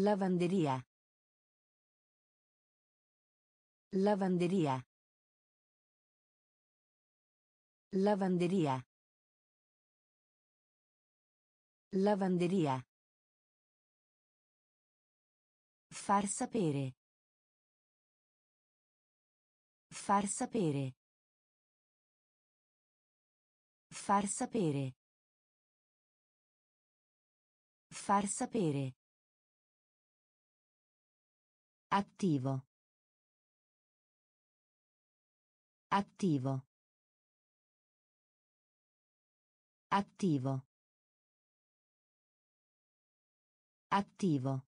Lavanderia. Lavanderia. Lavanderia. Lavanderia. Far sapere. Far sapere. Far sapere. Far sapere. Attivo. Attivo. Attivo. Attivo.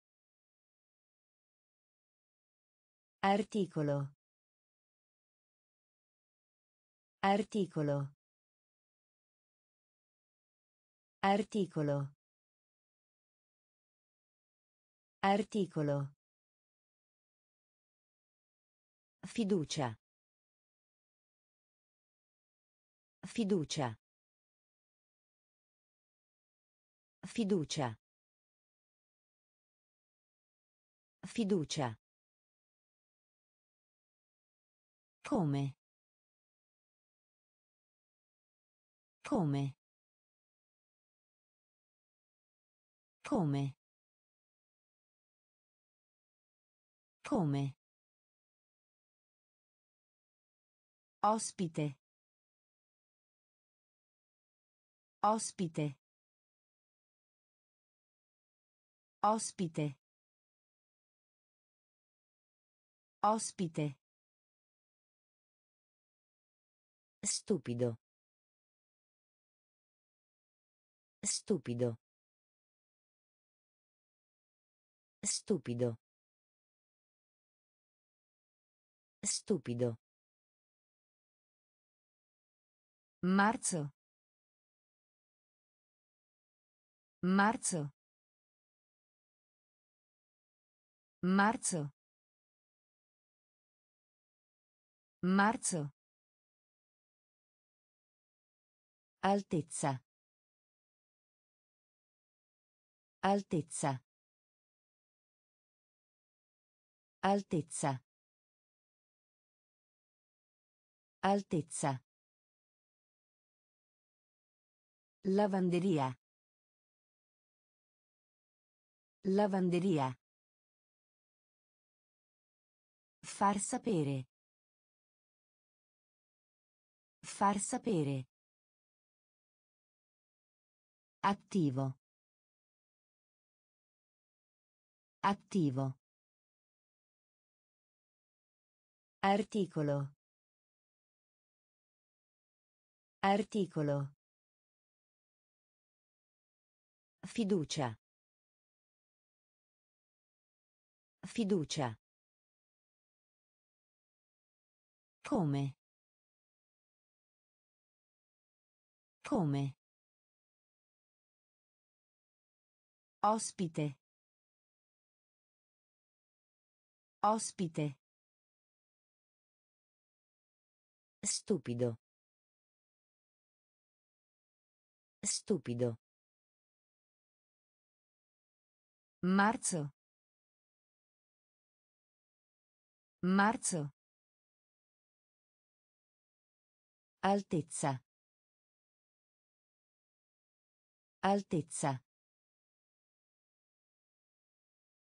Articolo. Articolo. Articolo. Articolo. Fiducia. Fiducia. Fiducia. Fiducia. Come? Come? Come? Come? Ospite. Ospite. Ospite. Ospite. Stupido. Stupido. Stupido. Stupido. Marzo. Marzo. Marzo. Marzo. Altezza. Altezza. Altezza. Altezza. Lavanderia. Lavanderia. Far sapere. Far sapere. Attivo. Attivo. Articolo. Articolo. Fiducia. Fiducia. Come? Come? Ospite. Ospite. Stupido. Stupido. Marzo. Marzo. Altezza. Altezza.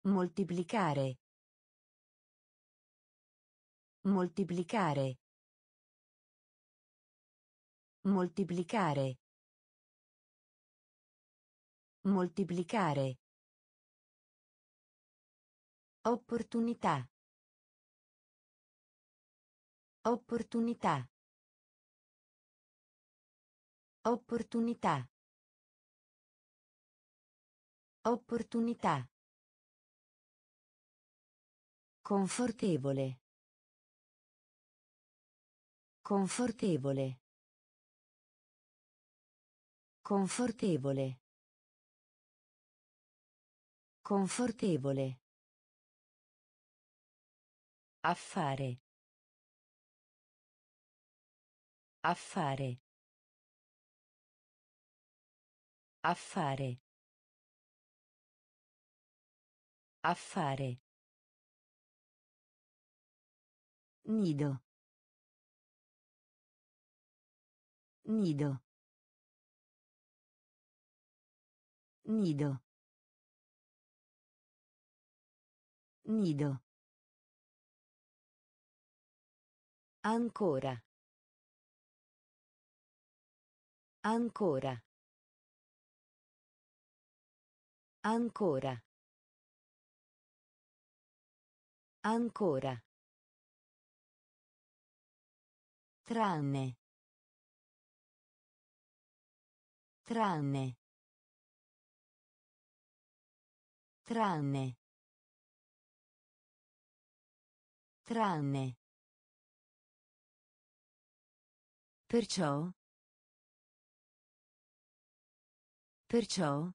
Moltiplicare. Moltiplicare. Moltiplicare. Moltiplicare. Opportunità. Opportunità. Opportunità. Opportunità. Confortevole. Confortevole. Confortevole. Confortevole. Affare. Affare. Affare. Affare. Nido. Nido. Nido. Nido. Ancora. Ancora. Ancora. Ancora. Tranne. Tranne. Tranne. Tranne. Perciò. Perciò.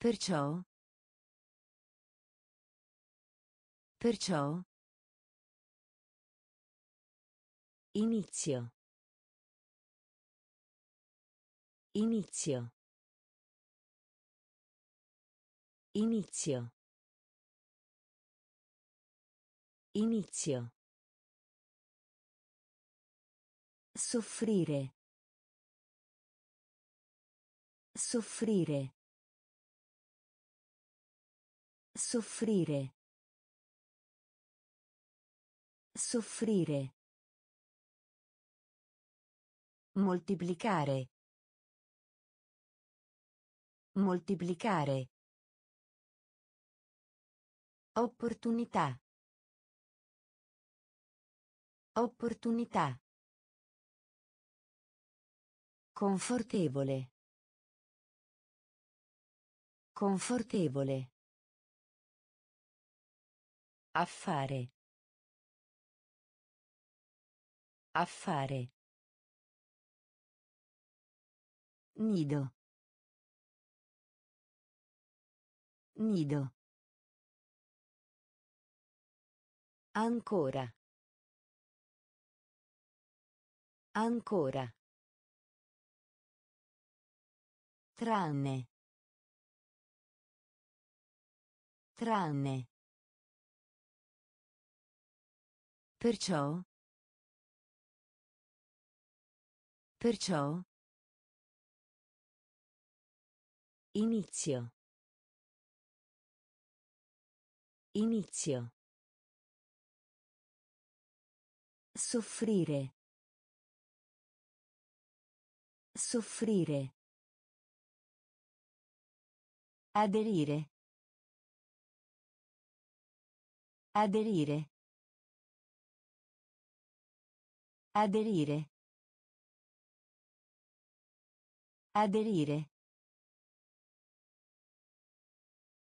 Perciò. Perciò. Inizio. Inizio. Inizio. Inizio. Soffrire. Soffrire. Soffrire. Soffrire. Moltiplicare. Moltiplicare. Opportunità. Opportunità. Confortevole. Confortevole. Affare. Affare. Nido. Nido. Ancora. Ancora. Tranne. Tranne. Perciò. Perciò. Inizio. Inizio. Soffrire. Soffrire. Aderire. Aderire. Aderire. Aderire.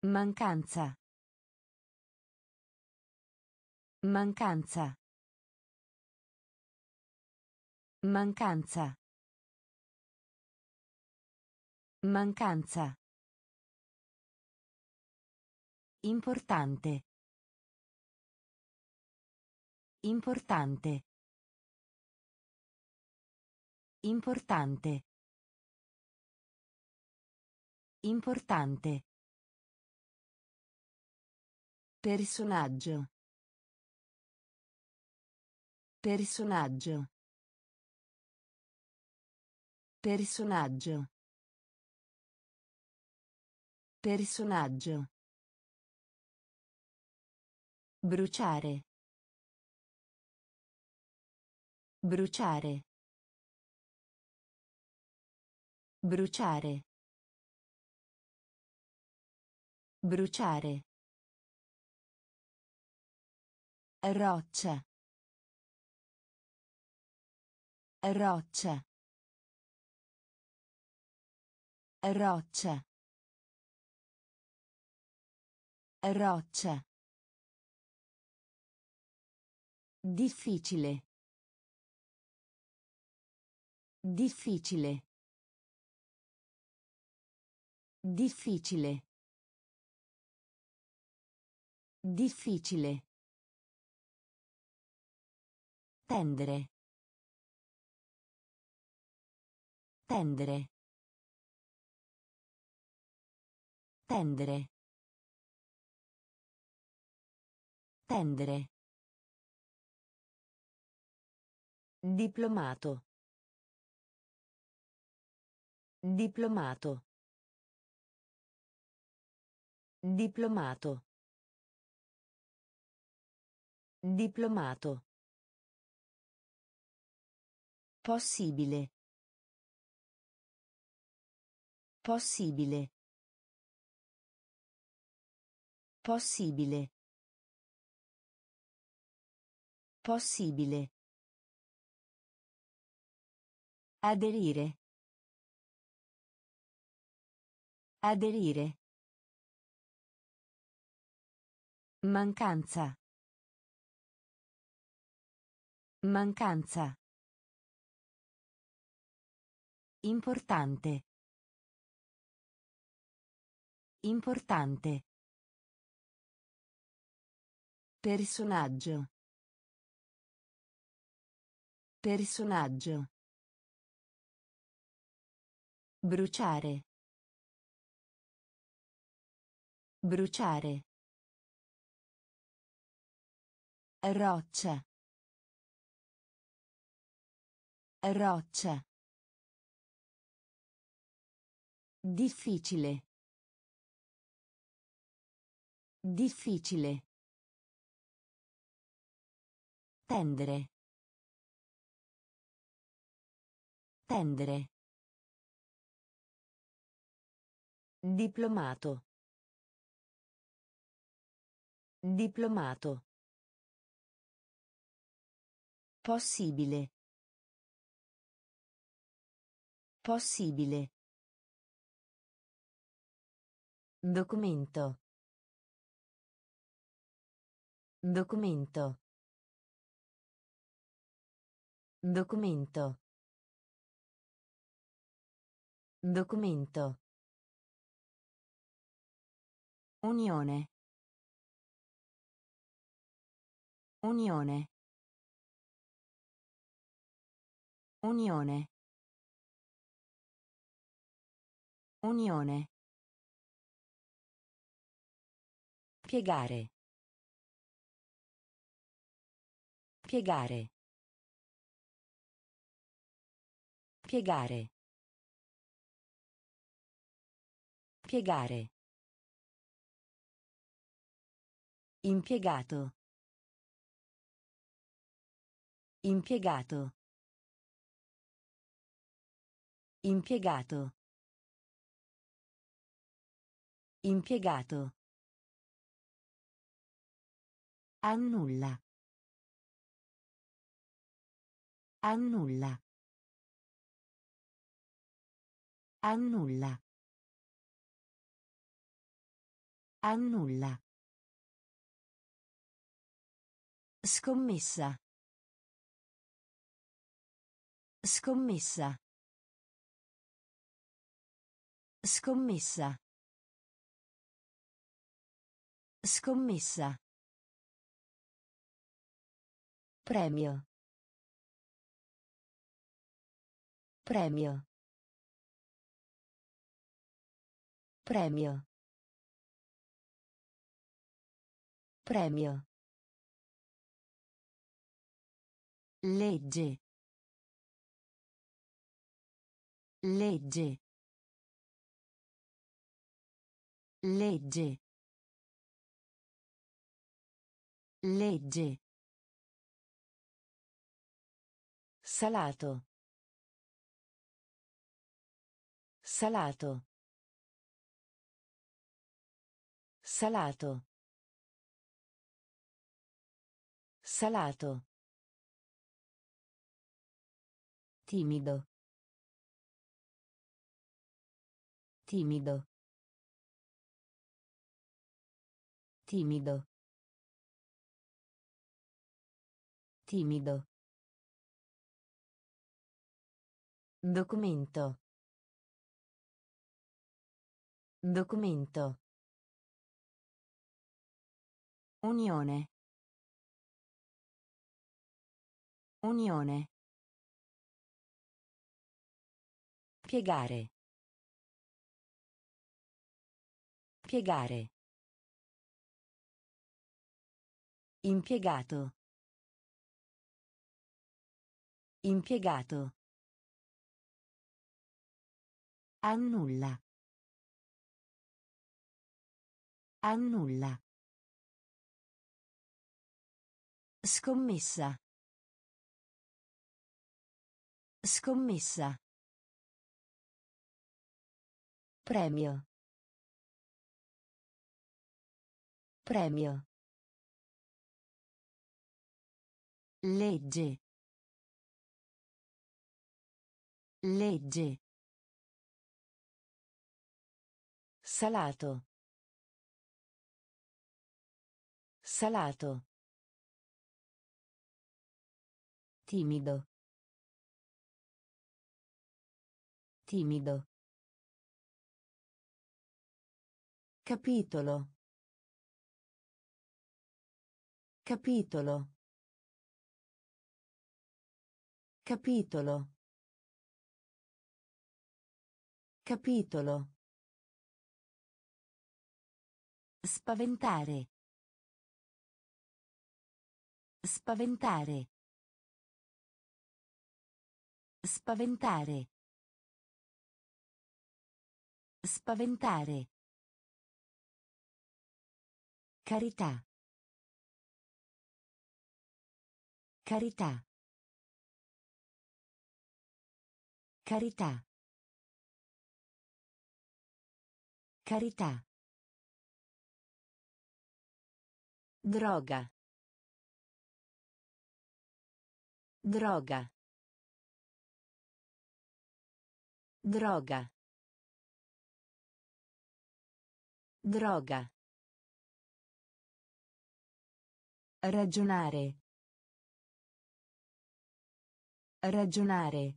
Mancanza. Mancanza. Mancanza. Mancanza. Importante. Importante. Importante. Importante. Personaggio. Personaggio. Personaggio. Personaggio. Bruciare. Bruciare. Bruciare. Bruciare. Roccia. Roccia. Roccia. Roccia. Difficile. Difficile. Difficile. Difficile. Tendere. Tendere. Tendere. Tendere. Diplomato. Diplomato. Diplomato. Diplomato. Possibile. Possibile. Possibile. Possibile. Aderire. Aderire. Mancanza. Mancanza. Importante. Importante. Personaggio. Personaggio. Bruciare. Bruciare. Roccia. Roccia. Difficile. Difficile. Tendere. Tendere. Diplomato. Diplomato. Possibile. Possibile. Documento. Documento. Documento. Documento. Unione. Unione. Unione. Unione. Piegare. Piegare. Piegare. Piegare. Impiegato. Impiegato. Impiegato. Impiegato. Annulla. Annulla. Annulla. Annulla. Scommessa. Scommessa. Scommessa. Scommessa. Premio. Premio. Premio. Premio. Legge. Legge. Legge. Legge. Salato. Salato. Salato. Salato. Timido. Timido. Timido. Timido. Documento. Documento. Unione. Unione. Piegare. Impiegare. Impiegato. Impiegato. Annulla. Annulla. Scommessa. Scommessa. Premio. Premio. Legge. Legge. Salato. Salato. Timido. Timido. Capitolo. Capitolo. Capitolo. Capitolo. Spaventare. Spaventare. Spaventare. Spaventare. Carità. Carità. Carità. Carità. Droga. Droga. Droga. Droga. Ragionare. Ragionare.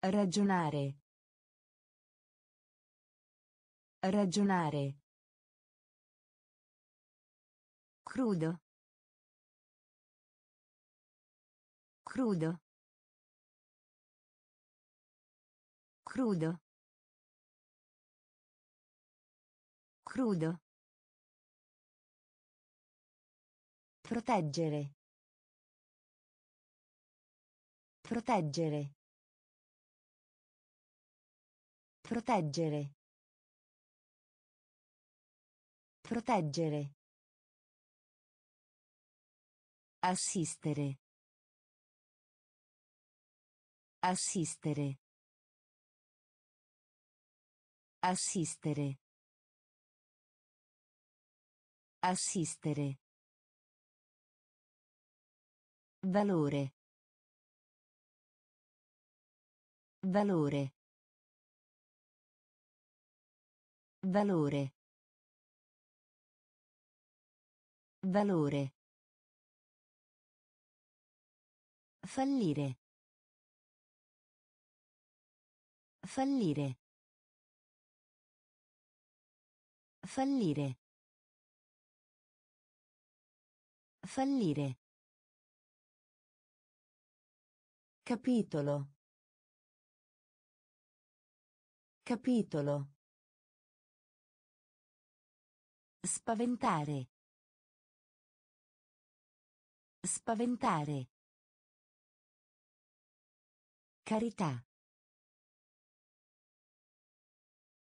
Ragionare. Ragionare. Crudo. Crudo. Crudo. Crudo. Proteggere. Proteggere. Proteggere. Proteggere. Assistere. Assistere. Assistere. Assistere. Valore. Valore. Valore. Valore. Fallire. Fallire. Fallire. Fallire. Capitolo. Capitolo. Spaventare. Spaventare. Carità.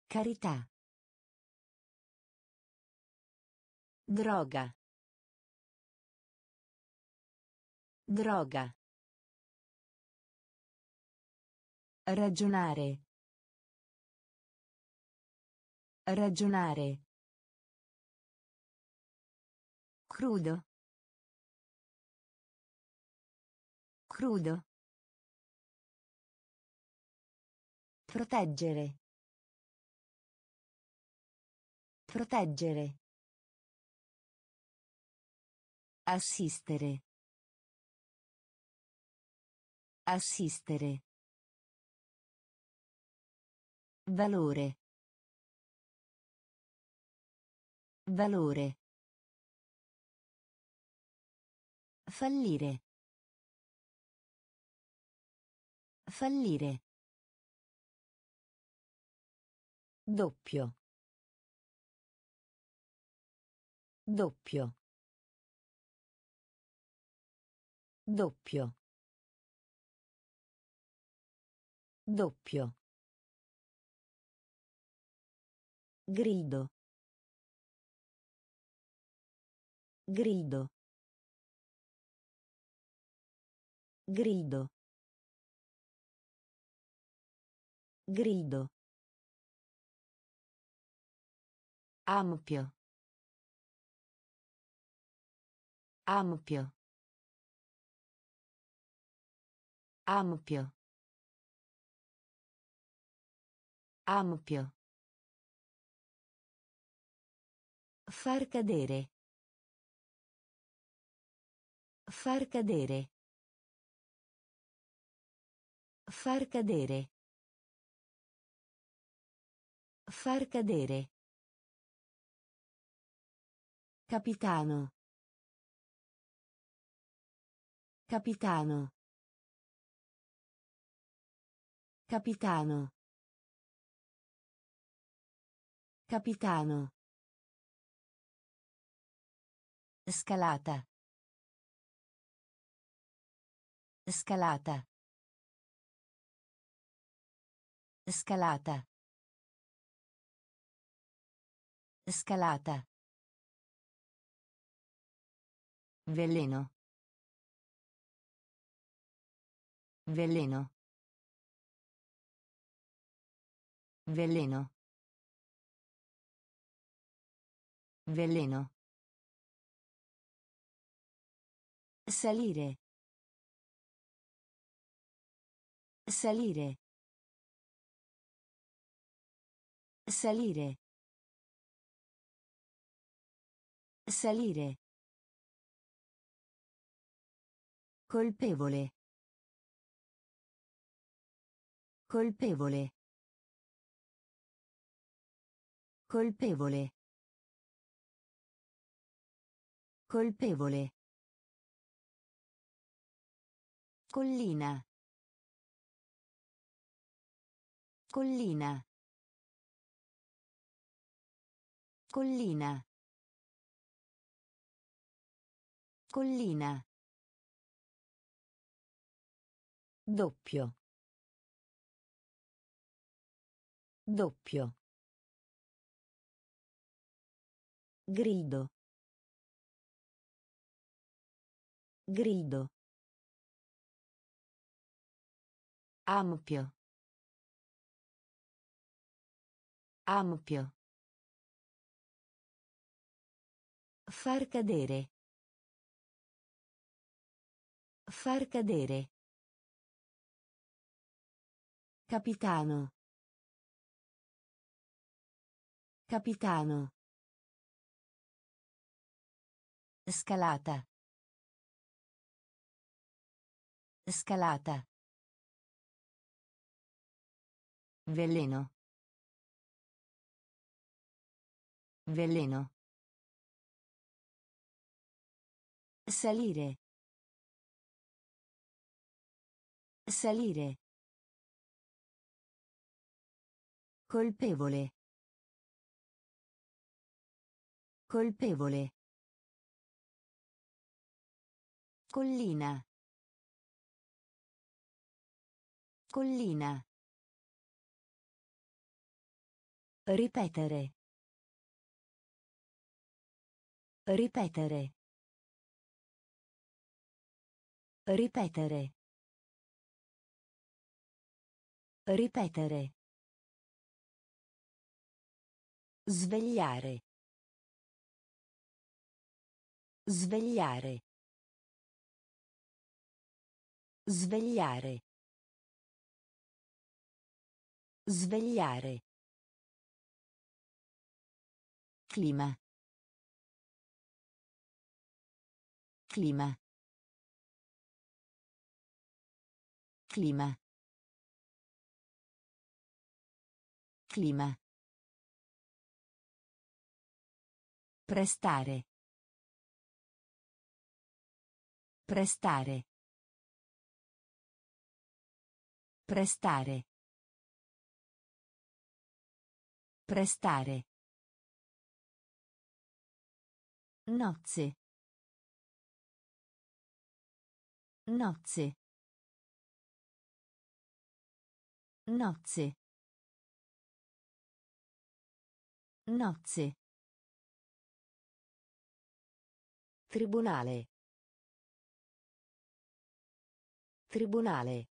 Carità. Droga. Droga. Ragionare. Ragionare. Crudo. Crudo. Proteggere. Proteggere. Assistere. Assistere. Valore. Valore. Fallire. Fallire. Doppio. Doppio. Doppio. Doppio. Grido. Grido. Grido. Grido. Ampio. Ampio. Ampio. Ampio. Far cadere. Far cadere. Far cadere. Far cadere. Capitano. Capitano. Capitano. Capitano. Scalata. Scalata. Scalata. Scalata. Veleno. Veleno. Veleno. Veleno. Salire. Salire. Salire. Salire. Colpevole. Colpevole. Colpevole. Colpevole. Collina. Collina. Collina. Collina. Doppio. Doppio. Grido. Grido. Ampio. Ampio. Far cadere. Far cadere. Capitano. Capitano. Scalata. Scalata. Veleno. Veleno. Salire. Salire. Colpevole. Colpevole. Collina. Collina. Ripetere. Ripetere. Ripetere. Ripetere. Svegliare. Svegliare. Svegliare. Svegliare. Clima. Clima. Clima. Clima. Prestare. Prestare. Prestare. Prestare. Nozze. Nozze. Nozze. Nozze. Tribunale. Tribunale.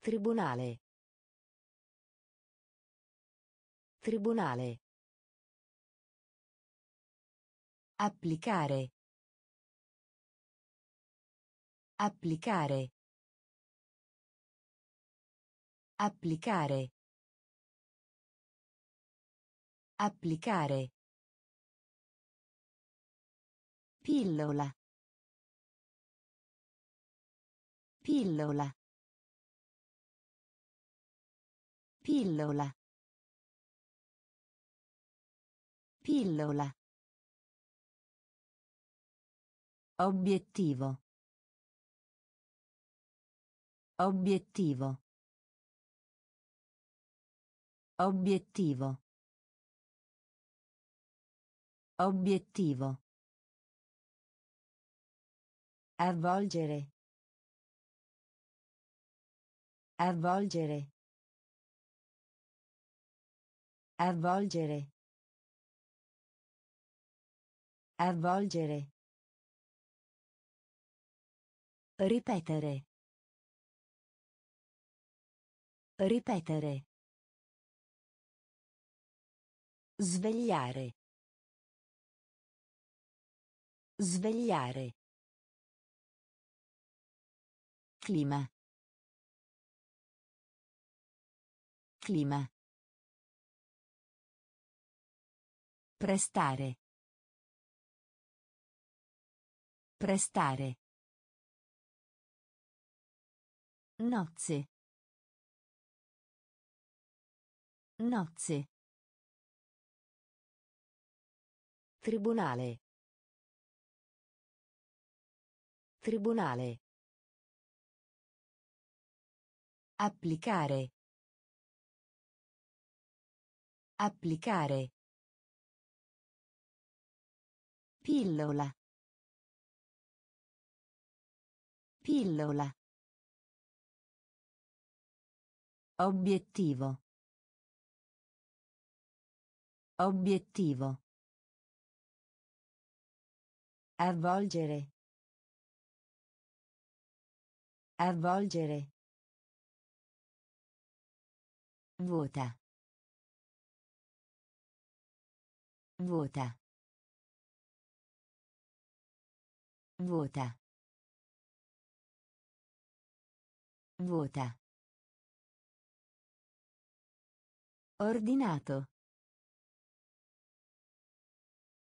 Tribunale. Tribunale. Applicare. Applicare. Applicare. Applicare. Pillola. Pillola. Pillola. Pillola. Obiettivo. Obiettivo. Obiettivo. Obiettivo. Avvolgere. Avvolgere. Avvolgere. Avvolgere. Ripetere. Ripetere. Svegliare. Svegliare. Clima. Clima. Prestare. Prestare. Nozze. Nozze. Tribunale. Tribunale. Applicare. Applicare. Pillola. Pillola. Obiettivo. Obiettivo. Avvolgere. Avvolgere. Vota. Vota. Vota. Vota. Ordinato.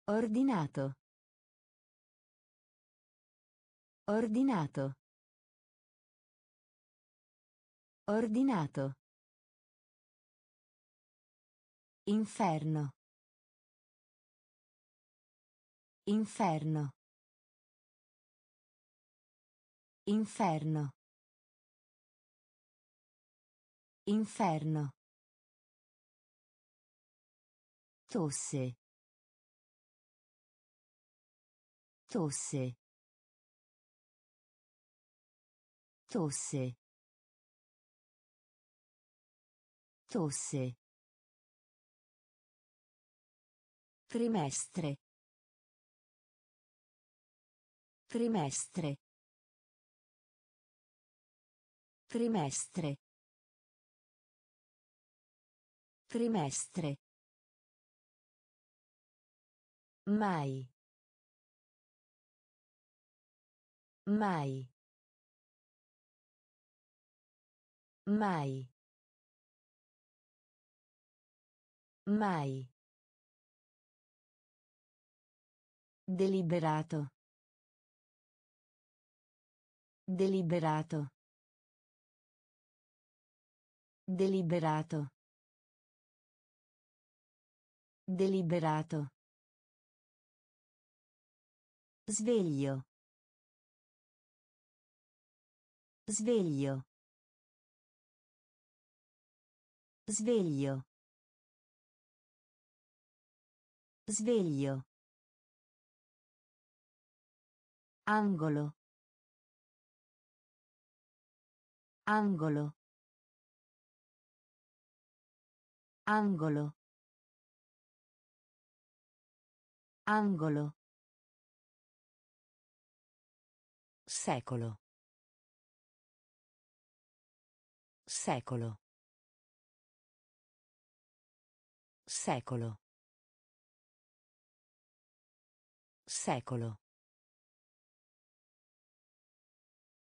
Ordinato. Ordinato. Ordinato. Inferno. Inferno. Inferno. Inferno. Tosse. Tosse. Tosse. Tosse. Trimestre. Trimestre. Trimestre. Trimestre. Mai. Mai. Mai. Mai. Deliberato. Deliberato. Deliberato. Deliberato. Sveglio. Sveglio. Sveglio. Sveglio. Angolo. Angolo. Angolo. Angolo. Secolo. Secolo. Secolo. Secolo.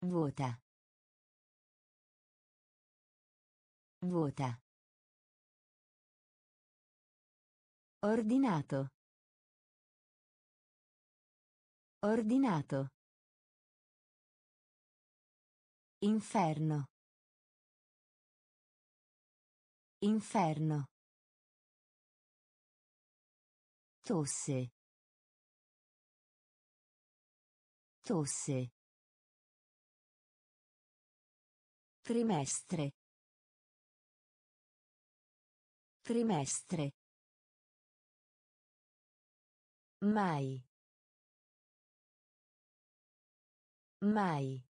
Vota. Vota. Ordinato. Ordinato. Inferno. Inferno. Tosse. Tosse. Trimestre. Trimestre. Mai. Mai.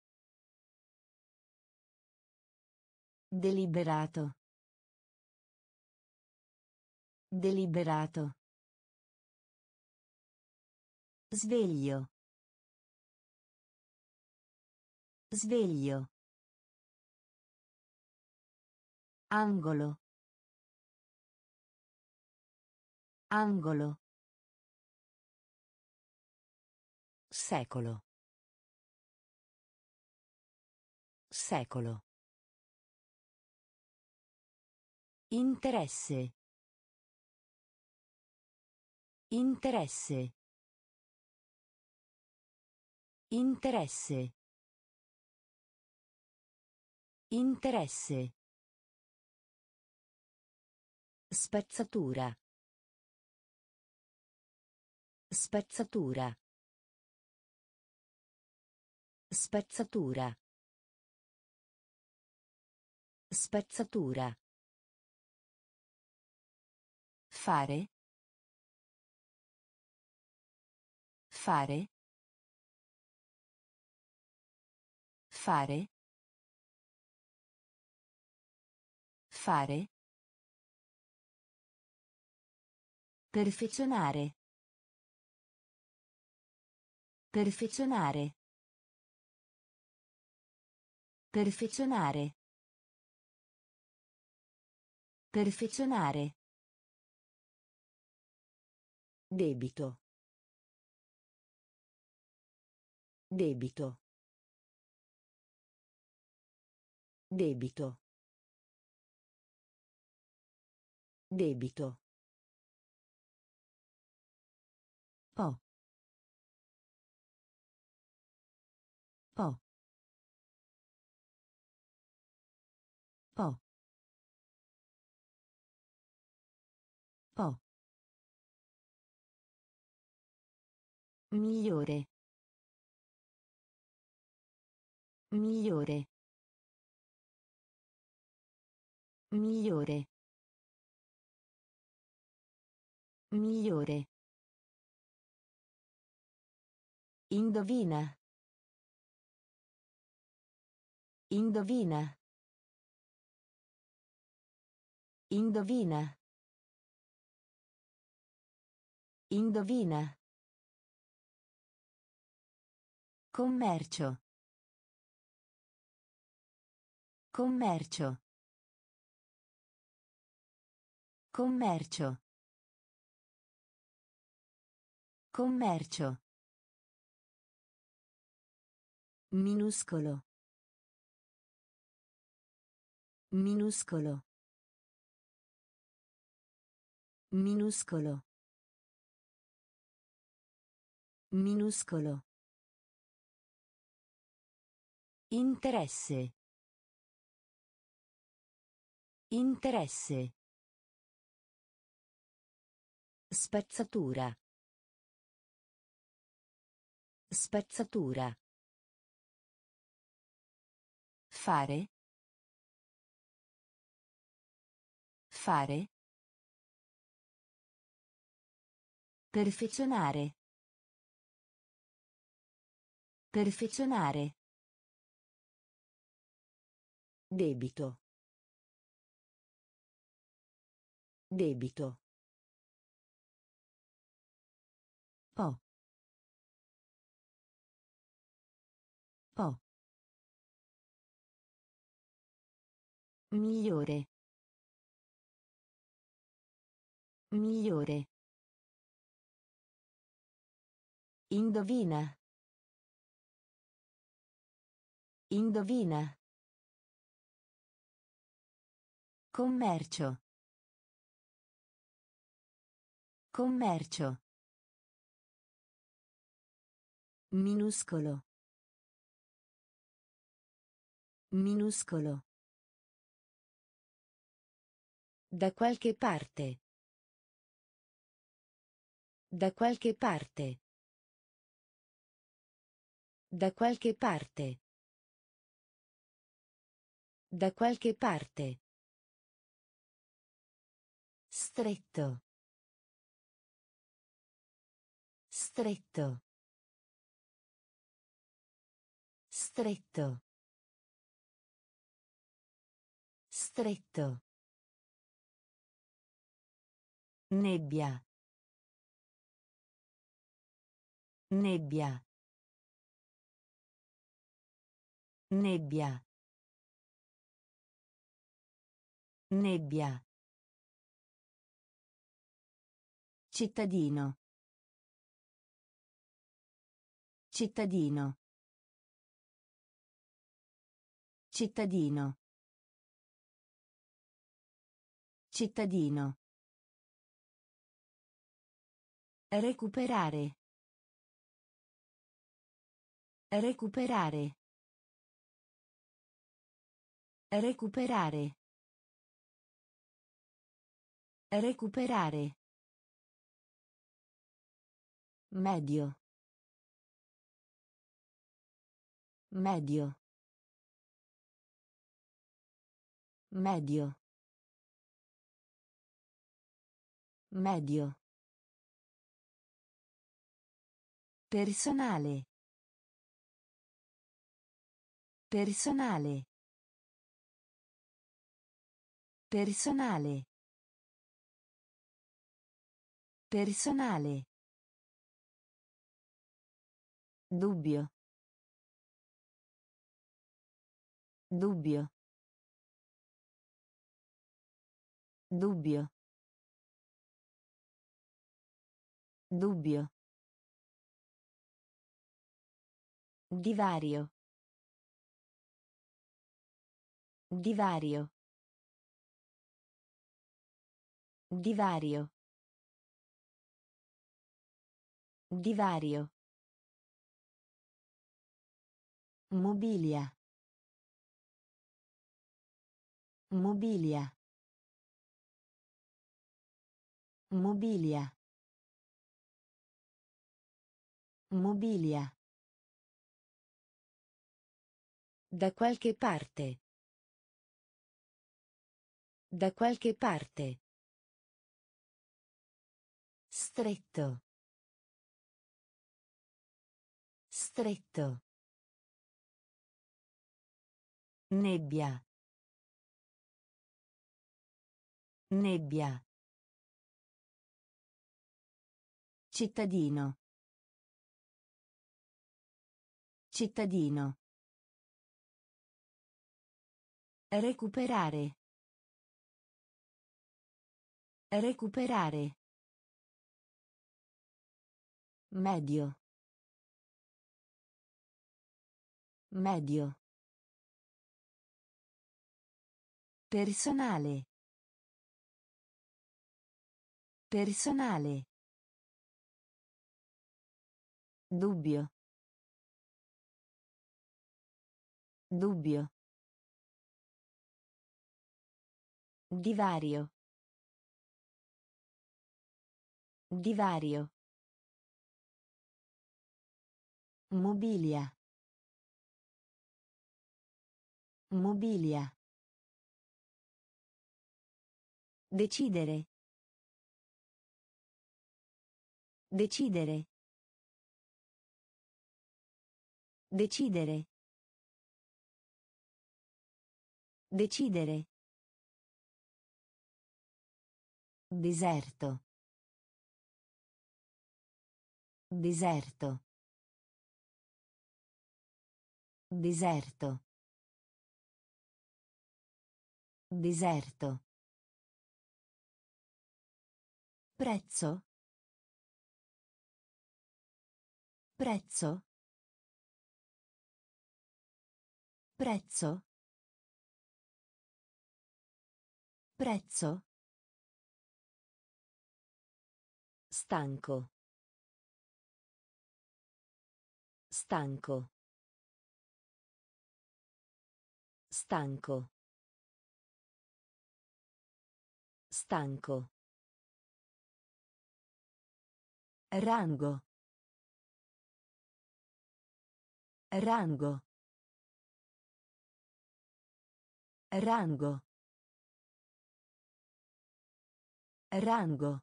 Deliberato. Deliberato. Sveglio. Sveglio. Angolo. Angolo. Secolo. Secolo. Interesse. Interesse. Interesse. Interesse. Spezzatura. Spezzatura. Spezzatura. Spezzatura. Fare. Fare. Fare. Fare. Perfezionare. Perfezionare. Perfezionare. Perfezionare. Debito. Debito. Debito. Debito. Migliore. Migliore. Migliore. Migliore. Indovina. Indovina. Indovina. Indovina. Commercio. Commercio. Commercio. Commercio. Minuscolo. Minuscolo. Minuscolo. Minuscolo. Interesse. Interesse. Spezzatura. Spezzatura. Fare. Fare. Perfezionare. Perfezionare. Debito. Debito. Po. Po. Migliore. Migliore. Indovina. Indovina. Commercio. Commercio. Minuscolo. Minuscolo. Da qualche parte. Da qualche parte. Da qualche parte. Da qualche parte. Stretto. Stretto. Stretto. Stretto. Nebbia. Nebbia. Nebbia. Nebbia. Cittadino. Cittadino. Cittadino. Cittadino. Recuperare. Recuperare. Recuperare. Recuperare. Medio. Medio. Medio. Medio. Personale. Personale. Personale. Personale. Dubbio. Dubbio. Dubbio. Dubbio. Divario. Divario. Divario. Divario. Mobilia. Mobilia. Mobilia. Mobilia. Da qualche parte. Da qualche parte. Stretto. Stretto. Nebbia. Nebbia. Cittadino. Cittadino. Recuperare. Recuperare. Medio. Medio. Personale. Personale. Dubbio. Dubbio. Divario. Divario. Mobilia. Mobilia. Decidere. Decidere. Decidere. Decidere. Deserto. Deserto. Deserto. Deserto. Prezzo. Prezzo. Prezzo. Prezzo. Stanco. Stanco. Stanco. Stanco. Rango. Rango. Rango. Rango.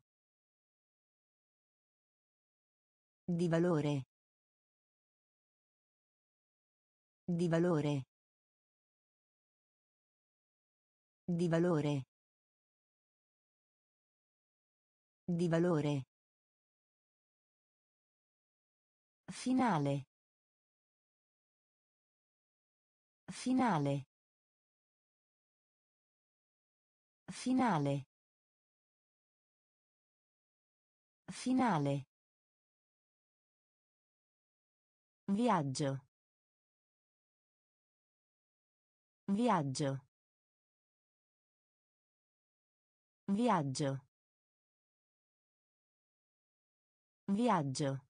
Di valore. Di valore. Di valore. Di valore. Finale. Finale. Finale. Finale. Viaggio. Viaggio. Viaggio. Viaggio.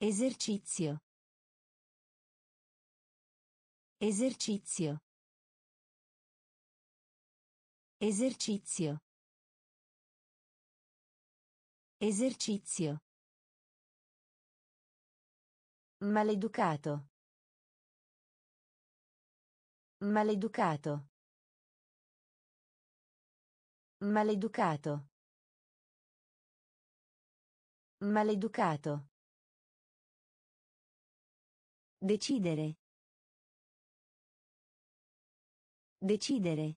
Esercizio. Esercizio. Esercizio. Esercizio. Maleducato. Maleducato. Maleducato. Maleducato. Decidere. Decidere.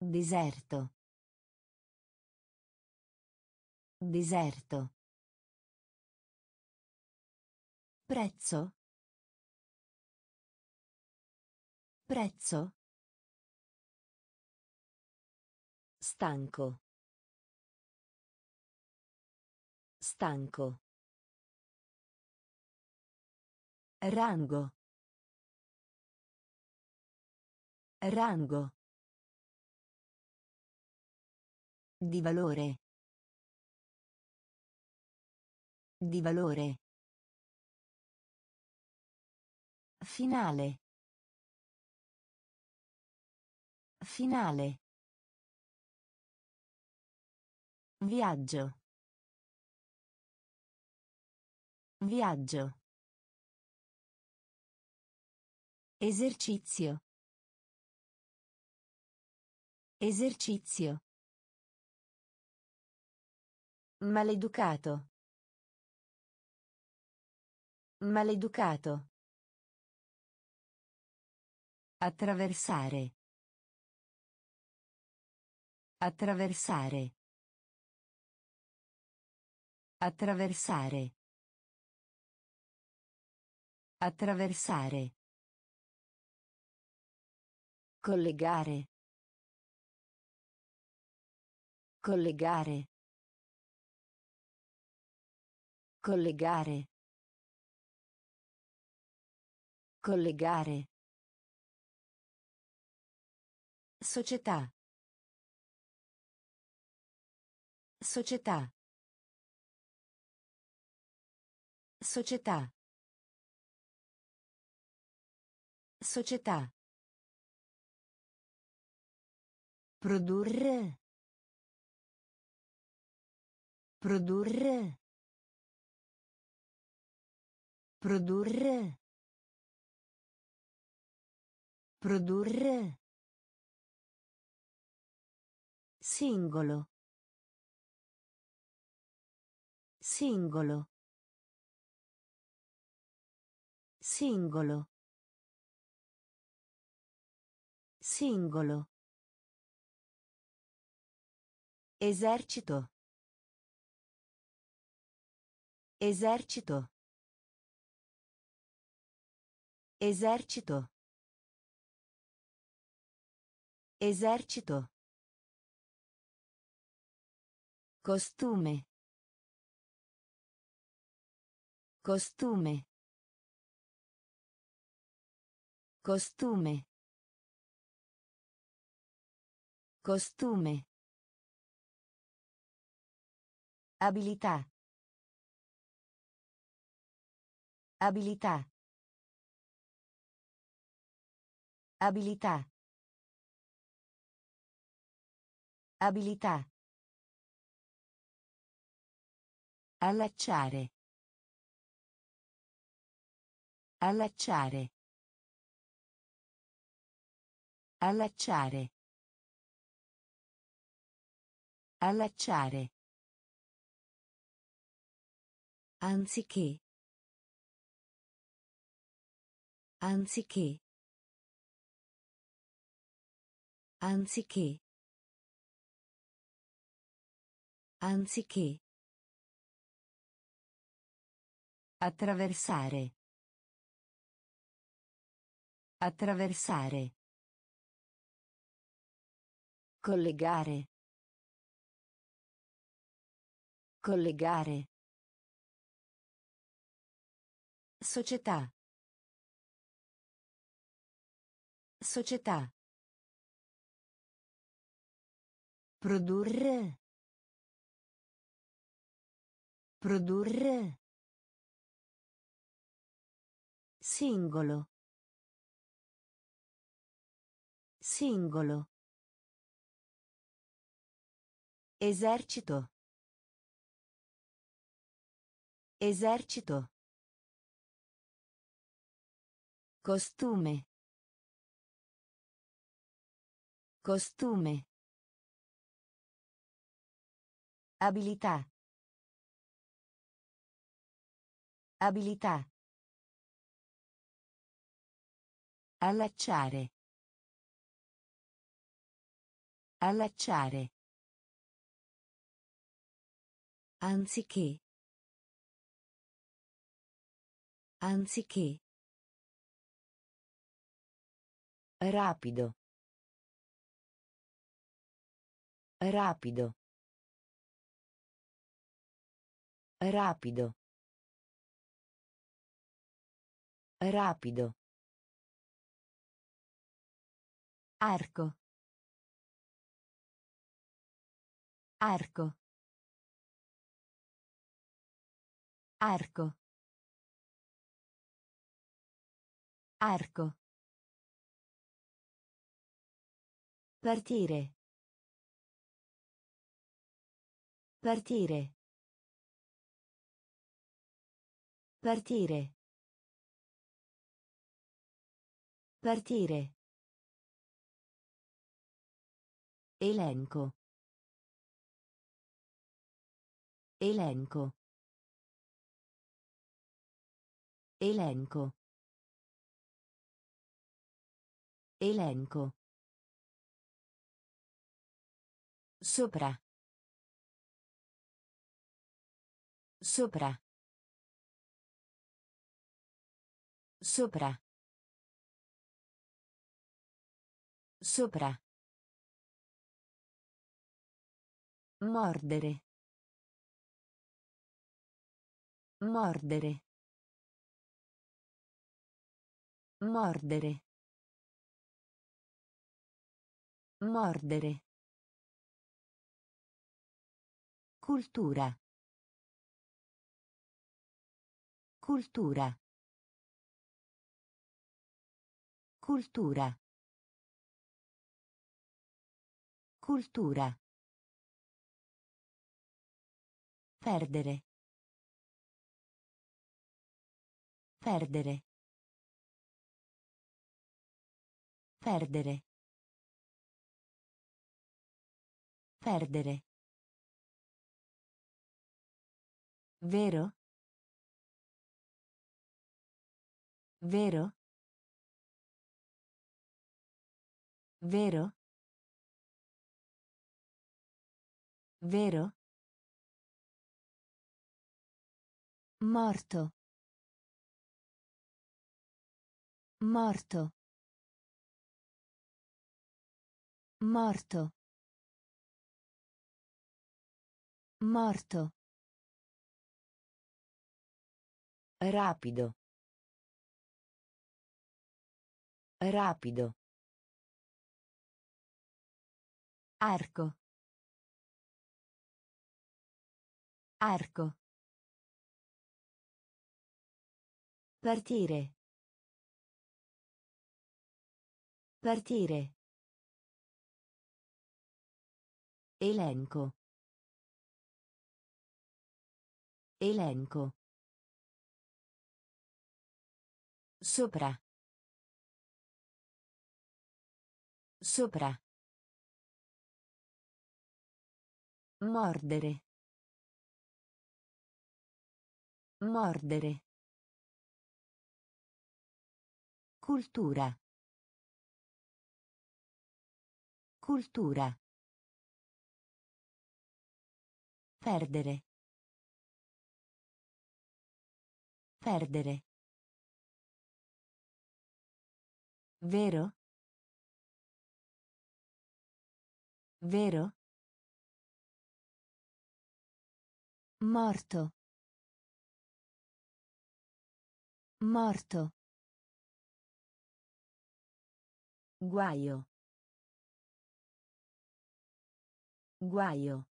Deserto. Deserto. Prezzo. Prezzo. Stanco. Stanco. Rango. Rango. Di valore. Di valore. Finale. Finale. Viaggio. Viaggio. Esercizio. Esercizio. Maleducato. Maleducato. Attraversare. Attraversare. Attraversare. Attraversare. Collegare. Collegare. Collegare. Collegare. Società. Società. Società. Società. Produrre. Produrre. Produrre. Produrre. Singolo. Singolo. Singolo. Singolo. Esercito. Esercito. Esercito. Esercito. Costume. Costume. Costume. Costume. Abilità. Abilità. Abilità. Abilità. Allacciare. Allacciare. Allacciare. Allacciare. Anziché. Anziché. Anziché. Anziché. Attraversare. Attraversare. Collegare. Collegare. Società. Società. Produrre. Produrre. Singolo. Singolo. Esercito. Esercito. Costume. Costume. Abilità. Abilità. Allacciare. Allacciare. Anziché. Anziché. Rapido. Rapido. Rapido. Rapido. Arco. Arco. Arco. Arco. Partire. Partire. Partire. Partire. Elenco. Elenco. Elenco. Elenco. Sopra. Sopra. Sopra. Sopra. Mordere. Mordere. Mordere. Mordere. Cultura. Cultura. Cultura. Cultura. Perdere. Perdere. Perdere. Perdere. Vero? Vero? Vero? Vero? Morto. Morto. Morto. Morto. Rapido. Rapido. Arco. Arco. Partire. Partire. Elenco. Elenco. Sopra. Sopra. Mordere. Mordere. Cultura. Cultura. Perdere. Perdere. Vero? Vero? Morto. Morto. Guaio. Guaio.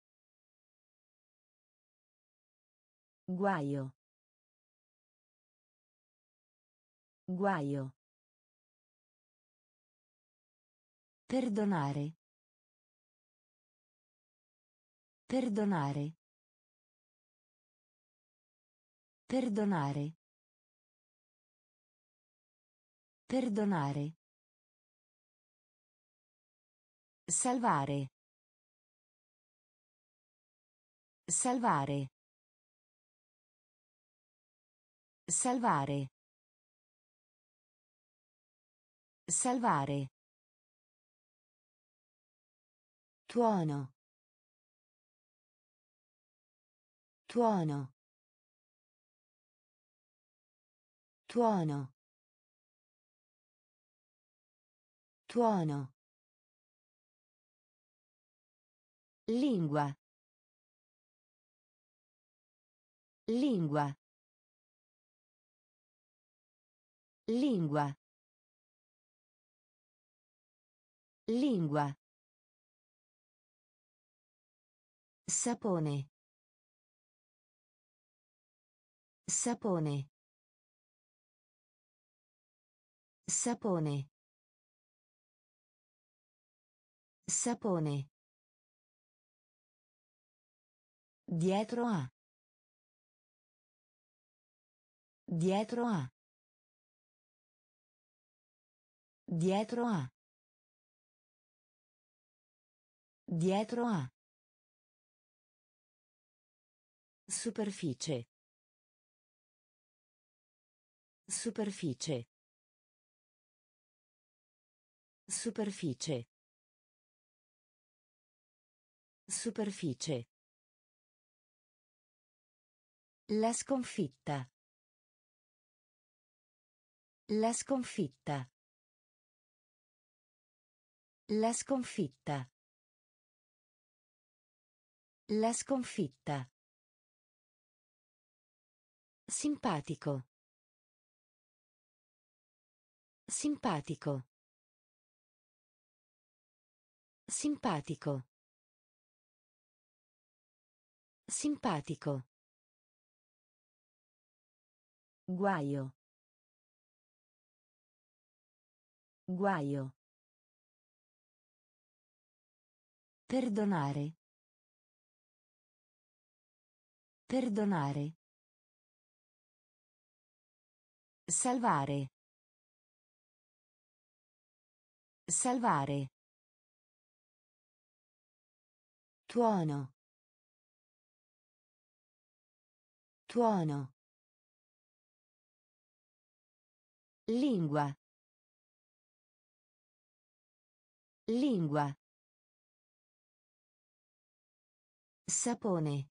Guaio. Guaio. Perdonare. Perdonare. Perdonare. Perdonare. Salvare. Salvare. Salvare. Salvare. Tuono. Tuono. Tuono. Tuono. Lingua. Lingua. Lingua. Lingua. Sapone. Sapone. Sapone. Sapone. Dietro a. Dietro a. Dietro a. Dietro a. Superficie. Superficie. Superficie. Superficie. La sconfitta. La sconfitta. La sconfitta. La sconfitta. Simpatico. Simpatico. Simpatico. Simpatico. Guaio. Guaio. Perdonare. Perdonare. Salvare. Salvare. Tuono. Tuono. Lingua. Lingua. Sapone.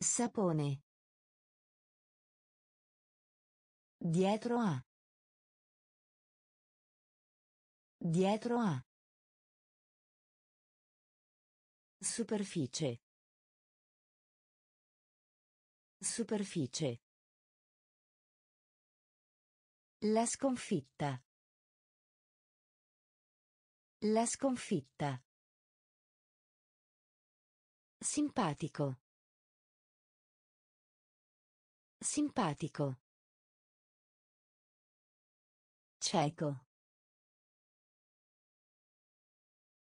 Sapone. Dietro a. Dietro a. Superficie. Superficie. La sconfitta. La sconfitta. Simpatico. Simpatico. Cieco.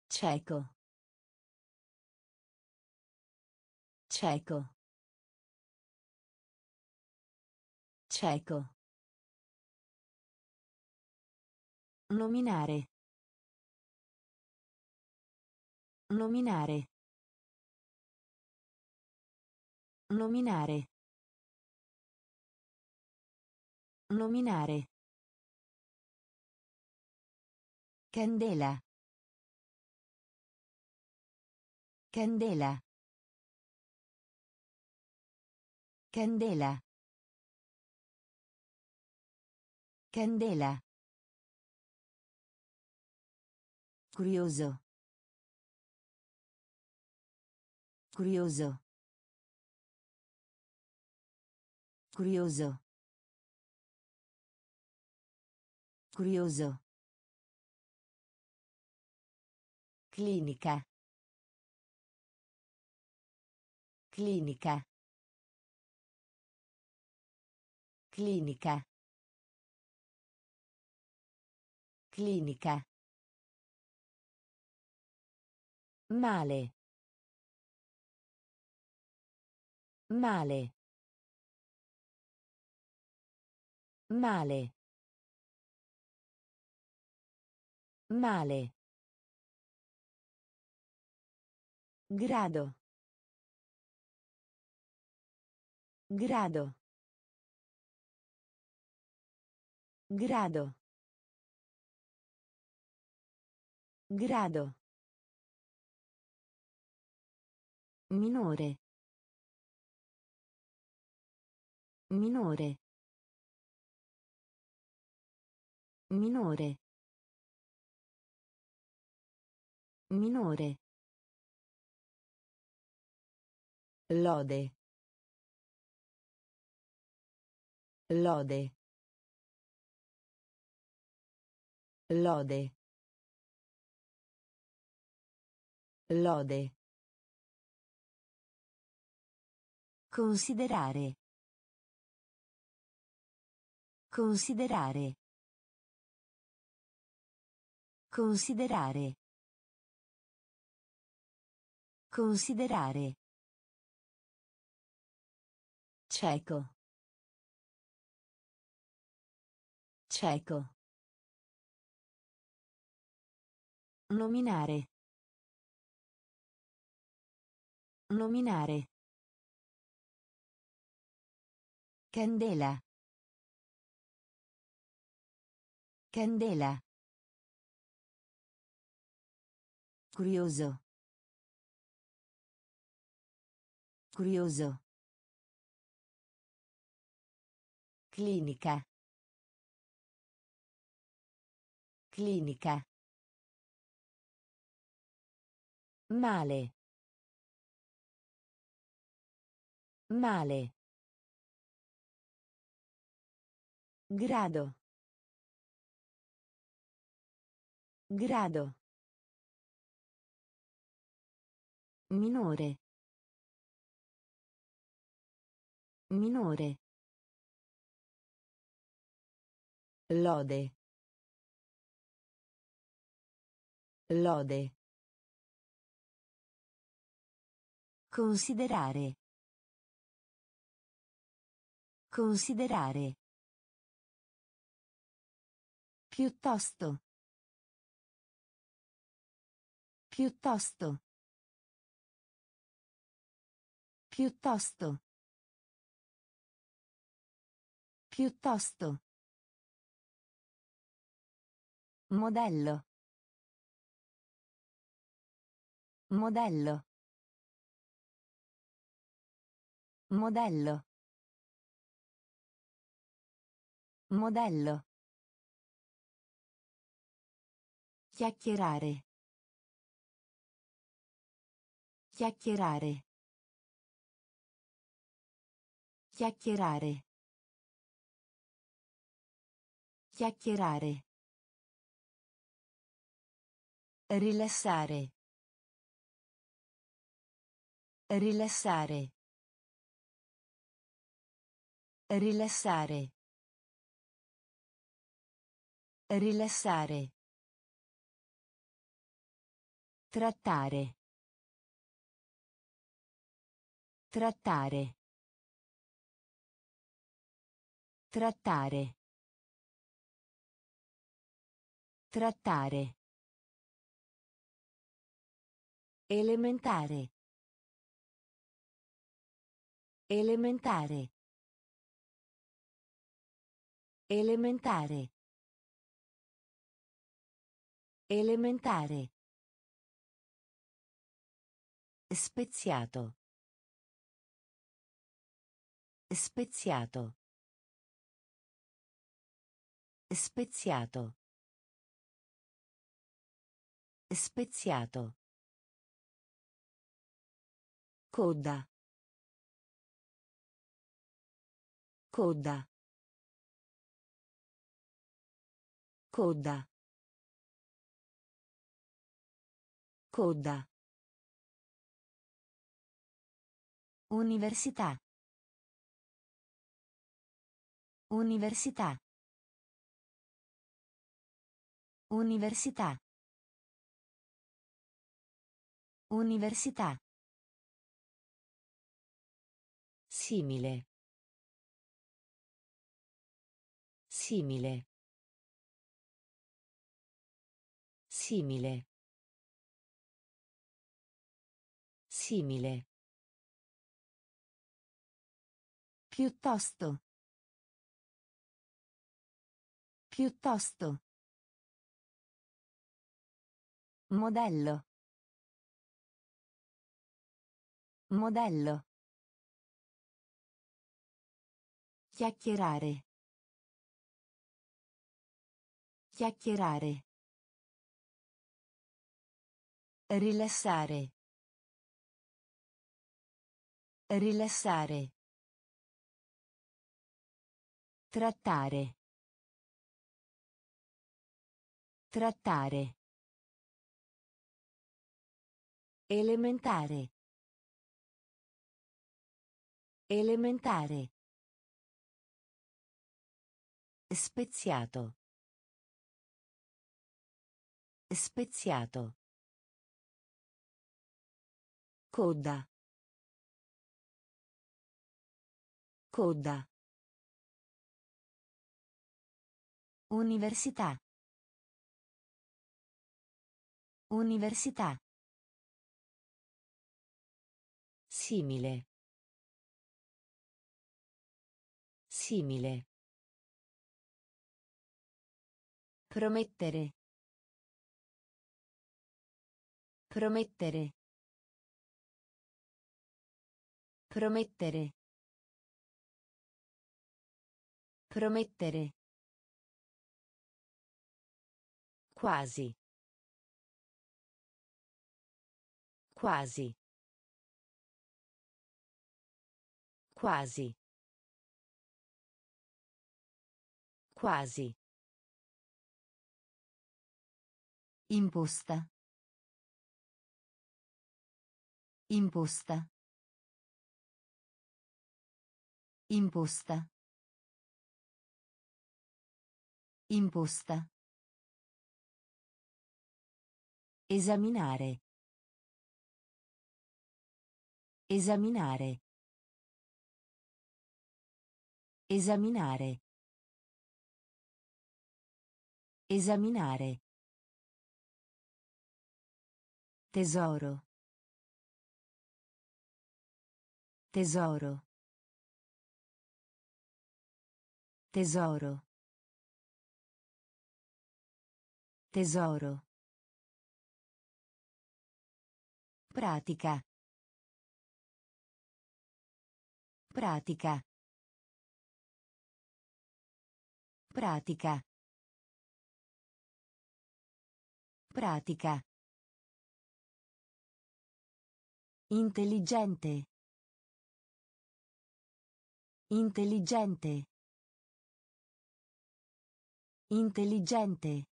Cieco. Cieco. Cieco. Nominare. Nominare. Nominare. Nominare. Candela. Candela. Candela. Candela. Curioso. Curioso. Curioso. Curioso. Clinica. Clinica. Clinica. Clinica. Male. Male. Male. Male. Grado. Grado. Grado. Grado. Minore. Minore. Minore. Minore. Lode. Lode. Lode. Lode. Considerare. Considerare. Considerare. Considerare. Cieco. Cieco. Nominare. Nominare. Candela. Candela. Curioso. Curioso. Clinica. Clinica. Male. Male. Grado. Grado. Minore. Minore. Lode. Lode. Considerare. Considerare. Piuttosto. Piuttosto. Piuttosto. Piuttosto. Modello. Modello. Modello. Modello. Chiacchierare. Chiacchierare. Chiacchierare. Chiacchierare. Rilassare. Rilassare. Rilassare. Rilassare. Trattare. Trattare. Trattare. Trattare. Elementare. Elementare. Elementare. Elementare. Speziato. Speziato. Speziato. Speziato. Coda. Coda. Coda. Coda. Università. Università. Università. Università. Simile. Simile. Simile. Simile. Piuttosto. Piuttosto. Modello. Modello. Chiacchierare. Chiacchierare. Rilassare. Rilassare. Trattare. Trattare. Elementare. Elementare. Speziato. Speziato. Coda. Coda. Università. Università. Simile. Simile. Promettere. Promettere. Promettere. Promettere. Quasi. Quasi. Quasi. Quasi. Imposta. Imposta. Imposta. Imposta. Esaminare. Esaminare. Esaminare. Esaminare. Tesoro. Tesoro. Tesoro. Tesoro. Pratica. Pratica. Pratica. Pratica. Intelligente. Intelligente. Intelligente.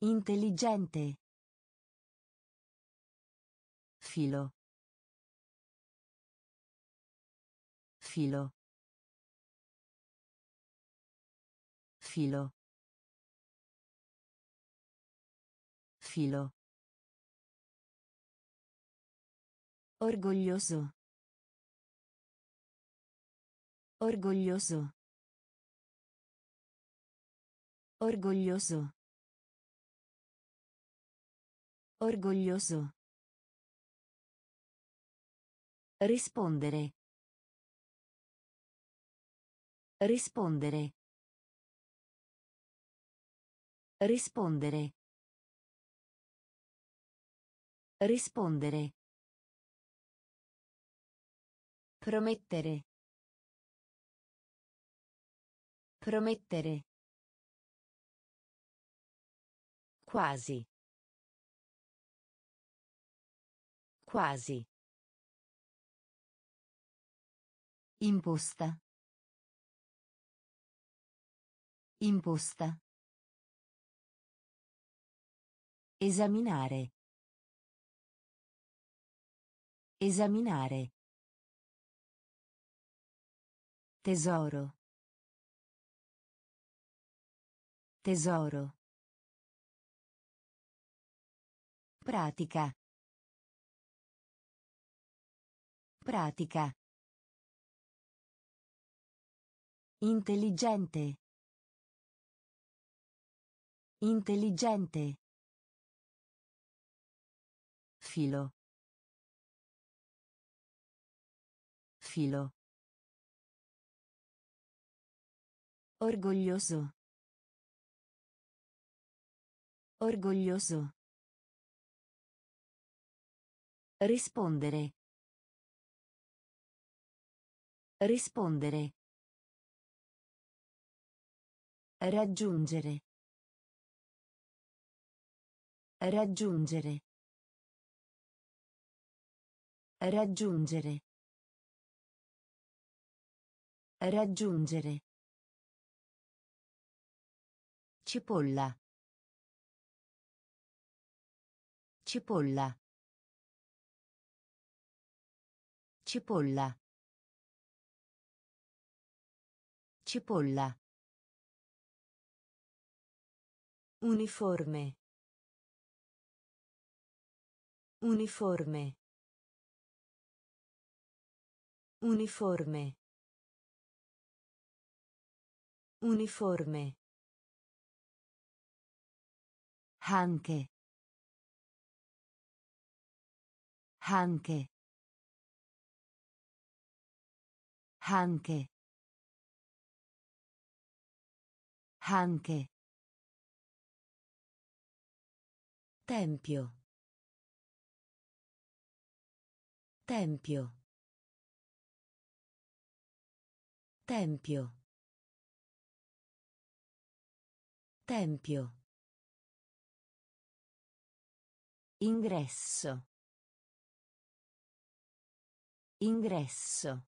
Intelligente. Filo. Filo. Filo. Filo. Orgoglioso. Orgoglioso. Orgoglioso. Orgoglioso. Rispondere. Rispondere. Rispondere. Rispondere. Promettere. Promettere. Quasi. Quasi. Imposta. Imposta. Esaminare. Esaminare. Tesoro. Tesoro. Pratica. Pratica. Intelligente. Intelligente. Filo. Filo. Orgoglioso. Orgoglioso. Rispondere. Rispondere. Raggiungere. Raggiungere. Raggiungere. Raggiungere. Cipolla. Cipolla. Cipolla. Cipolla. Uniforme. Uniforme. Uniforme. Uniforme. Anche. Anche. Anche. Anche. Tempio. Tempio. Tempio. Tempio. Ingresso. Ingresso.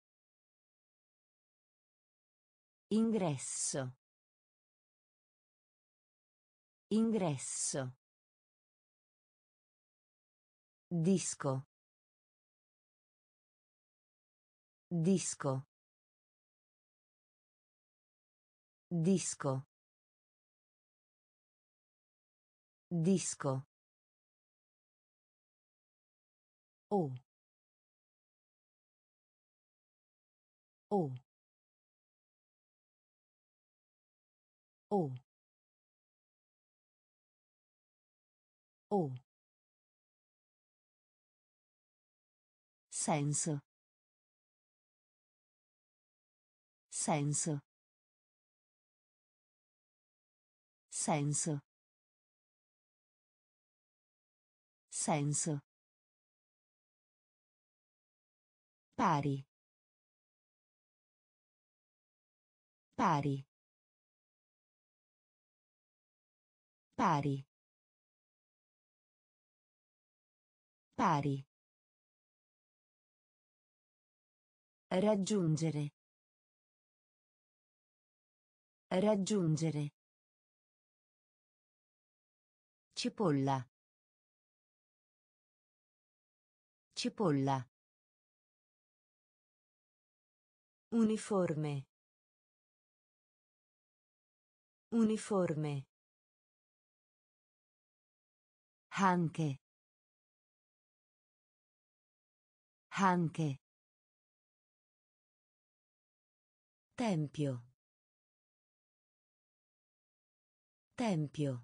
Ingresso. Ingresso. Disco. Disco. Disco. Disco. O. O. O. O. Senso. Senso. Senso. Senso. Pari. Pari. Pari. Pari. Raggiungere. Raggiungere. Cipolla. Cipolla. Uniforme. Uniforme. Anche. Anche. Tempio. Tempio.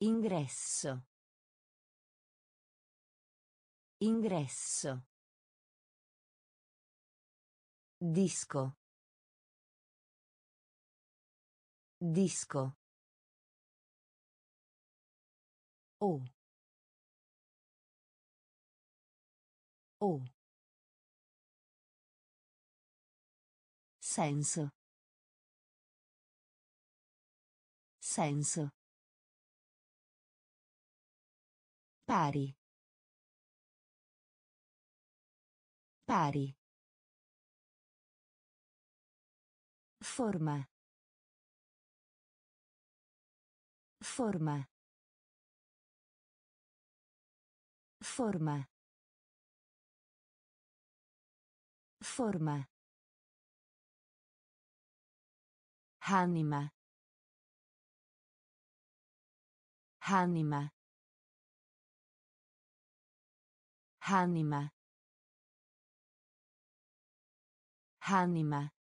Ingresso. Ingresso. Disco. Disco. O. O. Senso. Senso. Pari. Pari. Forma. Forma. Forma. Forma. Anima. Anima. Anima. Anima.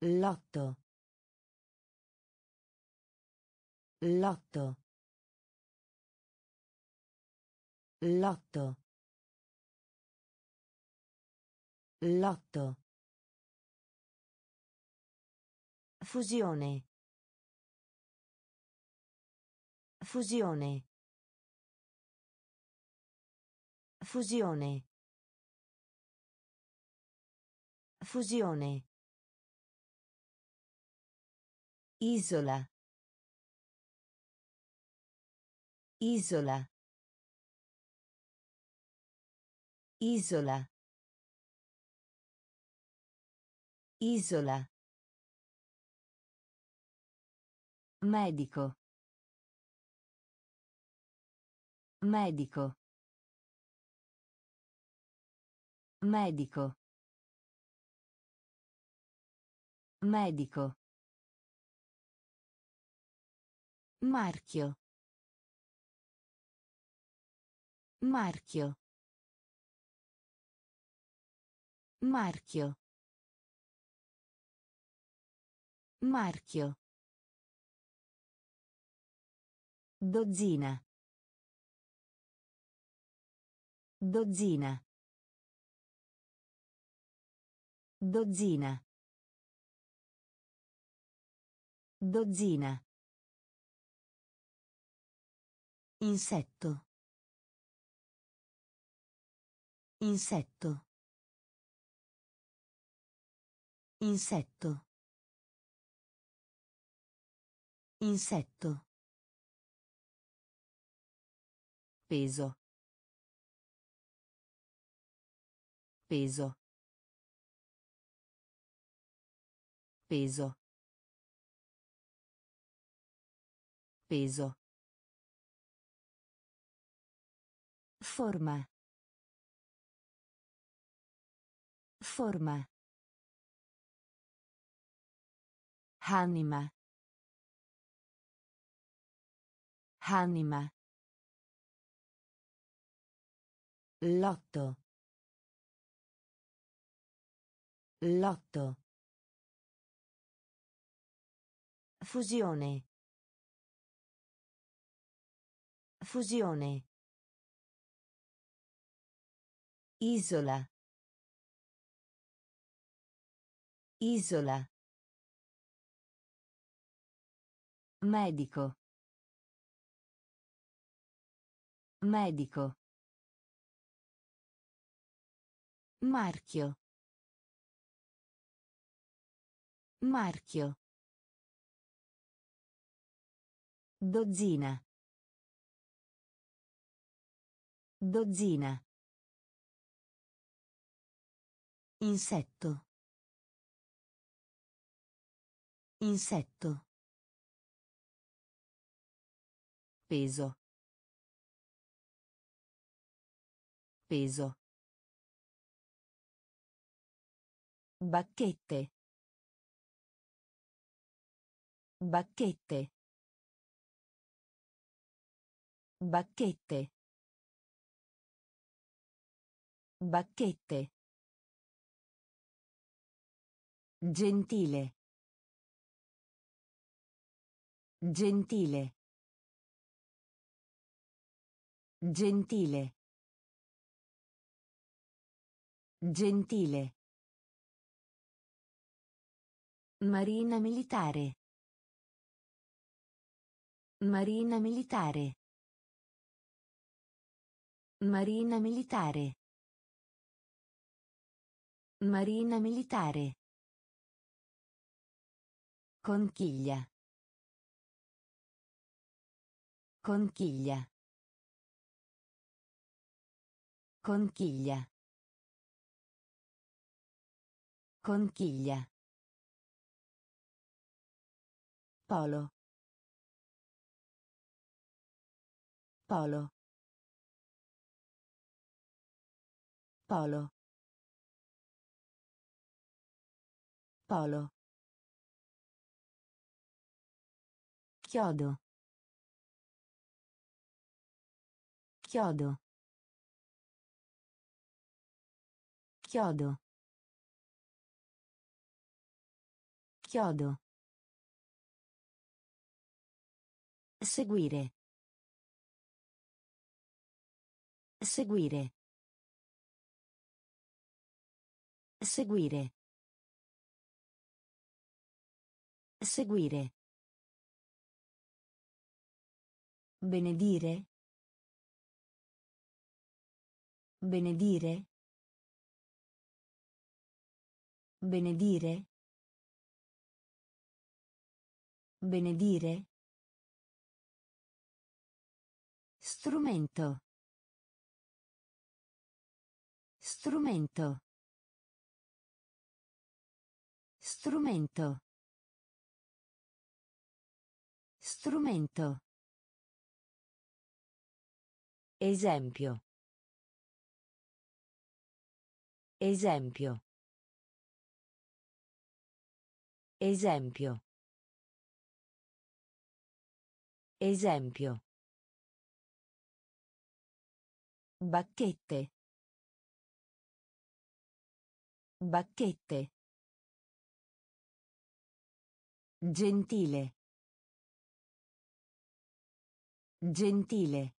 Lotto. Lotto. Lotto. Lotto. Fusione. Fusione. Fusione. Fusione. Isola. Isola. Isola. Isola. Medico. Medico. Medico. Medico. Marchio. Marchio. Marchio. Marchio. Dozzina. Dozzina. Dozzina. Dozzina. Insetto. Insetto. Insetto. Insetto. Peso. Peso. Peso. Peso. Forma. Forma. Anima. Anima. Lotto. Lotto. Fusione. Fusione. Isola. Isola. Medico. Medico. Marchio. Marchio. Dozzina. Dozzina. Insetto. Insetto. Peso. Peso. Bacchette. Bacchette. Bacchette. Bacchette. Gentile. Gentile. Gentile. Gentile. Marina militare. Marina militare. Marina militare. Marina militare. Conchiglia. Conchiglia. Conchiglia. Conchiglia. Polo. Polo. Polo. Polo. Chiodo. Chiodo. Chiodo. Chiodo. Seguire. Seguire. Seguire. Seguire. Benedire. Benedire. Benedire. Benedire. Strumento. Strumento. Strumento. Strumento. Esempio. Esempio. Esempio. Esempio. Bacchette. Bacchette. Gentile. Gentile.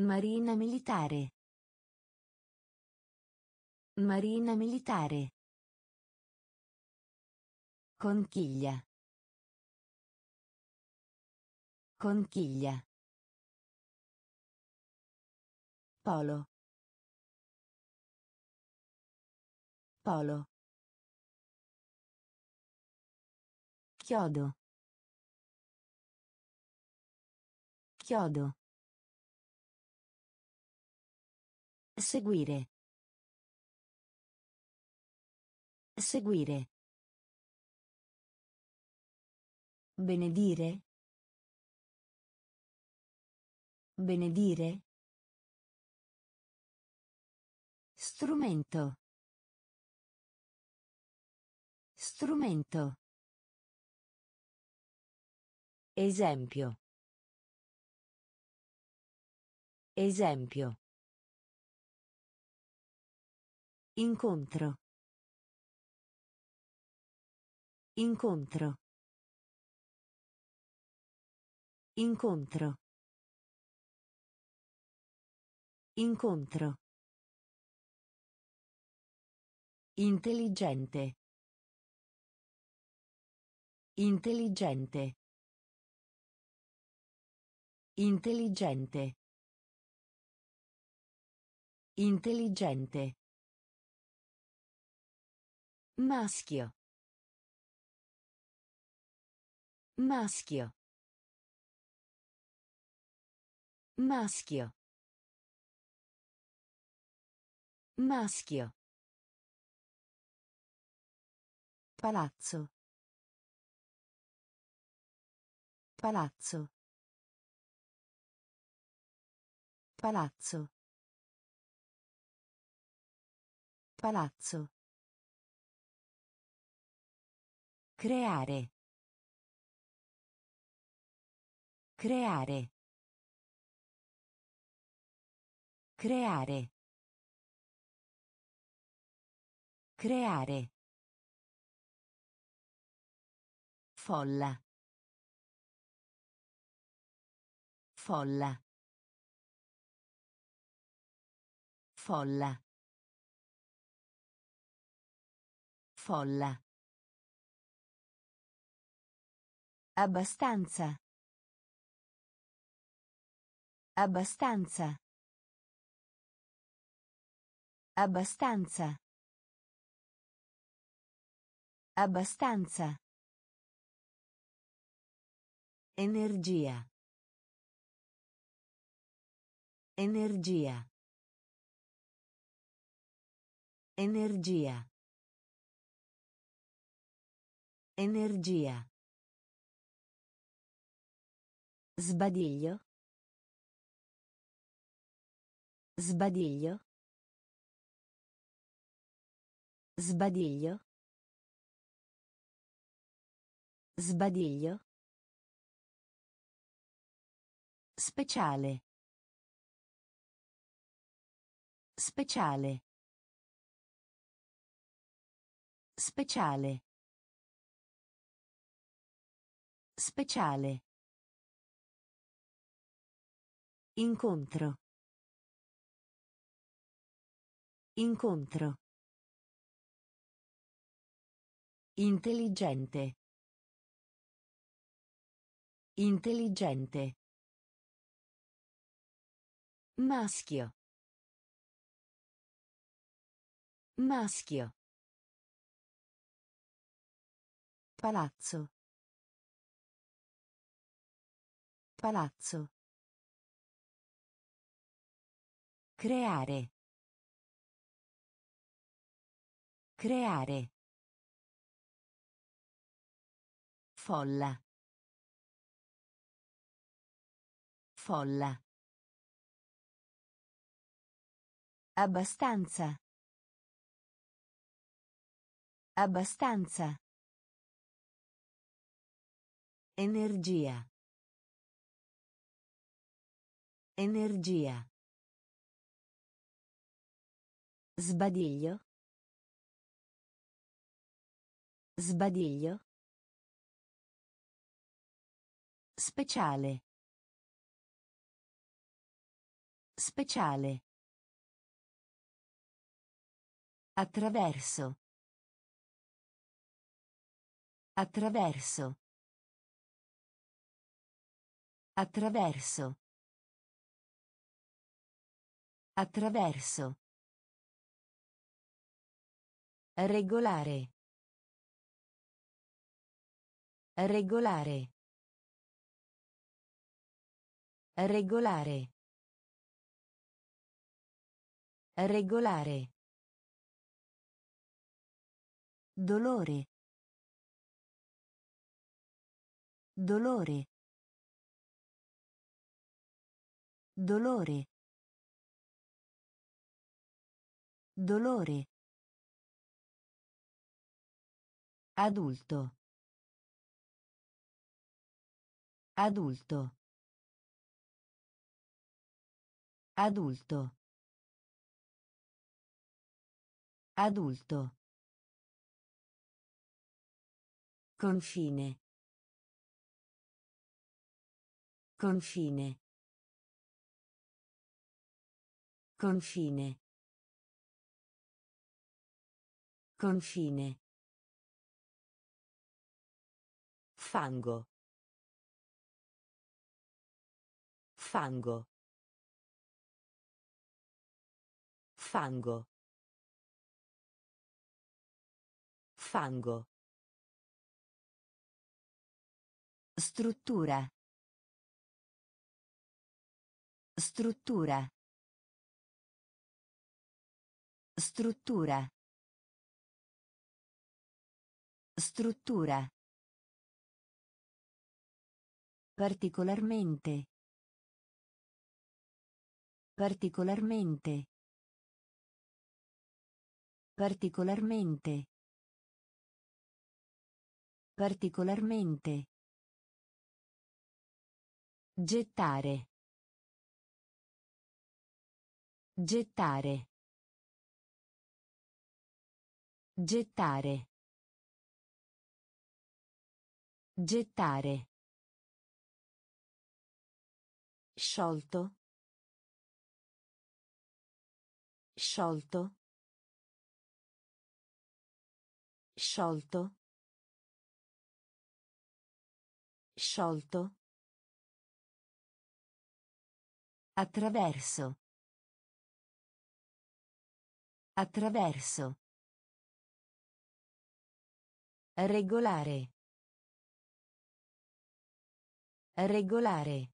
Marina militare. Marina militare. Conchiglia. Conchiglia. Polo. Polo. Chiodo. Chiodo. Seguire. Seguire. Benedire. Benedire. Strumento. Strumento. Esempio. Esempio. Incontro. Incontro. Incontro. Incontro. Intelligente. Intelligente. Intelligente. Intelligente. Maschio. Maschio. Maschio. Maschio. Palazzo. Palazzo. Palazzo. Palazzo. Creare. Creare. Creare. Creare. Folla. Folla. Folla. Folla. Abbastanza. Abbastanza. Abbastanza. Abbastanza. Energia. Energia. Energia. Energia. Sbadiglio. Sbadiglio. Sbadiglio. Sbadiglio. Speciale. Speciale. Speciale. Speciale. Incontro. Incontro. Intelligente. Intelligente. Maschio. Maschio. Palazzo. Palazzo. Creare. Creare. Folla. Folla. Abbastanza. Abbastanza. Energia. Energia. Sbadiglio. Sbadiglio. Speciale. Speciale. Attraverso. Attraverso. Attraverso. Attraverso. Regolare. Regolare. Regolare. Regolare. Dolore. Dolore. Dolore. Dolore. Adulto. Adulto. Adulto. Adulto. Confine. Confine. Confine. Confine. Fango. Fango. Fango. Fango. Struttura. Struttura. Struttura. Struttura. Particolarmente. Particolarmente. Particolarmente. Particolarmente. Gettare. Gettare. Gettare. Gettare. Sciolto. Sciolto. Sciolto. Sciolto. Attraverso. Attraverso. Regolare. Regolare.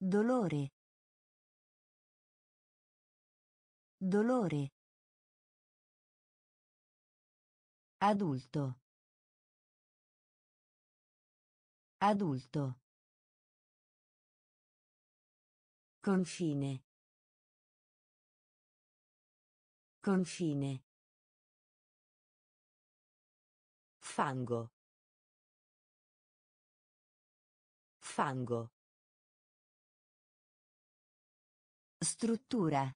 Dolore. Dolore. Adulto. Adulto. Confine. Confine. Fango. Fango. Struttura.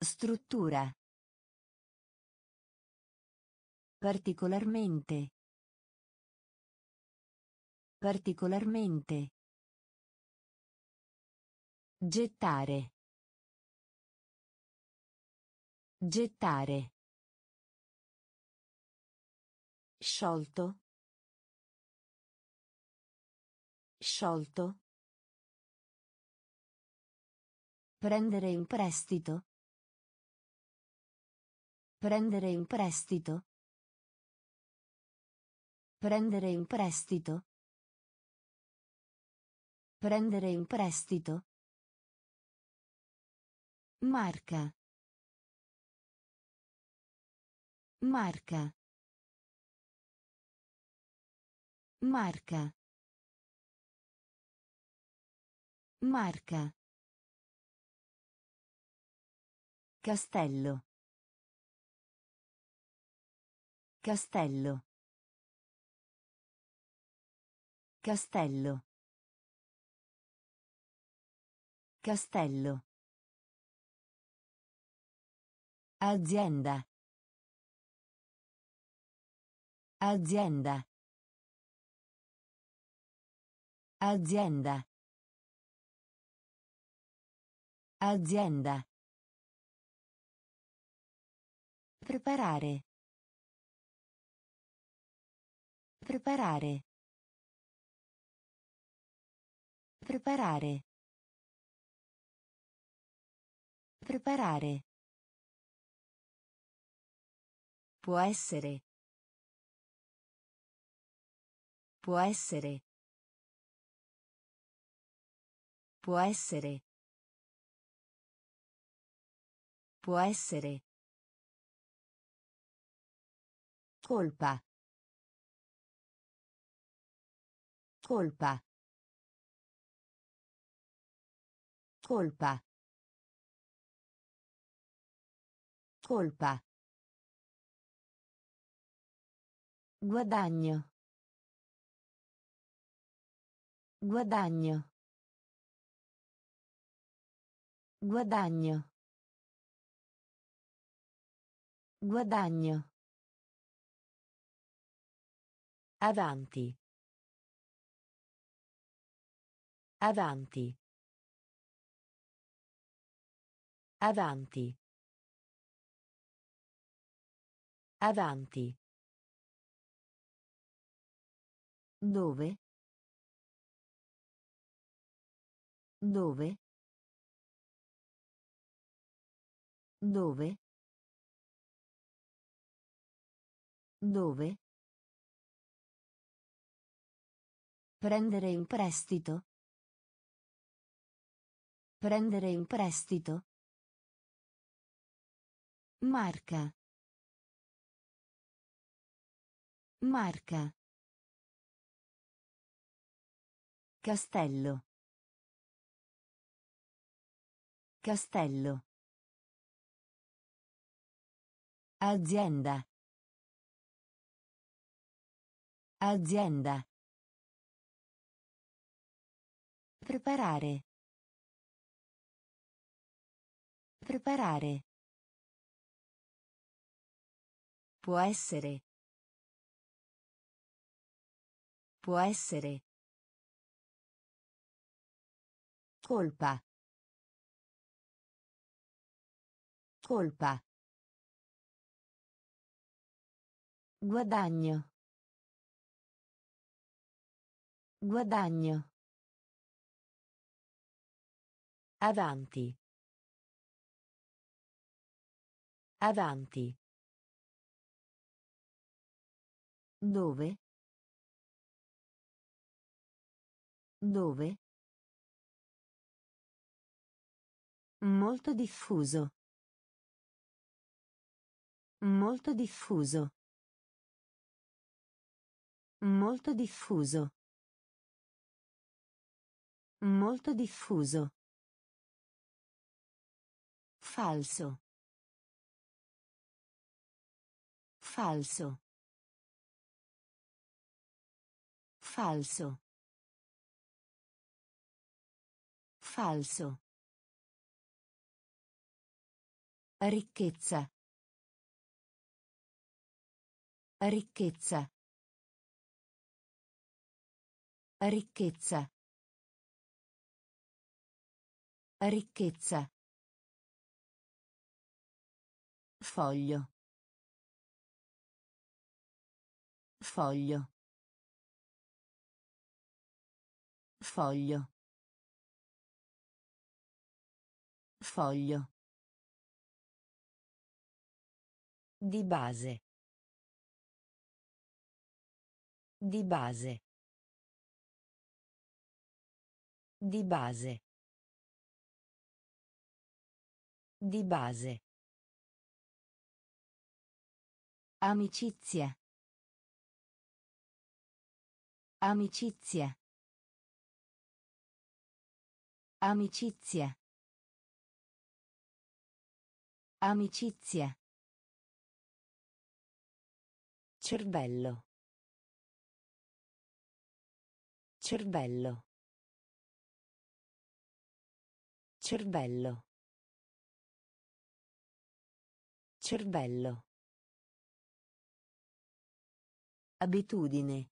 Struttura. Particolarmente. Particolarmente. Gettare. Gettare. Sciolto. Sciolto. Prendere in prestito. Prendere in prestito. Prendere in prestito. Prendere in prestito. Marca. Marca. Marca. Marca. Castello. Castello. Castello. Castello. Azienda. Azienda. Azienda. Azienda. Preparare. Preparare. Preparare. Preparare. Può essere. Può essere. Può essere. Può essere. Colpa. Colpa. Colpa. Colpa. Guadagno. Guadagno. Guadagno. Guadagno. Avanti. Avanti. Avanti. Avanti. Dove? Dove? Dove? Dove? Prendere in prestito. Prendere in prestito. Marca. Marca. Castello. Castello. Azienda. Azienda. Preparare. Preparare. Può essere. Può essere. Colpa. Colpa. Guadagno. Guadagno. Avanti. Avanti. Dove? Dove? Molto diffuso. Molto diffuso. Molto diffuso. Molto diffuso. Falso. Falso. Falso. Falso. Ricchezza. Ricchezza. Ricchezza. Ricchezza. Foglio. Foglio. Foglio. Foglio. Di base. Di base. Di base. Di base. Amicizia. Amicizia. Amicizia. Amicizia. Cervello. Cervello. Cervello. Cervello. Abitudine.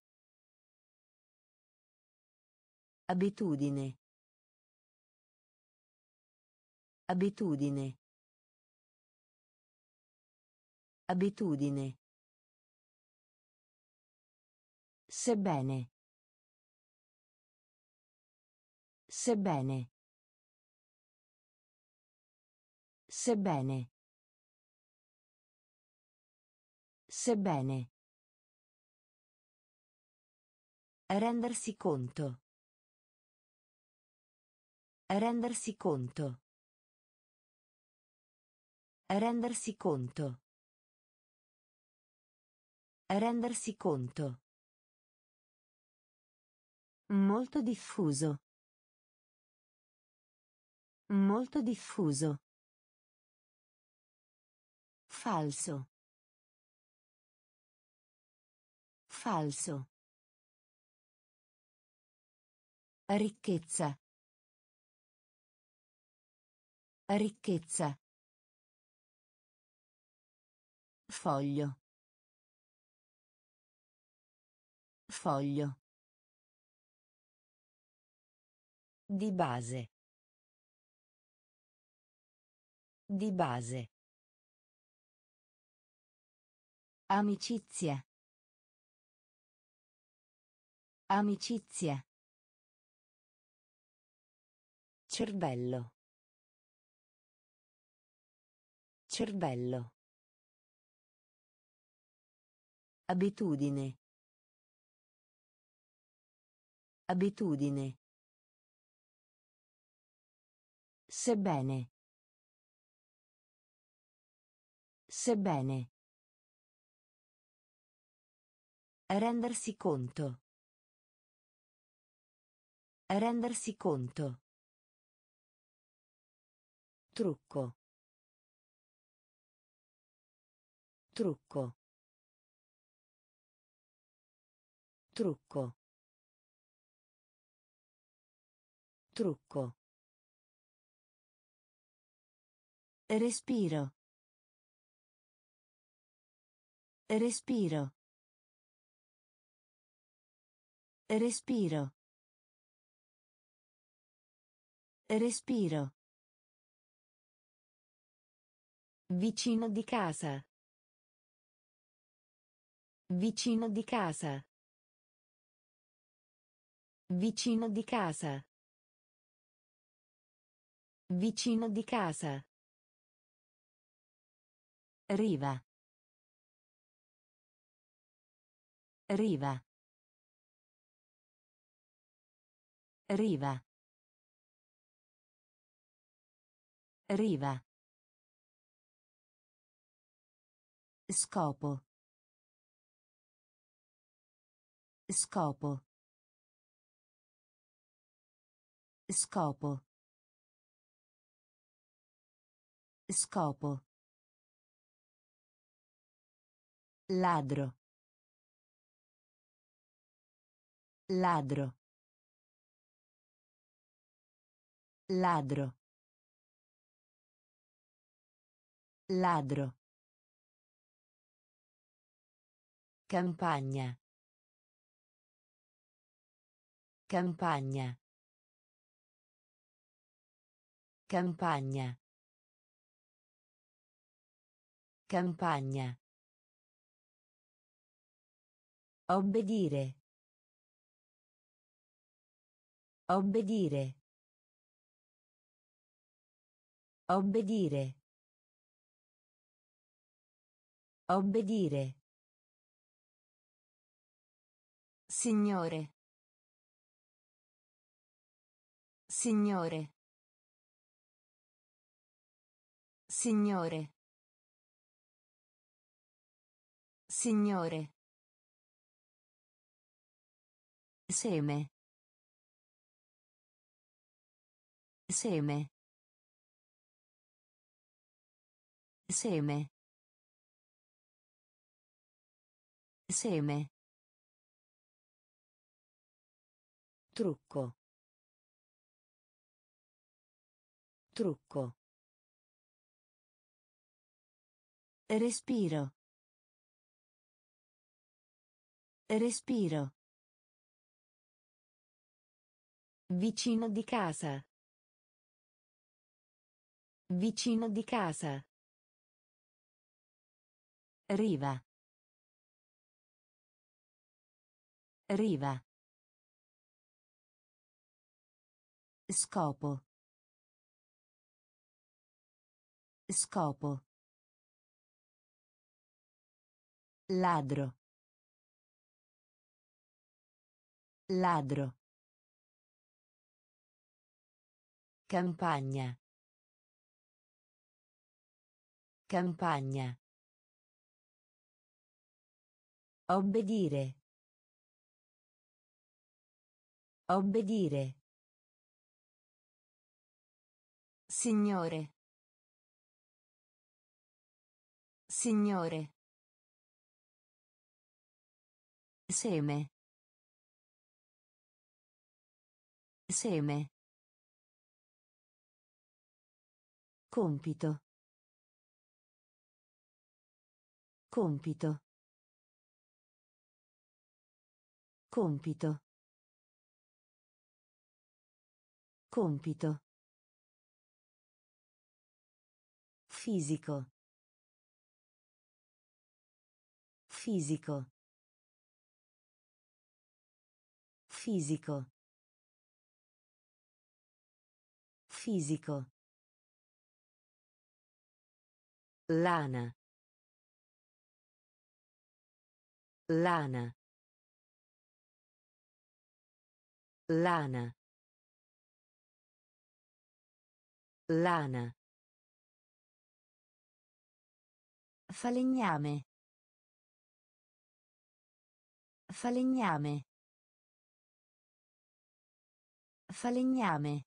Abitudine. Abitudine. Abitudine. Sebbene. Sebbene. Sebbene. Sebbene. Rendersi conto. Rendersi conto. Rendersi conto. Rendersi conto. Molto diffuso. Molto diffuso. Falso. Falso. Ricchezza. Ricchezza. Foglio. Foglio. Di base. Di base. Amicizia. Amicizia. Cervello. Cervello. Abitudine. Abitudine. Sebbene. Sebbene. Rendersi conto. Rendersi conto. Trucco. Trucco. Trucco. Trucco. Respiro. Respiro. Respiro. Respiro. Vicino di casa. Vicino di casa. Vicino di casa. Vicino di casa. Riva. Riva. Riva. Riva. Scopo. Scopo. Scopo. Scopo. Ladro. Ladro. Ladro. Ladro. Campagna. Campagna. Campagna. Campagna. Obbedire. Obbedire. Obbedire. Obbedire. Signore. Signore. Signore. Signore. Seme. Seme. Seme. Seme. Trucco. Trucco. Respiro. Respiro. Vicino di casa. Vicino di casa. Riva. Riva. Scopo. Scopo. Ladro. Ladro. Campagna. Campagna. Obbedire. Obbedire. Signore. Signore. Seme. Seme. Compito. Compito. Compito. Compito. Fisico. Fisico. Fisico. Fisico. Lana. Lana. Lana. Lana. Falegname. Falegname. Falegname.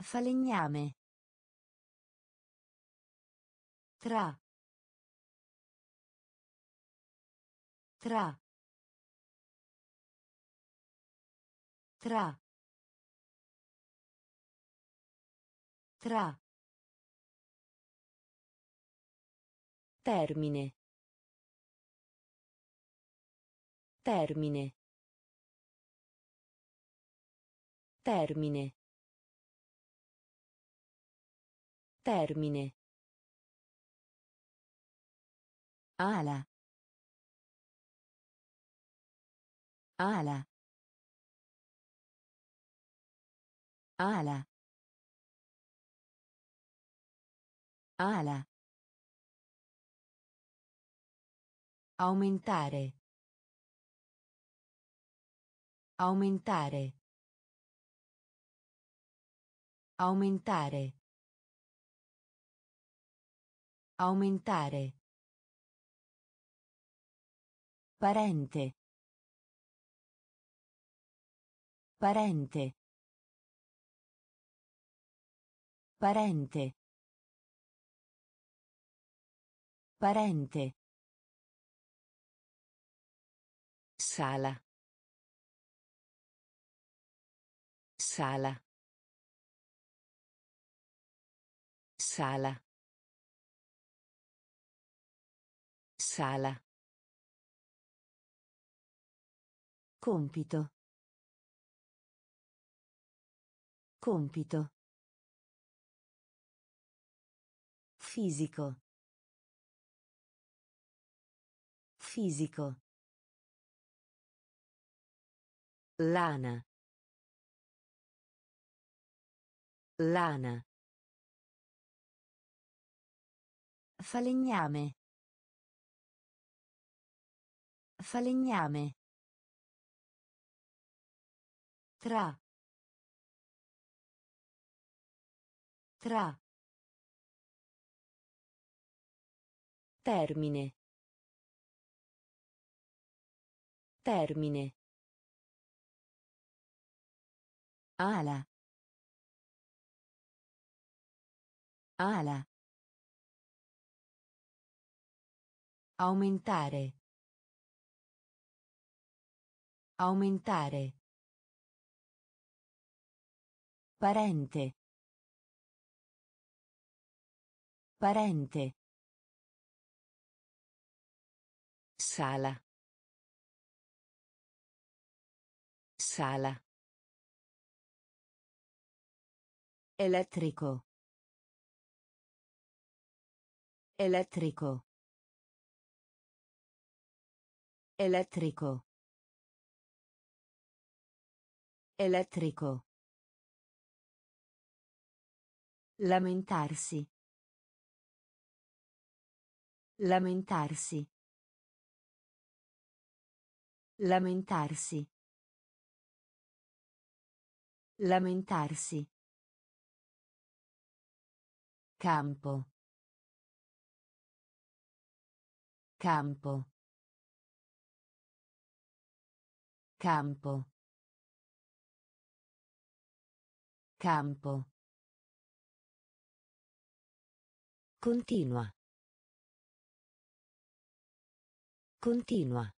Falegname. Tra. Tra. Tra. Tra. Termine. Termine. Termine. Termine. Ala. Ala. Ala. Ala. Aumentare. Aumentare. Aumentare. Aumentare. Parente. Parente. Parente. Parente. Sala. Sala. Sala. Sala. Compito. Compito. Fisico. Fisico. Lana. Lana. Falegname. Falegname. Tra. Tra. Termine. Termine. Ala. Ala. Aumentare. Aumentare. Parente. Parente. Sala. Sala. Elettrico. Elettrico. Elettrico. Elettrico. Lamentarsi. Lamentarsi. Lamentarsi. Lamentarsi. Campo. Campo. Campo. Campo. Continua. Continua.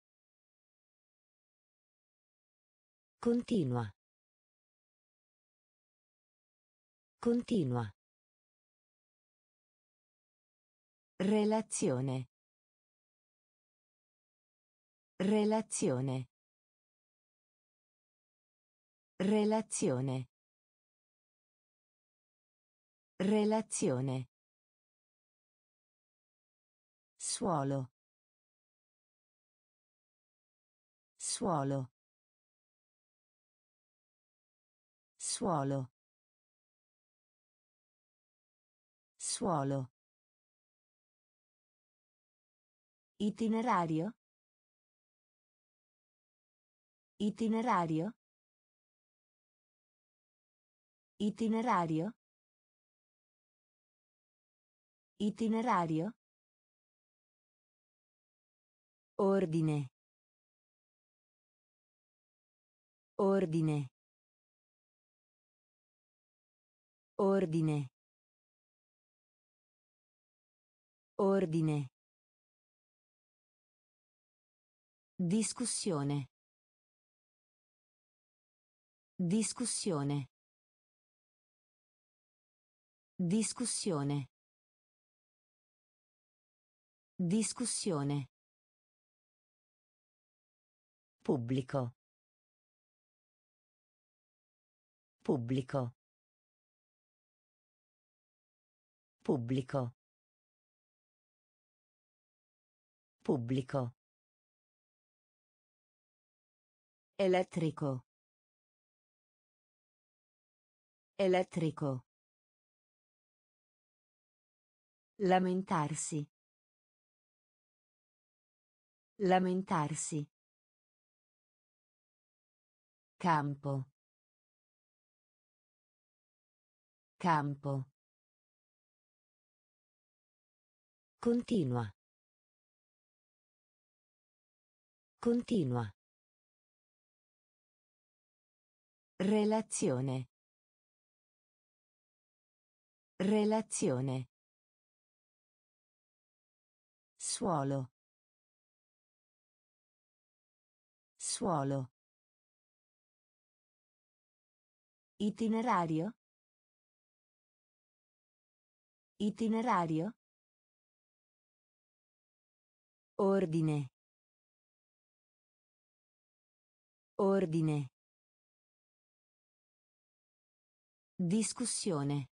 Continua. Continua. Relazione. Relazione. Relazione. Relazione. Suolo. Suolo. Suolo. Suolo. Itinerario. Itinerario. Itinerario. Itinerario. Ordine. Ordine. Ordine. Ordine. Discussione. Discussione. Discussione. Discussione. Pubblico. Pubblico. Pubblico. Pubblico. Elettrico. Elettrico. Lamentarsi. Lamentarsi. Campo. Campo. Continua. Continua. Relazione. Relazione. Suolo. Suolo. Itinerario. Itinerario. Ordine. Ordine. Discussione.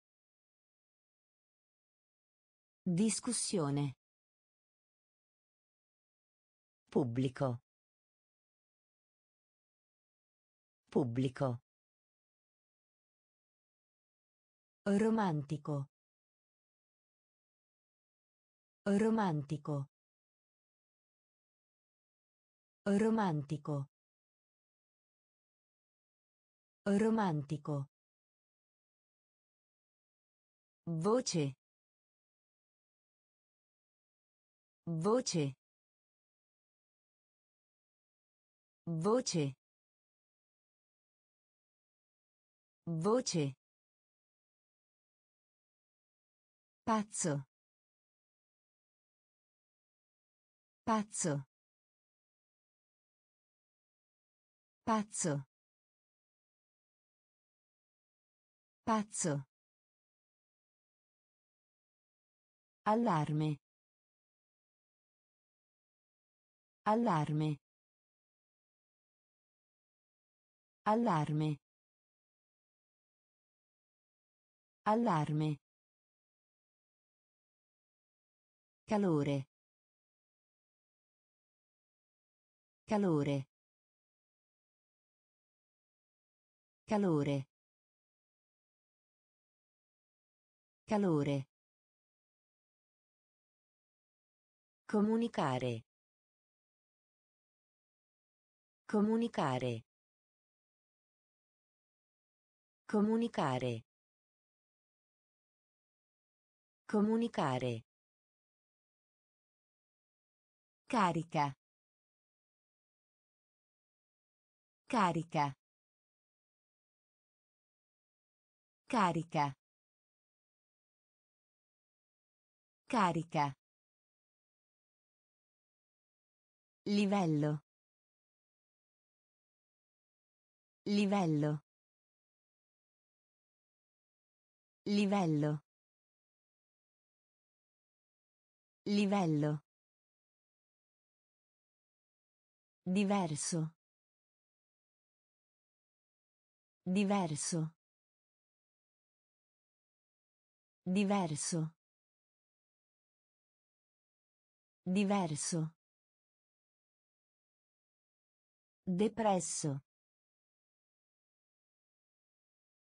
Discussione. Pubblico. Pubblico. Romantico. Romantico. Romantico. Romantico. Voce. Voce. Voce. Voce. Pazzo. Pazzo. Pazzo. Pazzo. Allarme. Allarme. Allarme. Allarme. Calore. Calore. Calore. Calore. Comunicare. Comunicare. Comunicare. Comunicare. Carica. Carica. Carica. Carica. Livello. Livello. Livello. Livello. Diverso. Diverso. Diverso. Diverso. Depresso.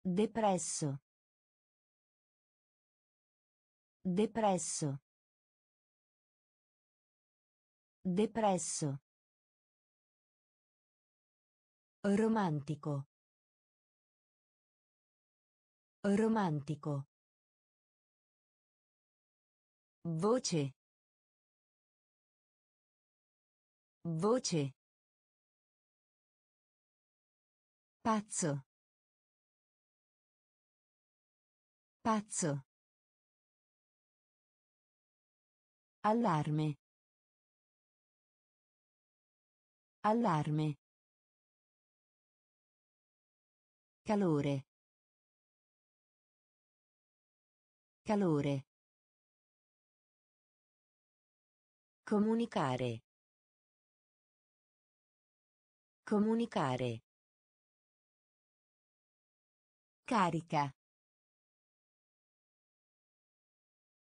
Depresso. Depresso. Depresso. Romantico. Romantico. Voce. Voce. Pazzo. Pazzo. Allarme. Allarme. Calore. Calore. Comunicare. Comunicare. Carica.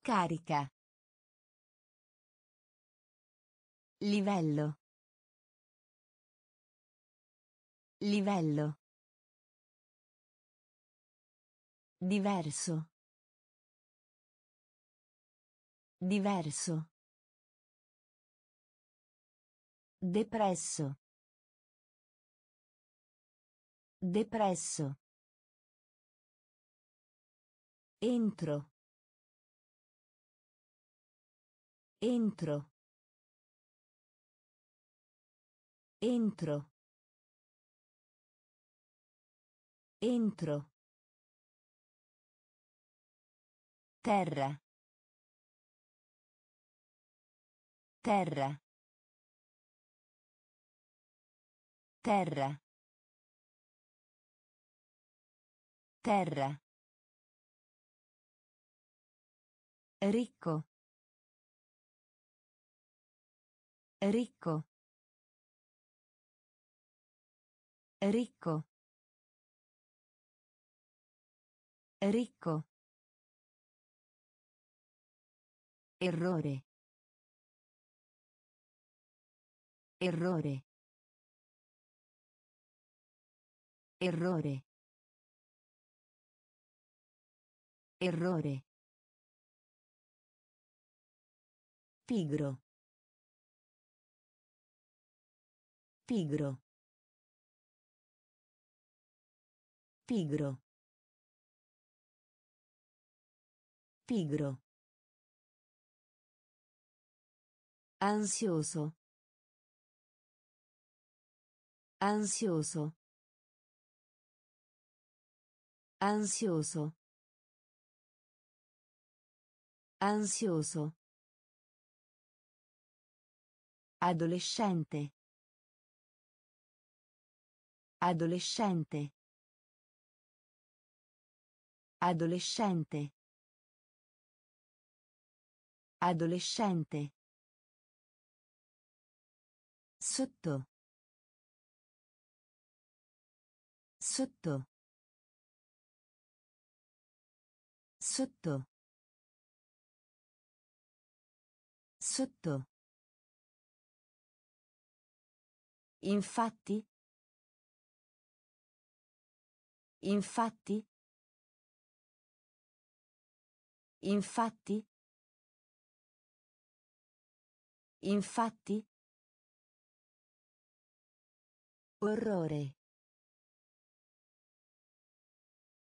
Carica. Livello. Livello. Diverso. Diverso. Depresso. Depresso. Entro. Entro. Entro. Entro. Terra. Terra. Terra. Terra. Ricco. Ricco. Ricco. Ricco. Errore. Errore. Errore. Errore. Pigro. Pigro. Pigro. Pigro. Ansioso. Ansioso. Ansioso. Ansioso. Adolescente. Adolescente. Adolescente. Adolescente. Sotto. Sotto. Sotto. Sotto. Infatti. Infatti. Infatti. Infatti. Orrore.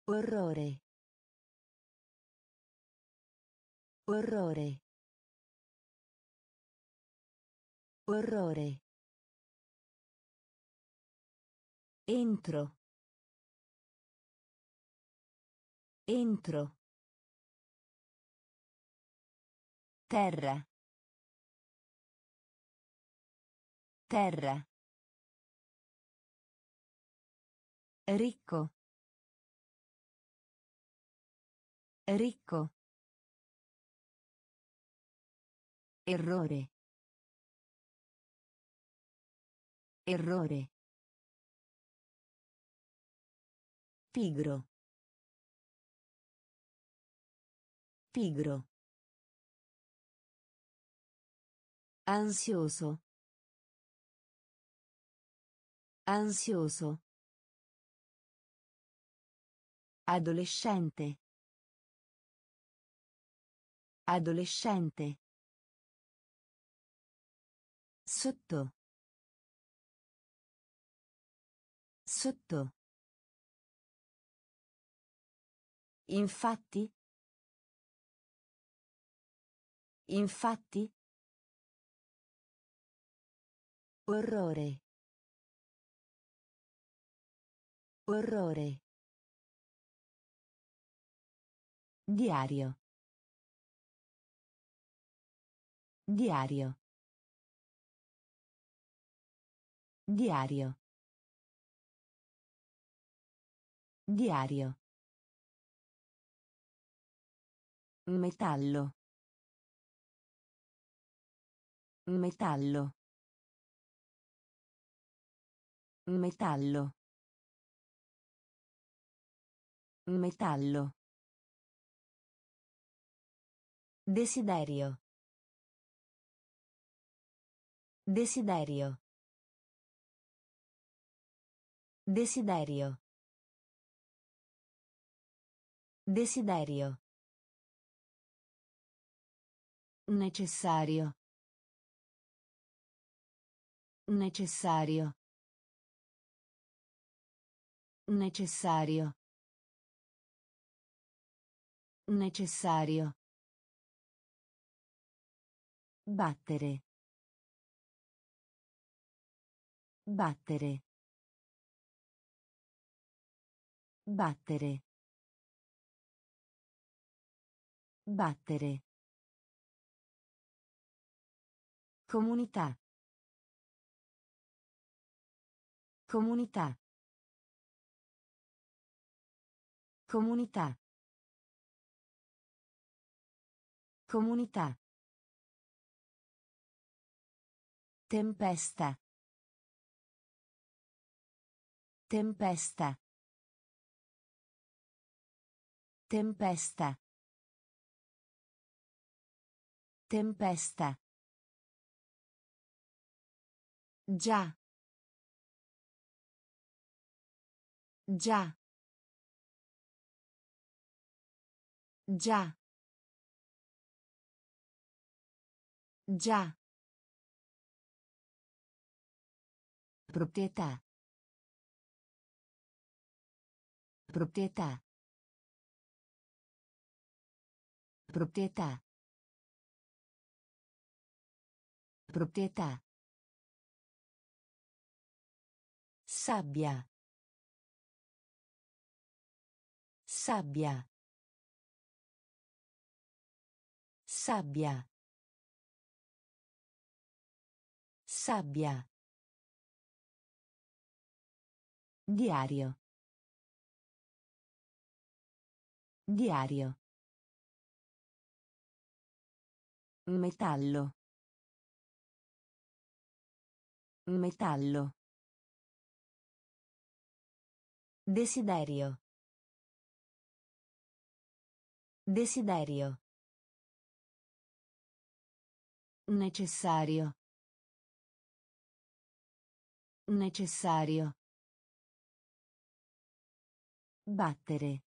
Orrore. Orrore. Orrore. Entro. Entro. Terra. Terra. Ricco. Ricco. Errore. Errore. Pigro. Pigro. Ansioso. Ansioso. Adolescente. Adolescente. Sotto. Sotto. Infatti. Infatti. Orrore. Orrore. Diario. Diario. Diario. Diario. Metallo. Metallo. Metallo. Metallo. Desiderio. Desiderio. Desiderio. Desiderio. Necessario. Necessario. Necessario. Necessario. Battere. Battere. Battere. Battere. Comunità. Comunità. Comunità. Comunità. Tempesta. Tempesta. Tempesta. Tempesta. Già. Già. Già. Già. Proprietà. Proprietà. Proprietà. Proprietà. Sabbia. Sabbia. Sabbia. Sabbia. Diario. Diario. Metallo. Metallo. Desiderio. Desiderio. Necessario. Necessario. Battere.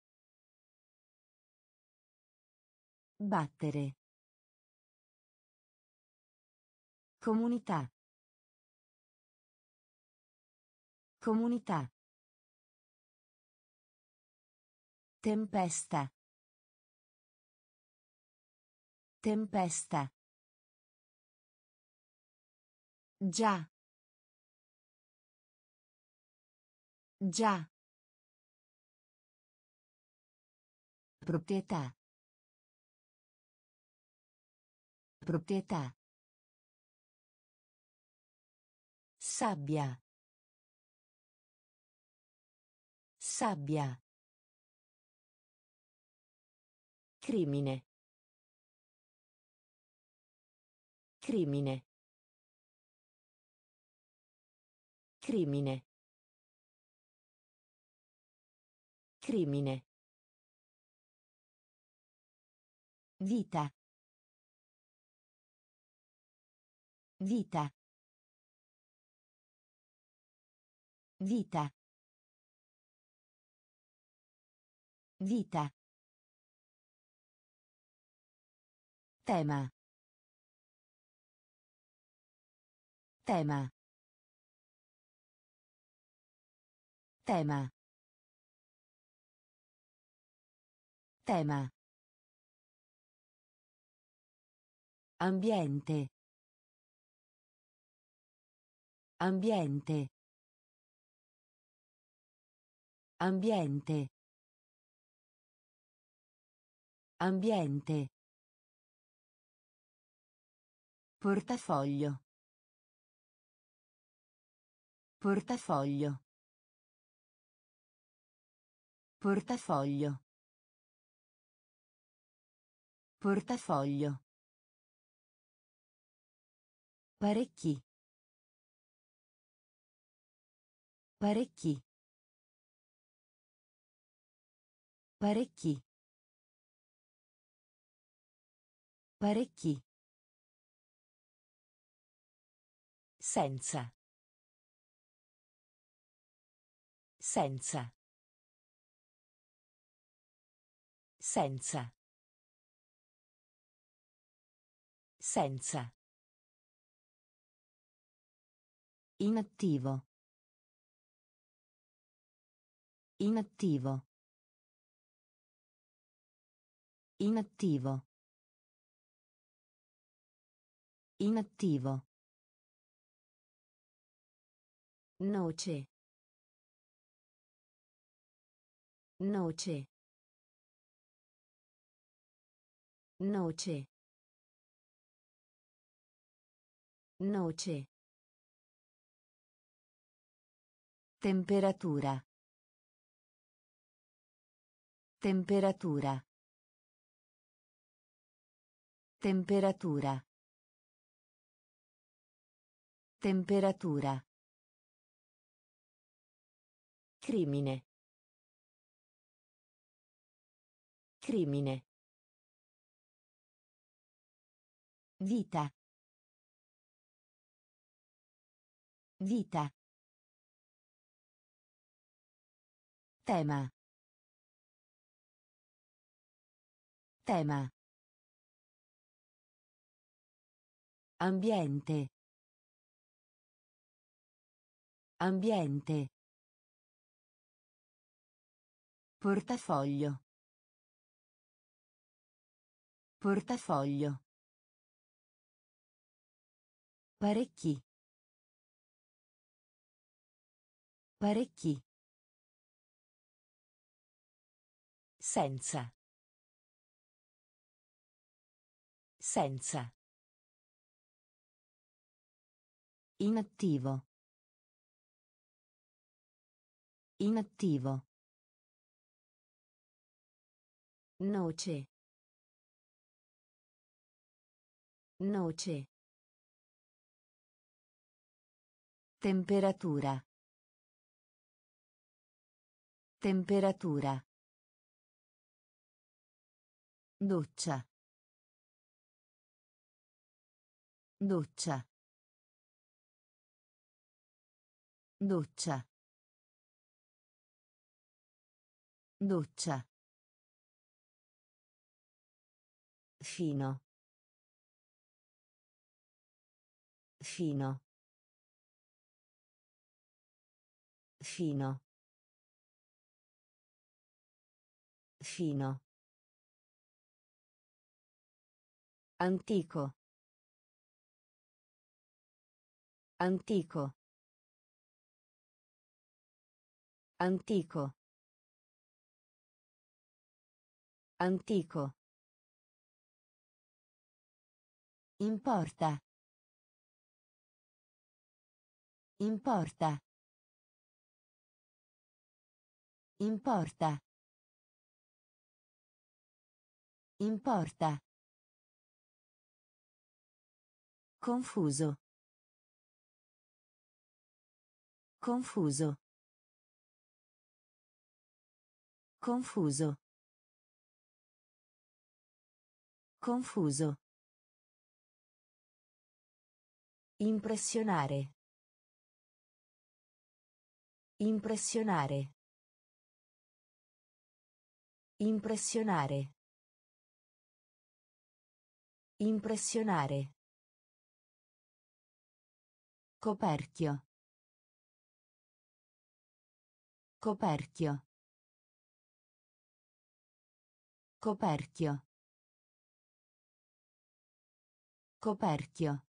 Battere. Comunità. Comunità. Tempesta. Tempesta. Già. Già. Proprietà. Proprietà. Sabbia. Sabbia. Crimine. Crimine. Crimine. Crimine. Vita. Vita. Vita. Vita. Tema. Tema. Tema. Tema. Ambiente. Ambiente. Ambiente. Ambiente. Portafoglio. Portafoglio. Portafoglio. Portafoglio. Parecchi. Parecchi. Parecchi. Parecchi. Senza. Senza. Senza. Senza. Inattivo. Inattivo. Inattivo. Inattivo. Noce. Noce. Noce. Noce. Temperatura. Temperatura. Temperatura. Temperatura. Crimine. Crimine. Vita. Vita. Tema. Tema. Ambiente. Ambiente. Portafoglio. Portafoglio. Parecchi. Parecchi. Senza. Senza. Inattivo. Inattivo. Noce. Noce. Temperatura. Temperatura. Doccia. Doccia. Doccia. Doccia. Fino. Fino. Fino. Fino. Antico. Antico. Antico. Antico. Importa. Importa. Importa. Importa. Confuso. Confuso. Confuso. Confuso. Impressionare. Impressionare. Impressionare. Impressionare. Coperchio. Coperchio. Coperchio. Coperchio.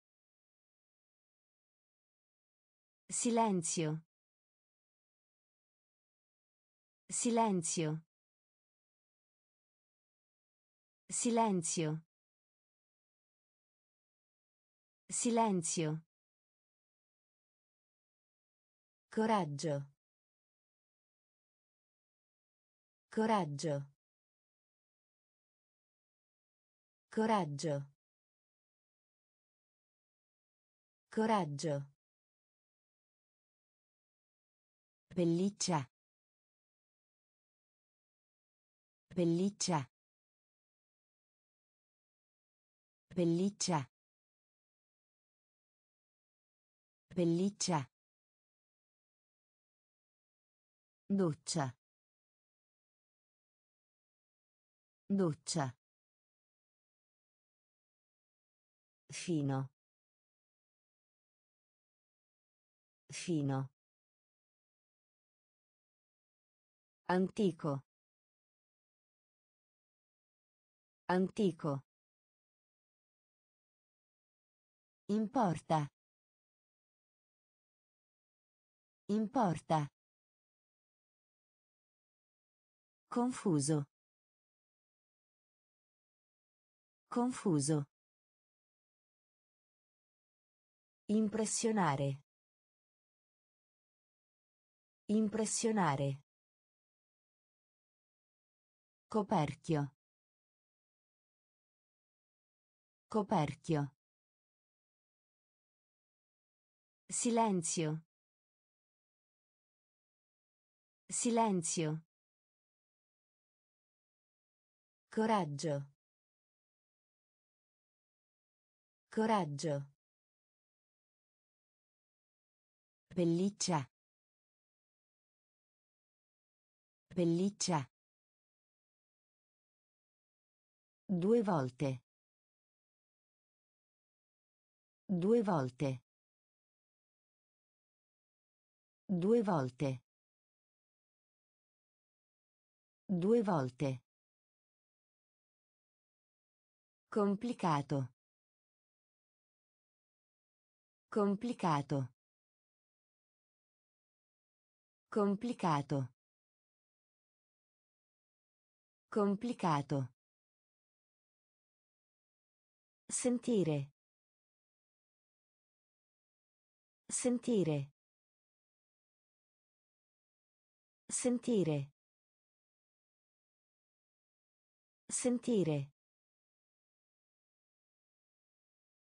Silenzio. Silenzio. Silenzio. Silenzio. Coraggio. Coraggio. Coraggio. Coraggio. Pelliccia. Pelliccia. Pelliccia. Pelliccia. Doccia. Doccia. Fino. Fino. Antico. Antico. Importa. Importa. Confuso. Confuso. Impressionare. Impressionare. Coperchio. Coperchio. Silenzio. Silenzio. Coraggio. Coraggio. Pelliccia. Pelliccia. Due volte. Due volte. Due volte. Due volte. Complicato. Complicato. Complicato. Complicato. Sentire. Sentire. Sentire. Sentire.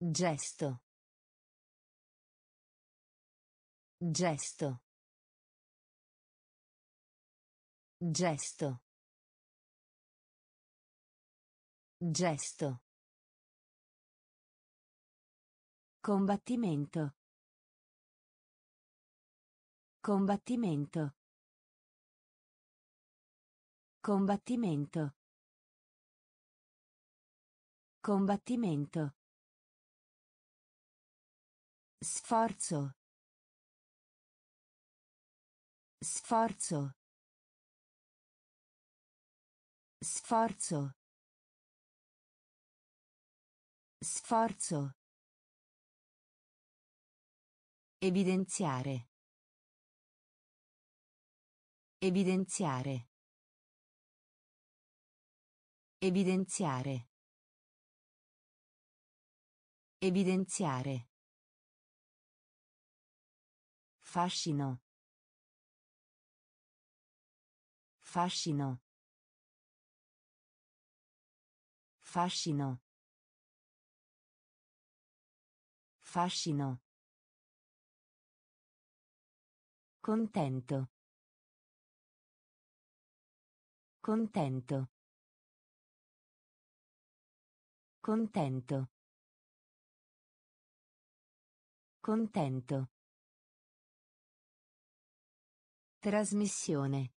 Gesto. Gesto. Gesto. Gesto. Combattimento. Combattimento. Combattimento. Combattimento. Sforzo. Sforzo. Sforzo. Sforzo. Evidenziare. Evidenziare. Evidenziare. Evidenziare. Fascino. Fascino. Fascino. Fascino. Contento. Contento. Contento. Contento. Trasmissione.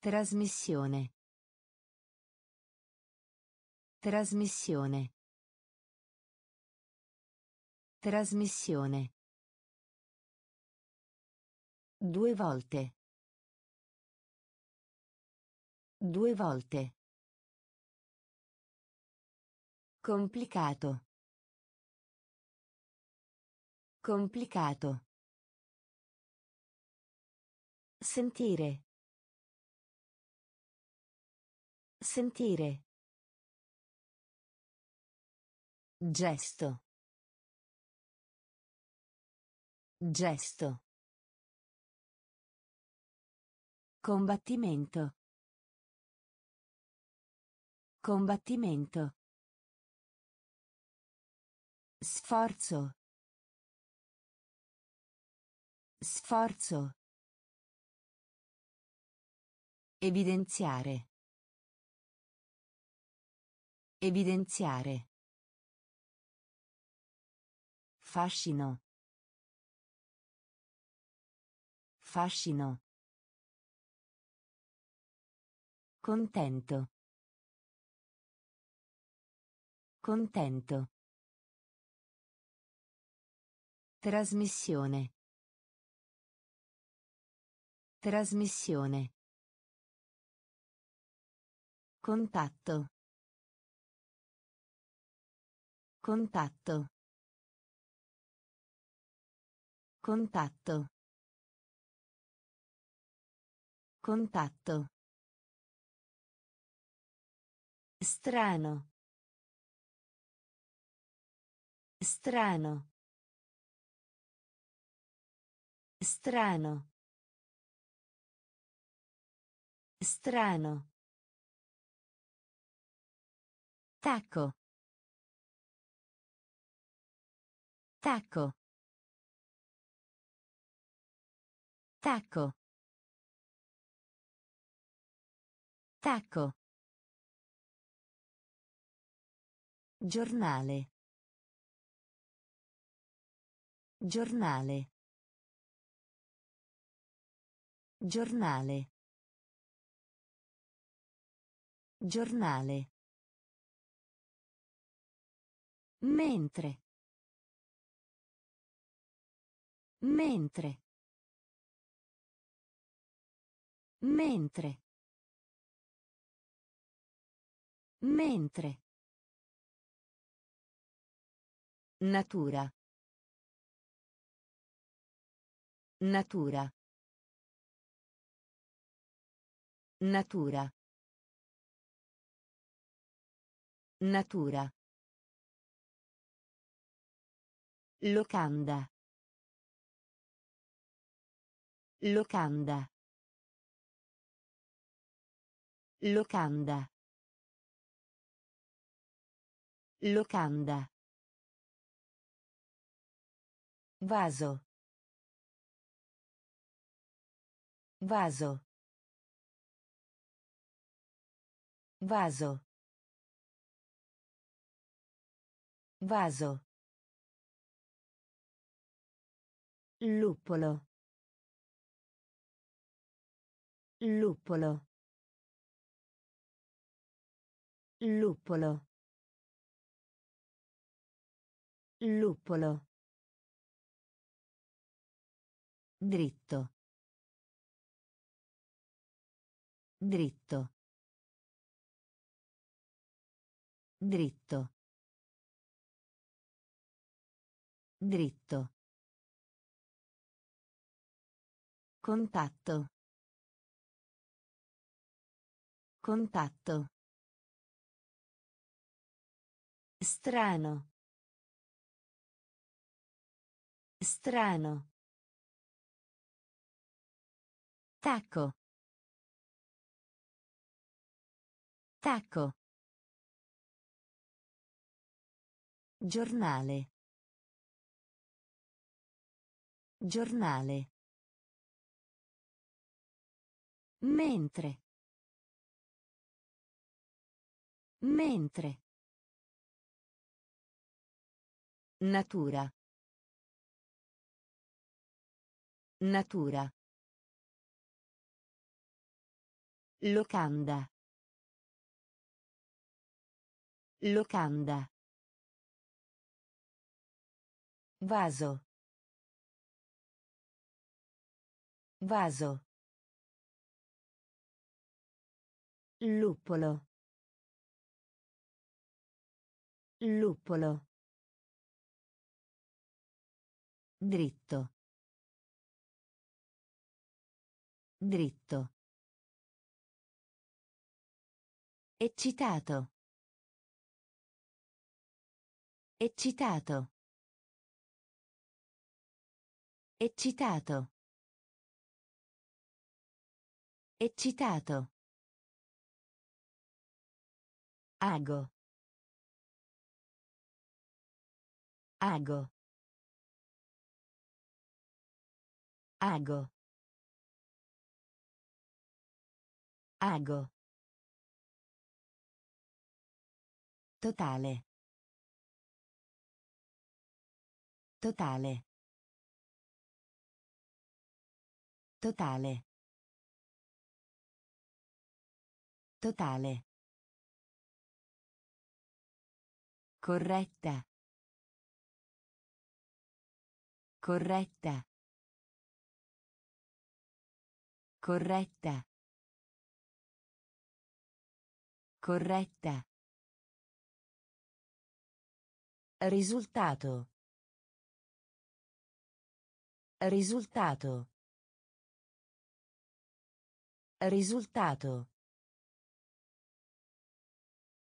Trasmissione. Trasmissione. Trasmissione. Due volte. Due volte. Complicato. Complicato. Sentire. Sentire. Gesto. Gesto. Combattimento. Combattimento. Sforzo. Sforzo. Evidenziare. Evidenziare. Fascino. Fascino. Contento. Contento. Trasmissione. Trasmissione. Contatto. Contatto. Contatto. Contatto. Strano. Strano. Strano. Strano. Tacco. Tacco. Tacco. Tacco. Giornale. Giornale. Giornale. Giornale. Mentre. Mentre. Mentre. Mentre. Natura. Natura. Natura. Natura. Locanda. Locanda. Locanda. Locanda. Vaso. Vaso. Vaso. Vaso. Luppolo. Luppolo. Luppolo. Luppolo. Dritto. Dritto. Dritto. Dritto. Contatto. Contatto. Strano. Strano. Tacco. Attacco. Giornale. Giornale. Mentre. Mentre. Natura. Natura. Locanda. Locanda. Vaso. Vaso. Luppolo. Luppolo. Dritto. Dritto. Eccitato. Eccitato. Eccitato. Eccitato. Ago. Ago. Ago. Ago. Totale. Totale. Totale. Totale. Corretta. Corretta. Corretta. Corretta. Risultato. Risultato. Risultato.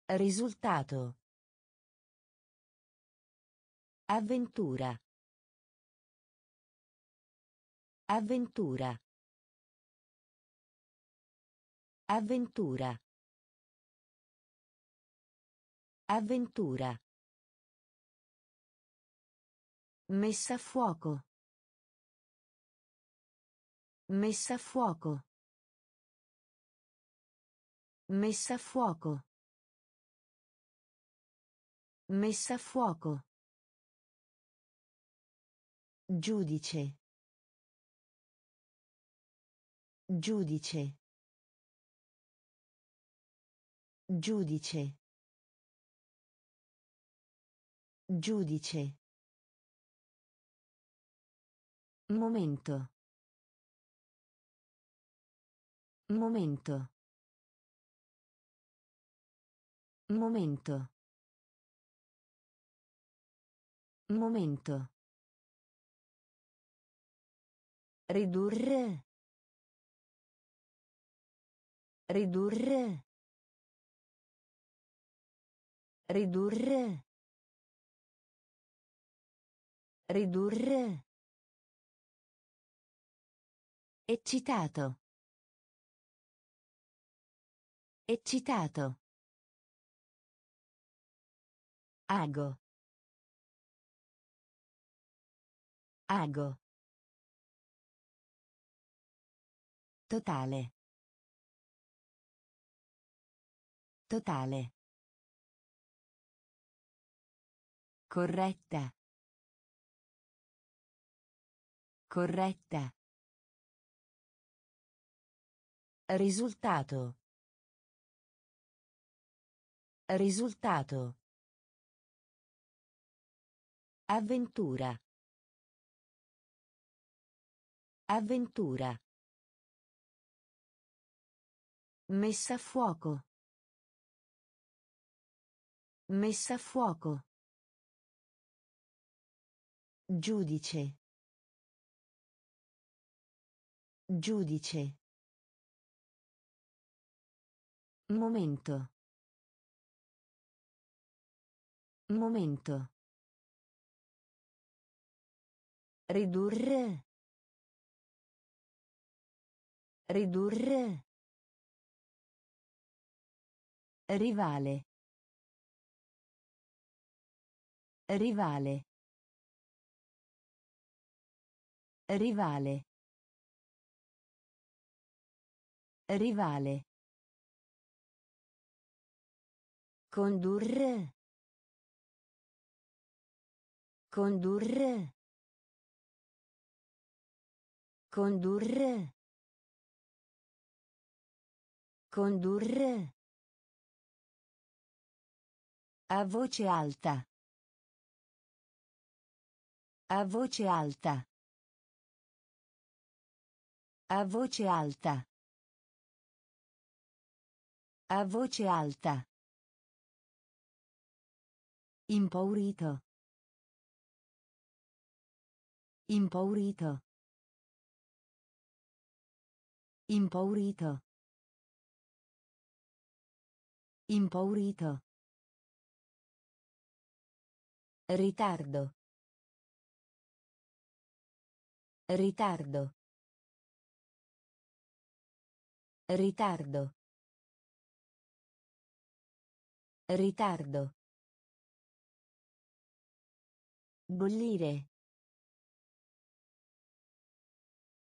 Risultato. Avventura. Avventura. Avventura. Avventura. Messa a fuoco. Messa a fuoco. Messa a fuoco. Messa a fuoco. Giudice. Giudice. Giudice. Giudice. Momento. Momento. Momento. Momento. Ridurre. Ridurre. Ridurre. Ridurre. Eccitato. Eccitato. Ago. Ago. Totale. Totale. Corretta. Corretta. Risultato. Risultato. Avventura. Avventura. Messa a fuoco. Messa a fuoco. Giudice. Giudice. Momento. Momento. Ridurre. Ridurre. Rivale. Rivale. Rivale. Rivale. Condurre. Condurre. Condurre. Condurre. A voce alta. A voce alta. A voce alta. A voce alta. Impaurito. Impaurito. Impaurito. Impaurito. Ritardo. Ritardo. Ritardo. Ritardo. Bollire.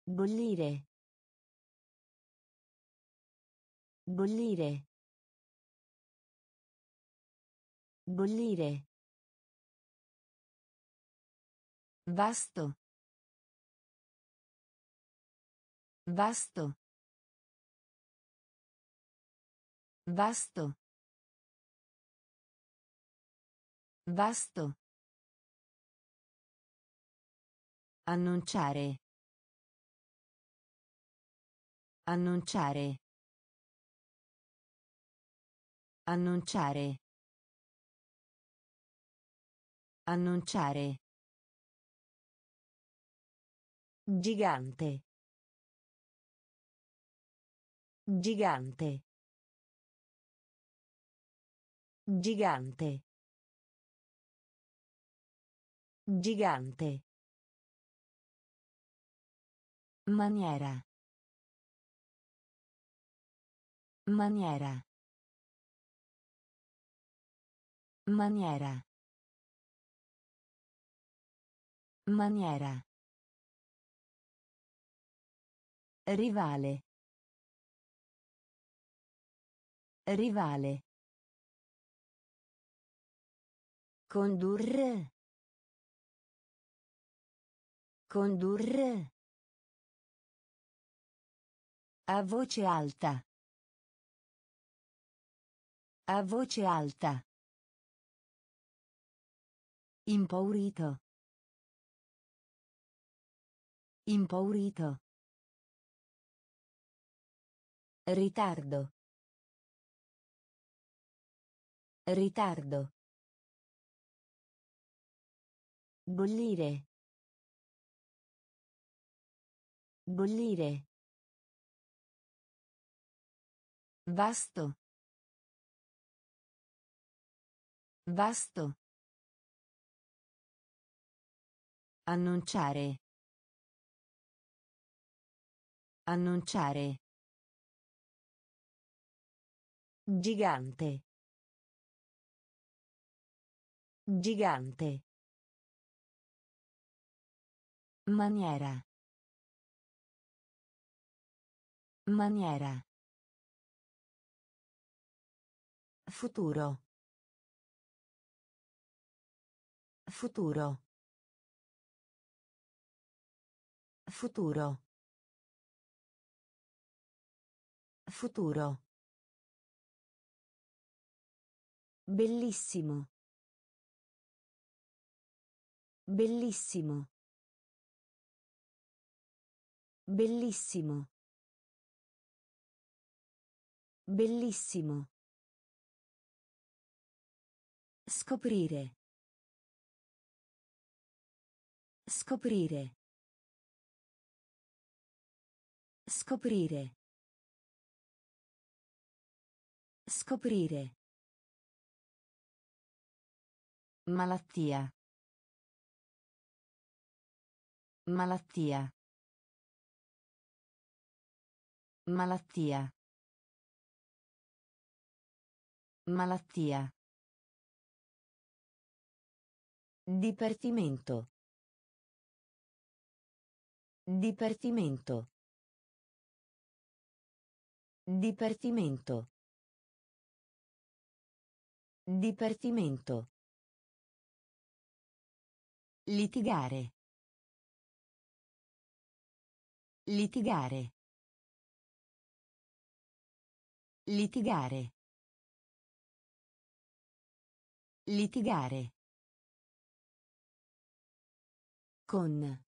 Bollire. Bollire. Bollire. Vasto. Vasto. Vasto. Vasto. Annunciare. Annunciare. Annunciare. Annunciare. Gigante. Gigante. Gigante. Gigante. Maniera. Maniera. Maniera. Maniera. Rivale. Rivale. Condurre. Condurre. A voce alta. A voce alta. Impaurito. Impaurito. Ritardo. Ritardo. Bollire. Bollire. Vasto. Vasto. Annunciare. Annunciare. Gigante. Gigante. Maniera. Maniera. Futuro. Futuro. Futuro. Futuro. Bellissimo. Bellissimo. Bellissimo. Bellissimo. Scoprire. Scoprire. Scoprire. Scoprire. Malattia. Malattia. Malattia. Malattia. Dipartimento. Dipartimento. Dipartimento. Dipartimento. Litigare. Litigare. Litigare. Litigare. Con.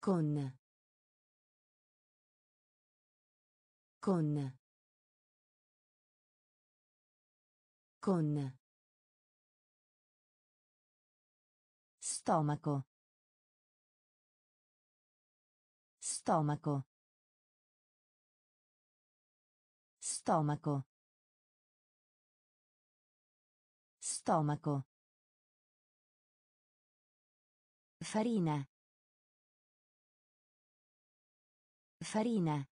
Con. Con. Con. Stomaco. Stomaco. Stomaco. Stomaco. Farina. Farina.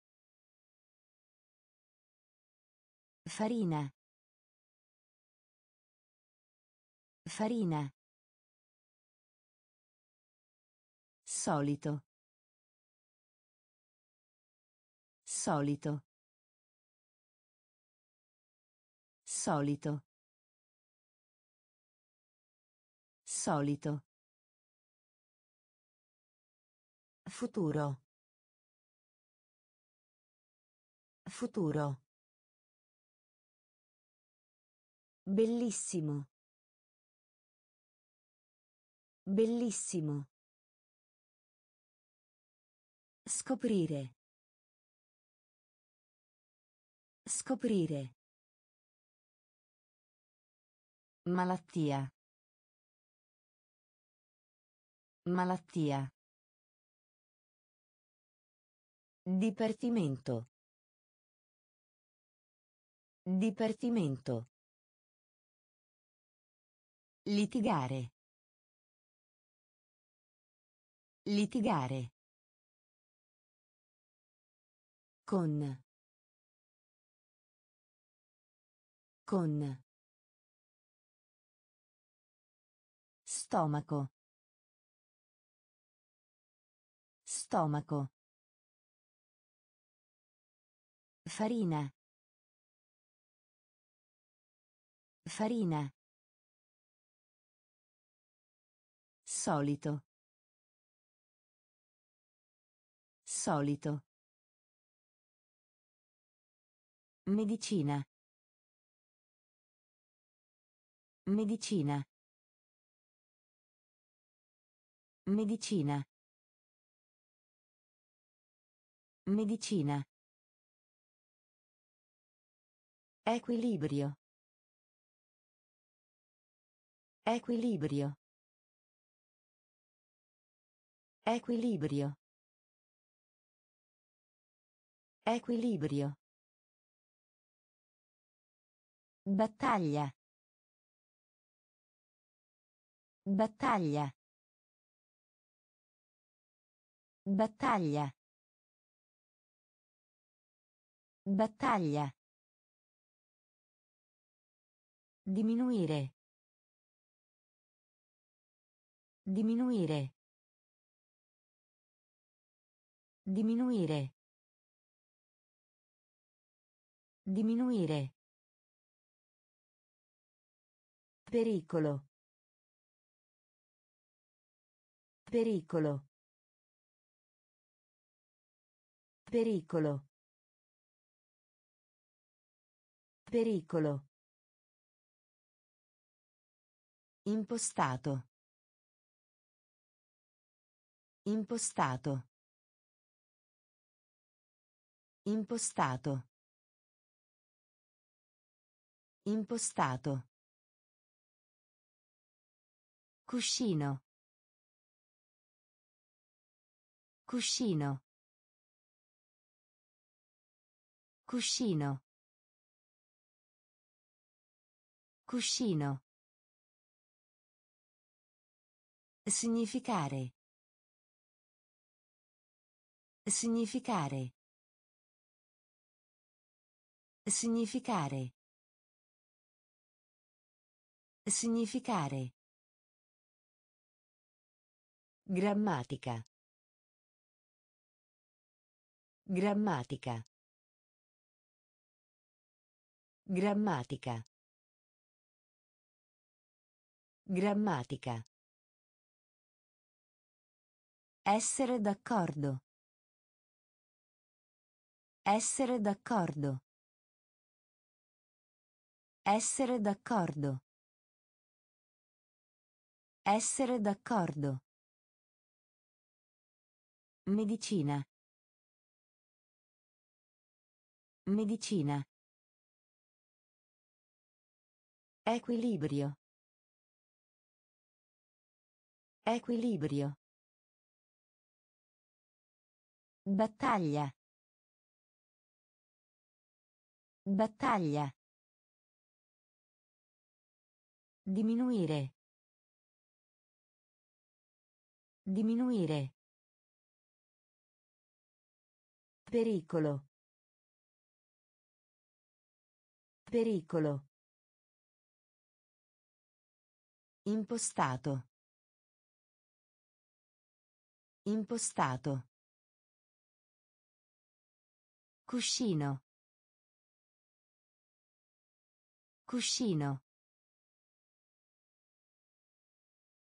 Farina. Farina. Solito. Solito. Solito. Solito. Futuro. Futuro. Bellissimo. Bellissimo. Scoprire. Scoprire. Malattia. Malattia. Dipartimento. Dipartimento. Litigare. Litigare. Con. Con. Stomaco. Stomaco. Farina. Farina. Solito. Solito. Medicina. Medicina. Medicina. Medicina. Equilibrio. Equilibrio. Equilibrio. Equilibrio. Battaglia. Battaglia. Battaglia. Battaglia. Diminuire. Diminuire. Diminuire. Diminuire. Pericolo. Pericolo. Pericolo. Pericolo. Impostato. Impostato. Impostato. Impostato. Cuscino. Cuscino. Cuscino. Cuscino. Significare. Significare. Significare. Significare. Grammatica. Grammatica. Grammatica. Grammatica. Essere d'accordo. Essere d'accordo. Essere d'accordo. Essere d'accordo. Medicina. Medicina. Equilibrio. Equilibrio. Battaglia. Battaglia. Diminuire. Diminuire. Pericolo. Pericolo. Impostato. Impostato. Cuscino. Cuscino.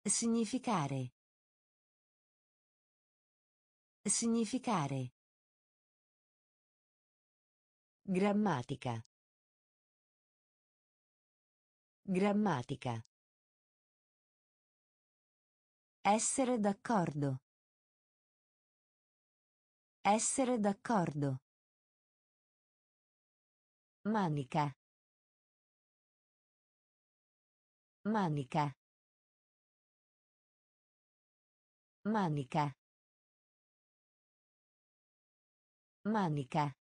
Significare. Significare. Grammatica. Grammatica. Essere d'accordo. Essere d'accordo. Manica. Manica. Manica. Manica.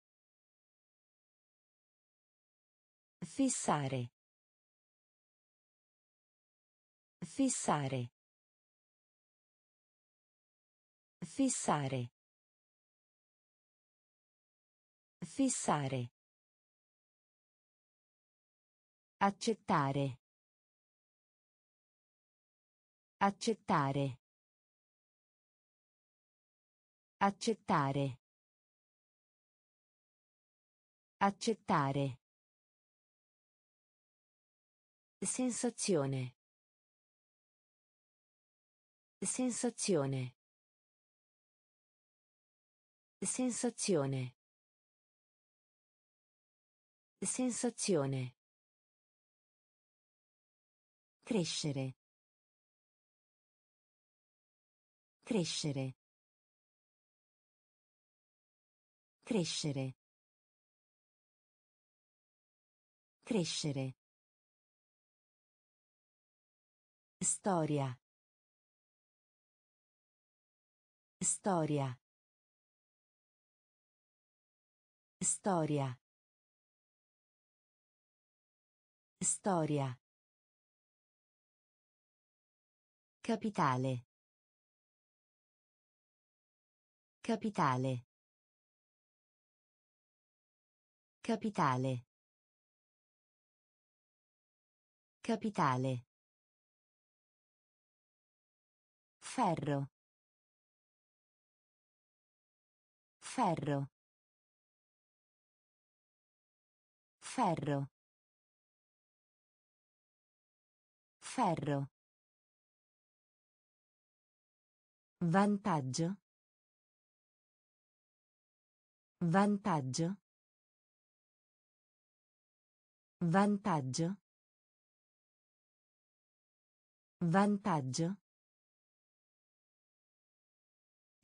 Fissare. Fissare. Fissare. Fissare. Accettare. Accettare. Accettare. Accettare. Sensazione. Sensazione. Sensazione. Sensazione. Crescere. Crescere. Crescere. Crescere. Storia. Storia. Storia. Storia. Capitale. Capitale. Capitale. Capitale. Ferro. Ferro. Ferro. Ferro. Vantaggio. Vantaggio. Vantaggio. Vantaggio.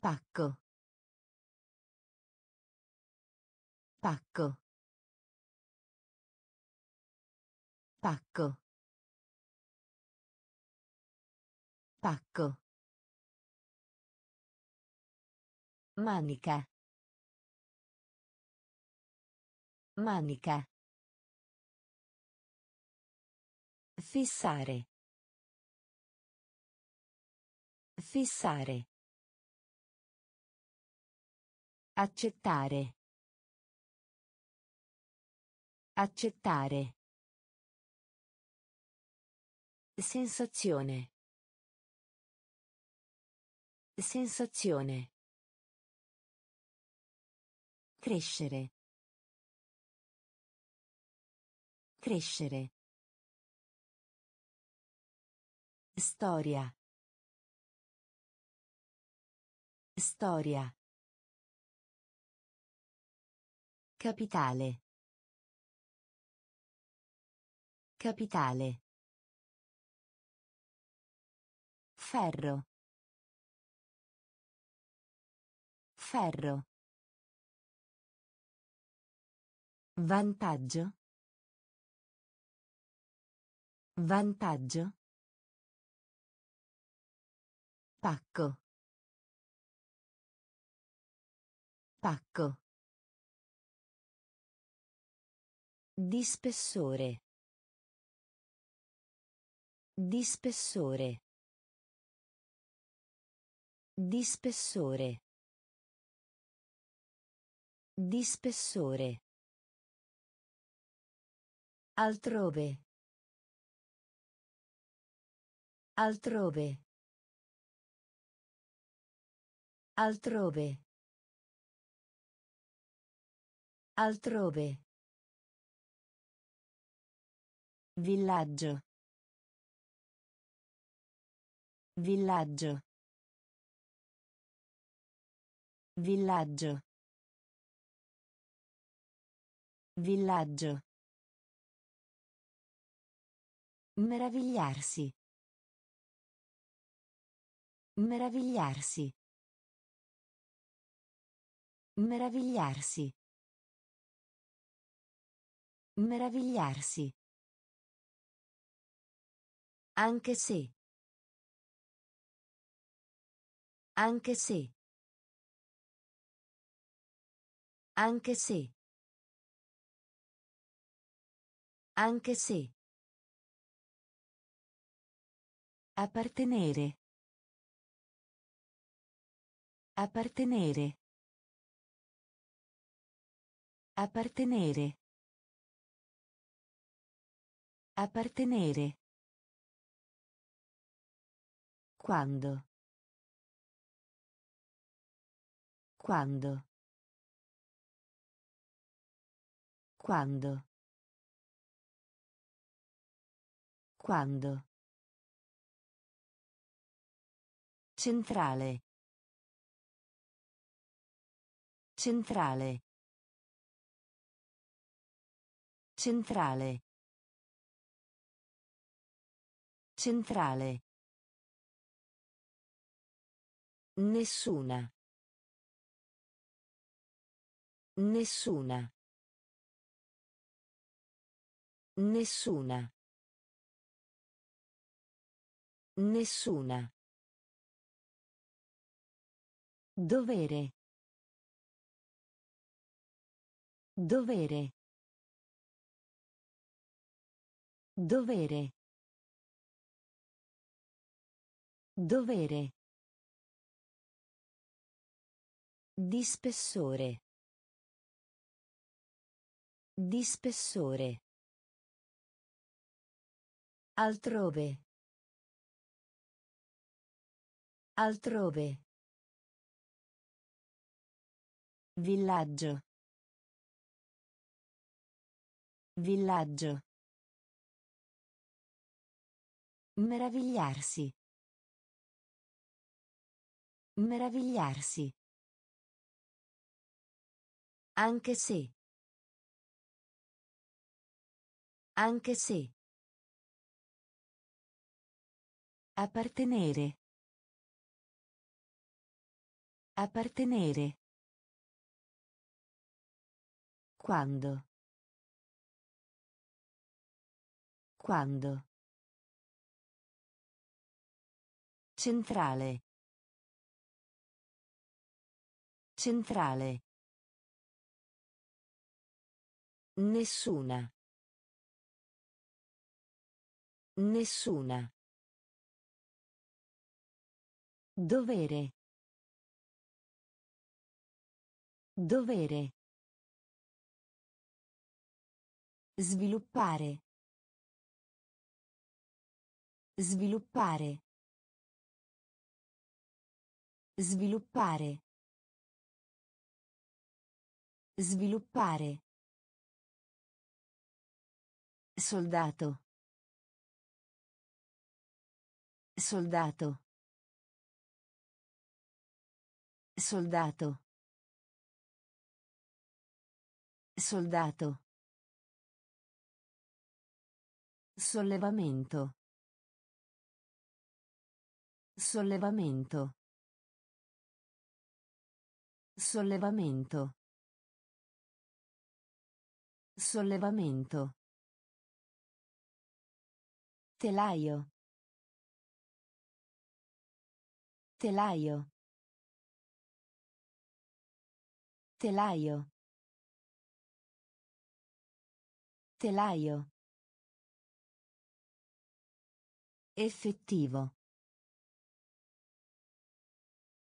Pacco. Pacco. Pacco. Pacco. Manica. Manica. Fissare. Fissare. Accettare. Accettare. Sensazione. Sensazione. Crescere. Crescere. Storia. Storia. Capitale. Capitale. Ferro. Ferro. Vantaggio. Vantaggio. Pacco. Pacco. Di spessore. Di spessore. Di spessore. Di spessore. Altrove. Altrove. Altrove. Altrove. Villaggio. Villaggio. Villaggio. Villaggio. Meravigliarsi. Meravigliarsi. Meravigliarsi. Meravigliarsi. Anche se. Anche se. Anche se. Anche se. Appartenere. Appartenere. Appartenere. Appartenere. Quando. Quando. Quando. Quando. Centrale. Centrale. Centrale. Centrale. Nessuna. Nessuna. Nessuna. Nessuna. Dovere. Dovere. Dovere. Dovere. Di spessore. Di spessore. Altrove. Altrove. Villaggio. Villaggio. Meravigliarsi. Meravigliarsi. Anche se. Anche se. Appartenere. Appartenere. Quando. Quando. Centrale. Centrale. Nessuna. Nessuna. Dovere. Dovere. Sviluppare. Sviluppare. Sviluppare. Sviluppare. Soldato. Soldato. Soldato. Soldato. Sollevamento. Sollevamento. Sollevamento. Sollevamento. Telaio. Telaio. Telaio. Telaio. Effettivo.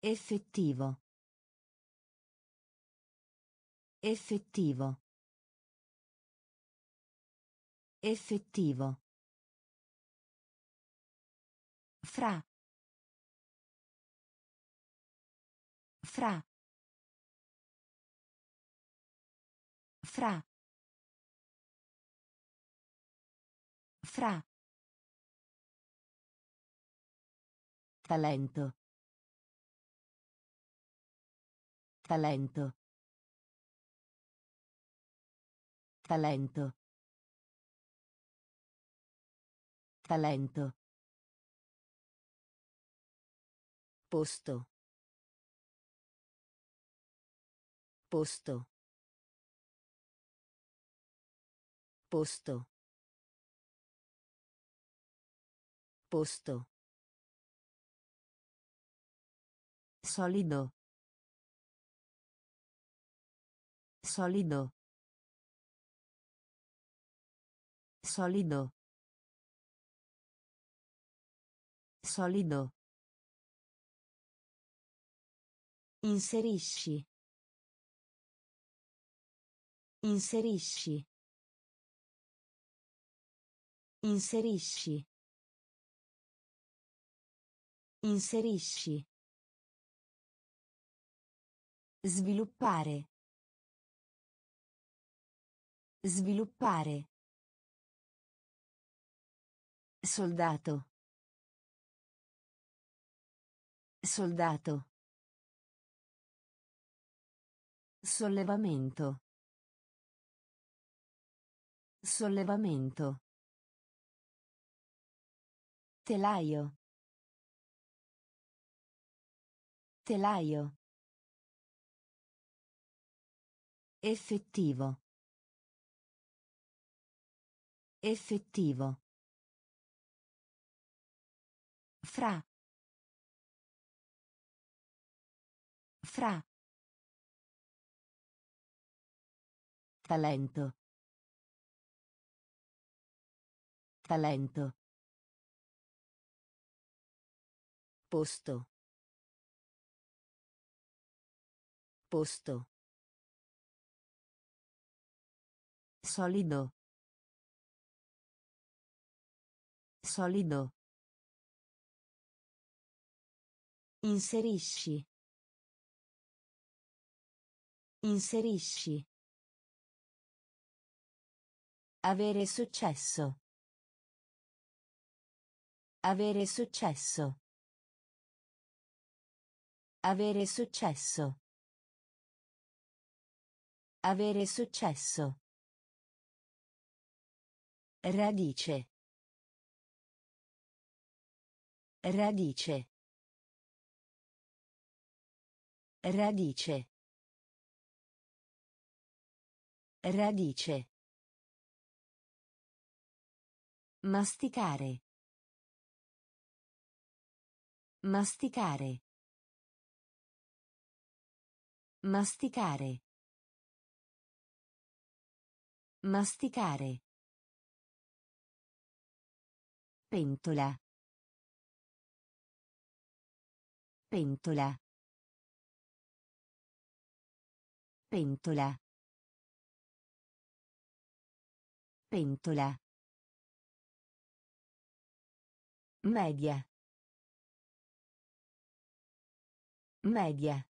Effettivo. Effettivo. Effettivo. Fra. Fra. Fra. Fra. Talento. Talento. Talento. Talento. Posto. Posto. Posto. Posto. Solido. Solido. Solido. Solido. Inserisci. Inserisci. Inserisci. Inserisci. Sviluppare. Sviluppare. Soldato. Soldato. Sollevamento. Sollevamento. Telaio. Telaio. Effettivo. Effettivo. Fra. Fra. Talento. Talento. Posto. Posto. Solido. Solido. Inserisci. Inserisci. Avere successo. Avere successo. Avere successo. Avere successo. Radice. Radice. Radice. Radice. Masticare. Masticare. Masticare. Masticare. Pentola. Pentola. Pentola. Pentola. Media. Media.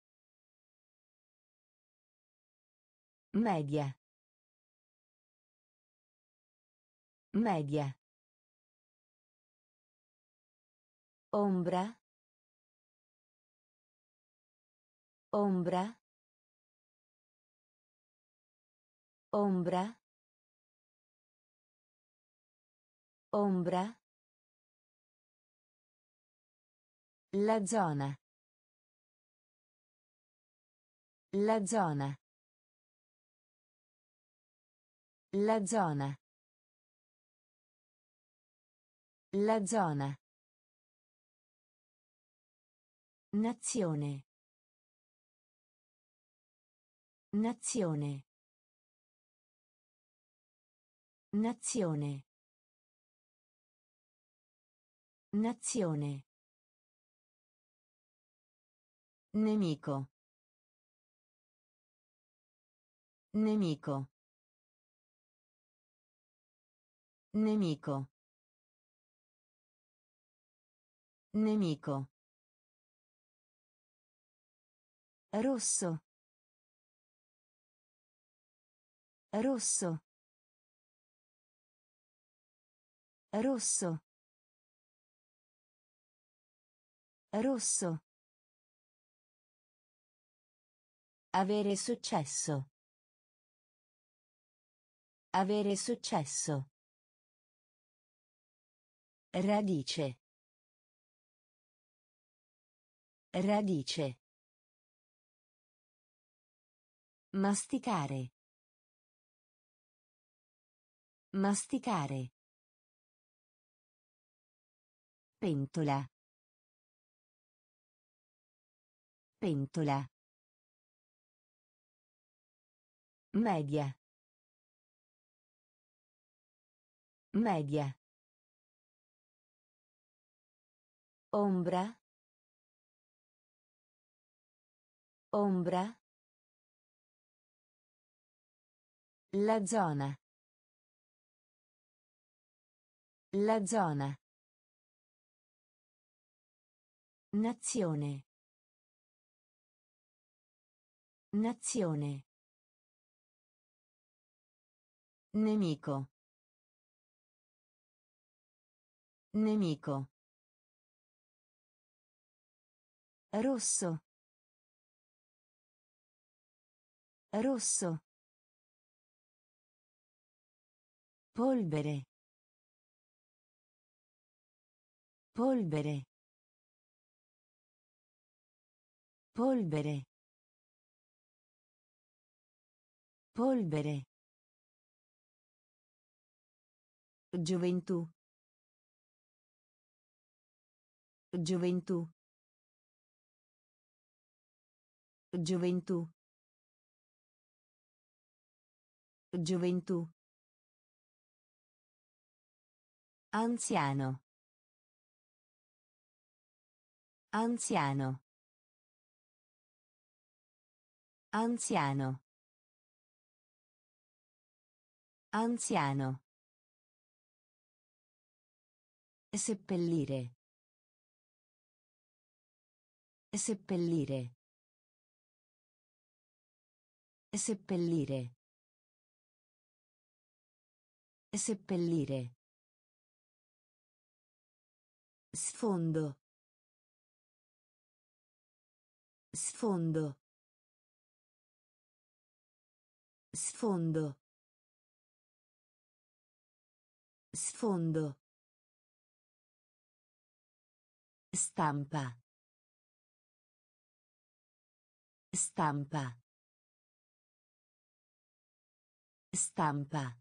Media. Media. Ombra. Ombra. Ombra. Ombra. La zona. La zona. La zona. La zona. Nazione. Nazione. Nazione. Nazione. Nemico. Nemico. Nemico. Nemico. Rosso. Rosso. Rosso. Rosso. Avere successo. Avere successo. Radice. Radice. Masticare. Masticare. Pentola. Pentola. Media. Media. Ombra. Ombra. La zona. La zona. Nazione. Nazione. Nemico. Nemico. Rosso. Rosso. Polvere. Polvere. Polvere. Polvere. Gioventù. Gioventù. Gioventù. Gioventù. Anziano. Anziano. Anziano. Anziano. Seppellire. Seppellire. Seppellire. Seppellire. Sfondo. Sfondo. Sfondo. Sfondo. Stampa. Stampa. Stampa.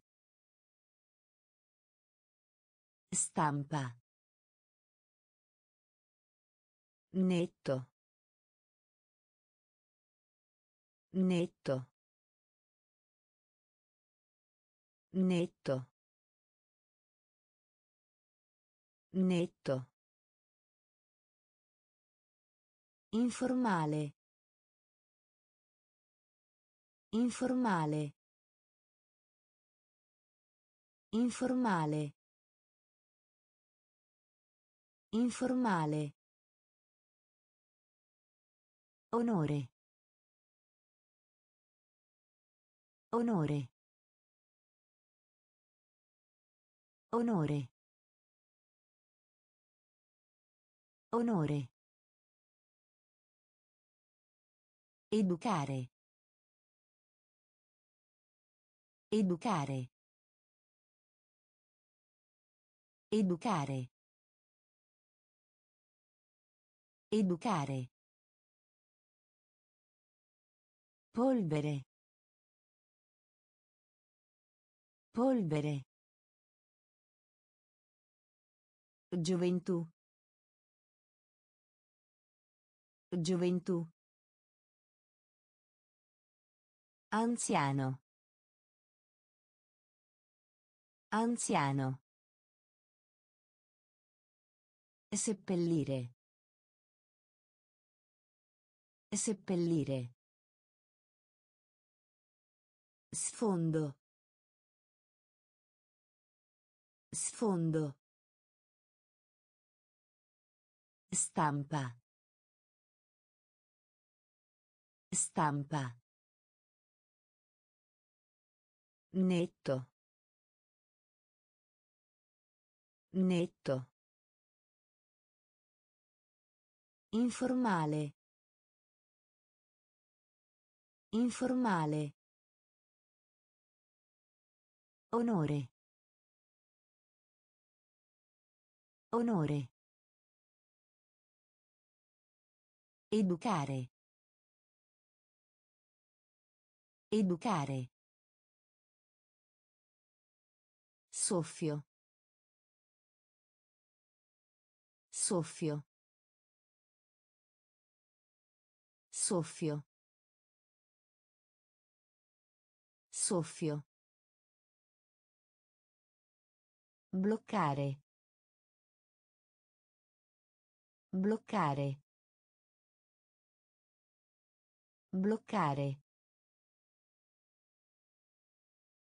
Stampa. Netto. Netto. Netto. Netto. Informale. Informale. Informale. Informale. Onore. Onore. Onore. Onore. Educare. Educare. Educare. Educare. Polvere. Polvere. Gioventù. Gioventù. Anziano. Anziano. Seppellire. Seppellire. Sfondo. Sfondo. Stampa. Stampa. Netto. Netto. Informale. Informale. Onore. Onore. Educare. Educare. Soffio. Soffio. Soffio. Soffio. Bloccare. Bloccare. Bloccare.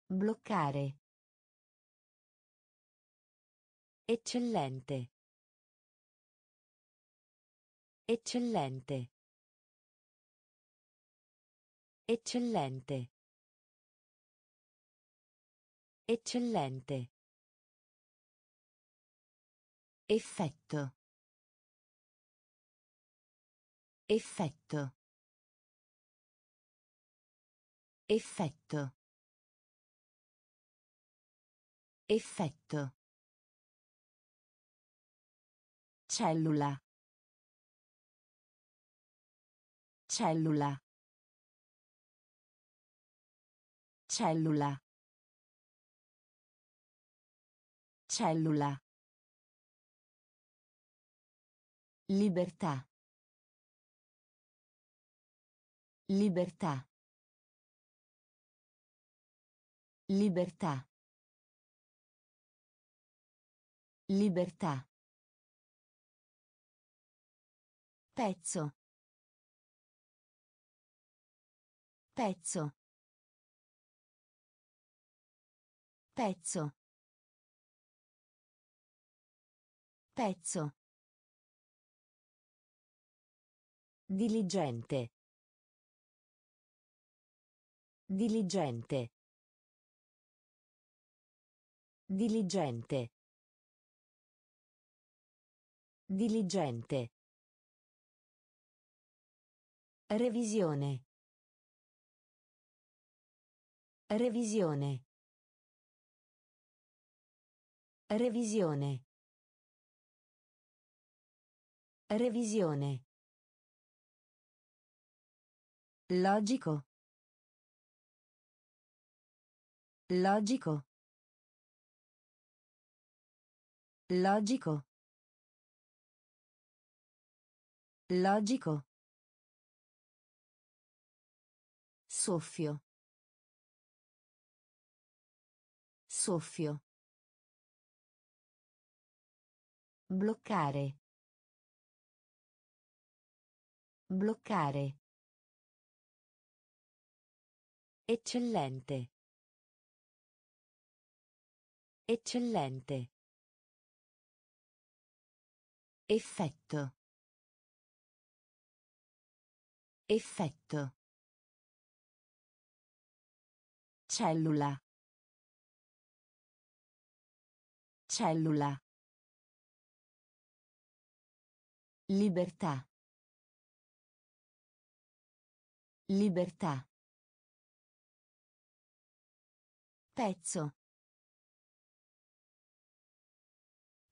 Bloccare. Eccellente. Eccellente. Eccellente. Eccellente. Effetto. Effetto. Effetto. Effetto. Cellula. Cellula. Cellula. Cellula. Libertà. Libertà. Libertà. Libertà. Pezzo. Pezzo. Pezzo. Pezzo. Diligente. Diligente. Diligente. Diligente. Revisione. Revisione. Revisione. Revisione. Logico. Logico. Logico. Logico. Soffio. Soffio. Bloccare. Bloccare. Eccellente. Eccellente. Effetto. Effetto. Cellula. Cellula. Libertà. Libertà. Pezzo.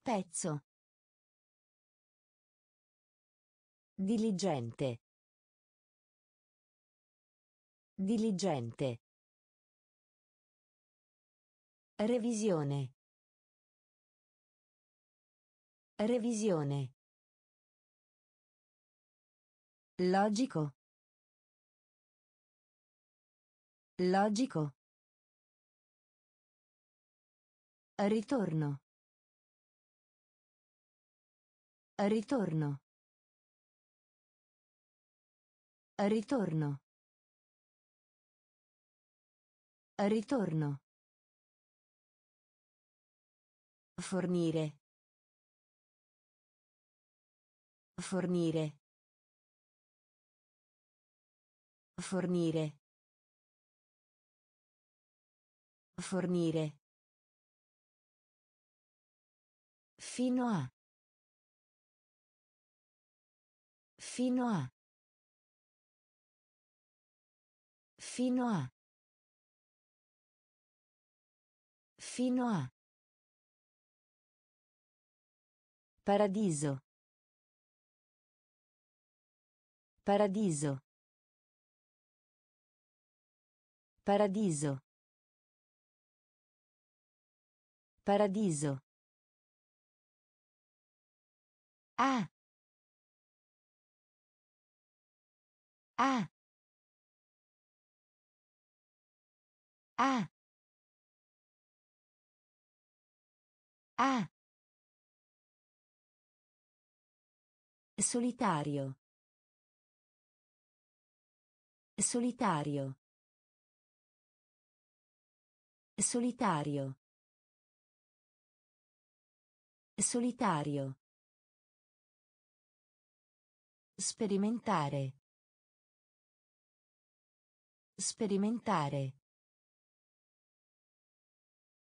Pezzo. Diligente. Diligente. Revisione. Revisione. Logico. Logico. Ritorno. Ritorno. Ritorno. Ritorno. Fornire. Fornire. Fornire. Fornire. Fino a. Fino a. Fino a. Fino a. Paradiso. Paradiso. Paradiso. Paradiso. Ah. Ah. Ah. Ah. Solitario. Solitario. Solitario. Solitario. Sperimentare. Sperimentare.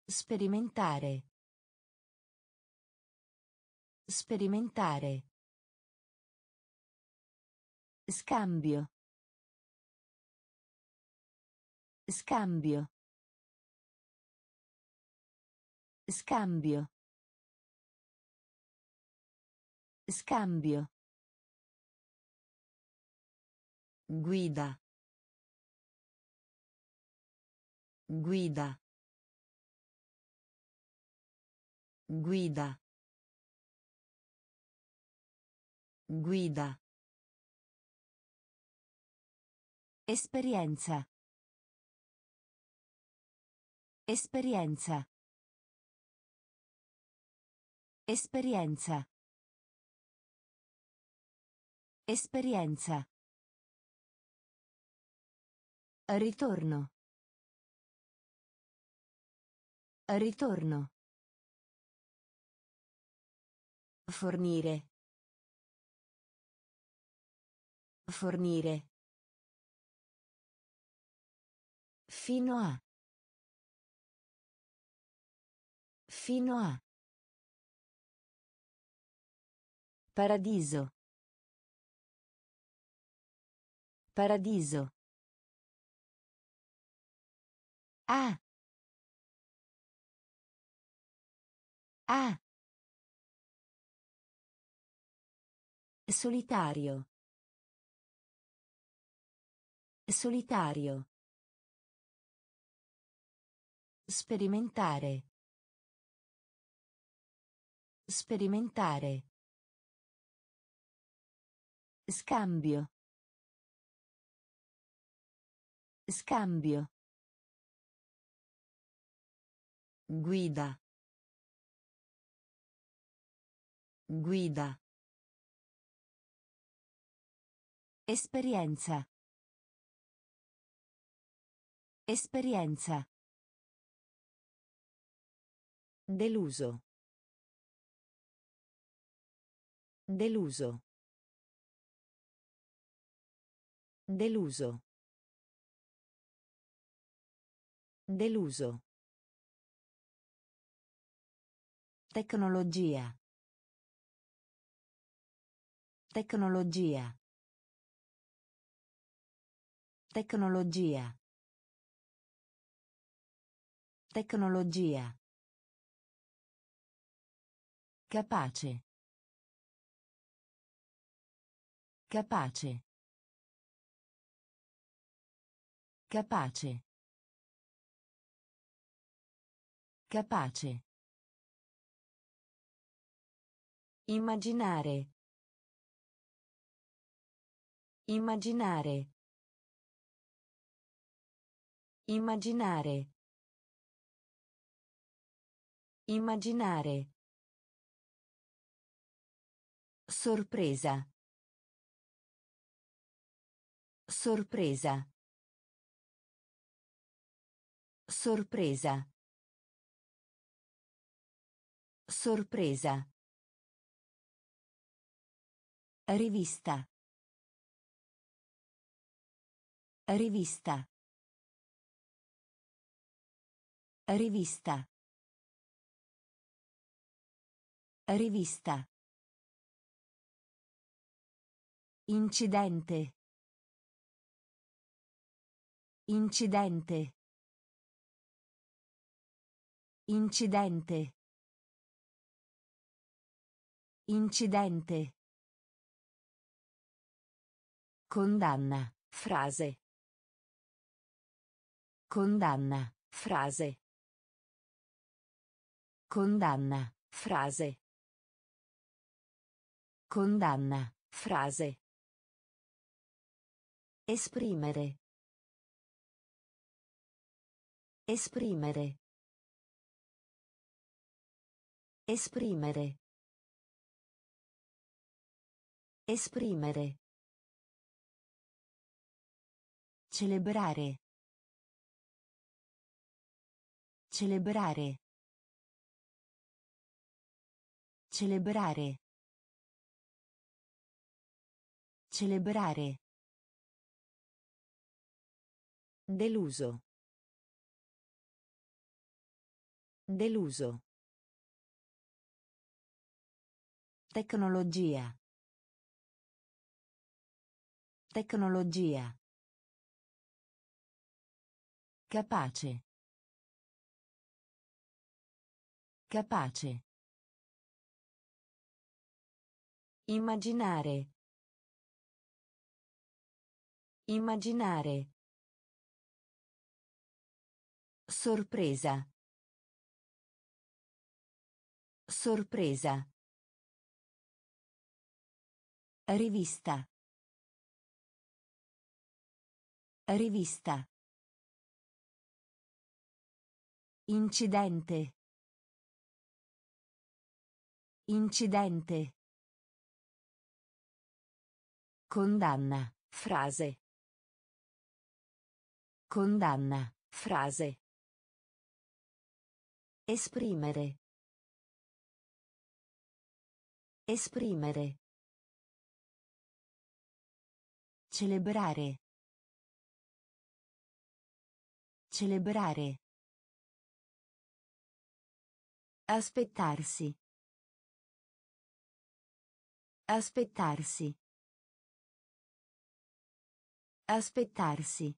Sperimentare. Sperimentare. Scambio. Scambio. Scambio. Scambio. Guida. Guida. Guida. Guida. Esperienza. Esperienza. Esperienza. Esperienza. Ritorno. Ritorno. Fornire. Fornire. Fino a. Fino a. Paradiso. Paradiso. Ah. Ah. Solitario. Solitario. Sperimentare. Sperimentare. Scambio. Scambio. Guida. Guida. Esperienza. Esperienza. Deluso. Deluso. Deluso. Deluso. Tecnologia. Tecnologia. Tecnologia. Tecnologia. Capace. Capace. Capace. Capace. Immaginare. Immaginare. Immaginare. Immaginare. Sorpresa. Sorpresa. Sorpresa. Sorpresa. Rivista. Rivista. Rivista. Rivista. Incidente. Incidente. Incidente. Incidente. Condanna. Frase. Condanna. Frase. Condanna. Frase. Condanna. Frase. Esprimere. Esprimere. Esprimere. Esprimere. Celebrare. Celebrare. Celebrare. Celebrare. Deluso. Deluso. Tecnologia. Tecnologia. Capace. Capace. Immaginare. Immaginare. Sorpresa. Sorpresa. Rivista. Rivista. Incidente. Incidente. Condanna. Frase. Condanna. Frase. Esprimere. Esprimere. Celebrare. Celebrare. Aspettarsi. Aspettarsi. Aspettarsi.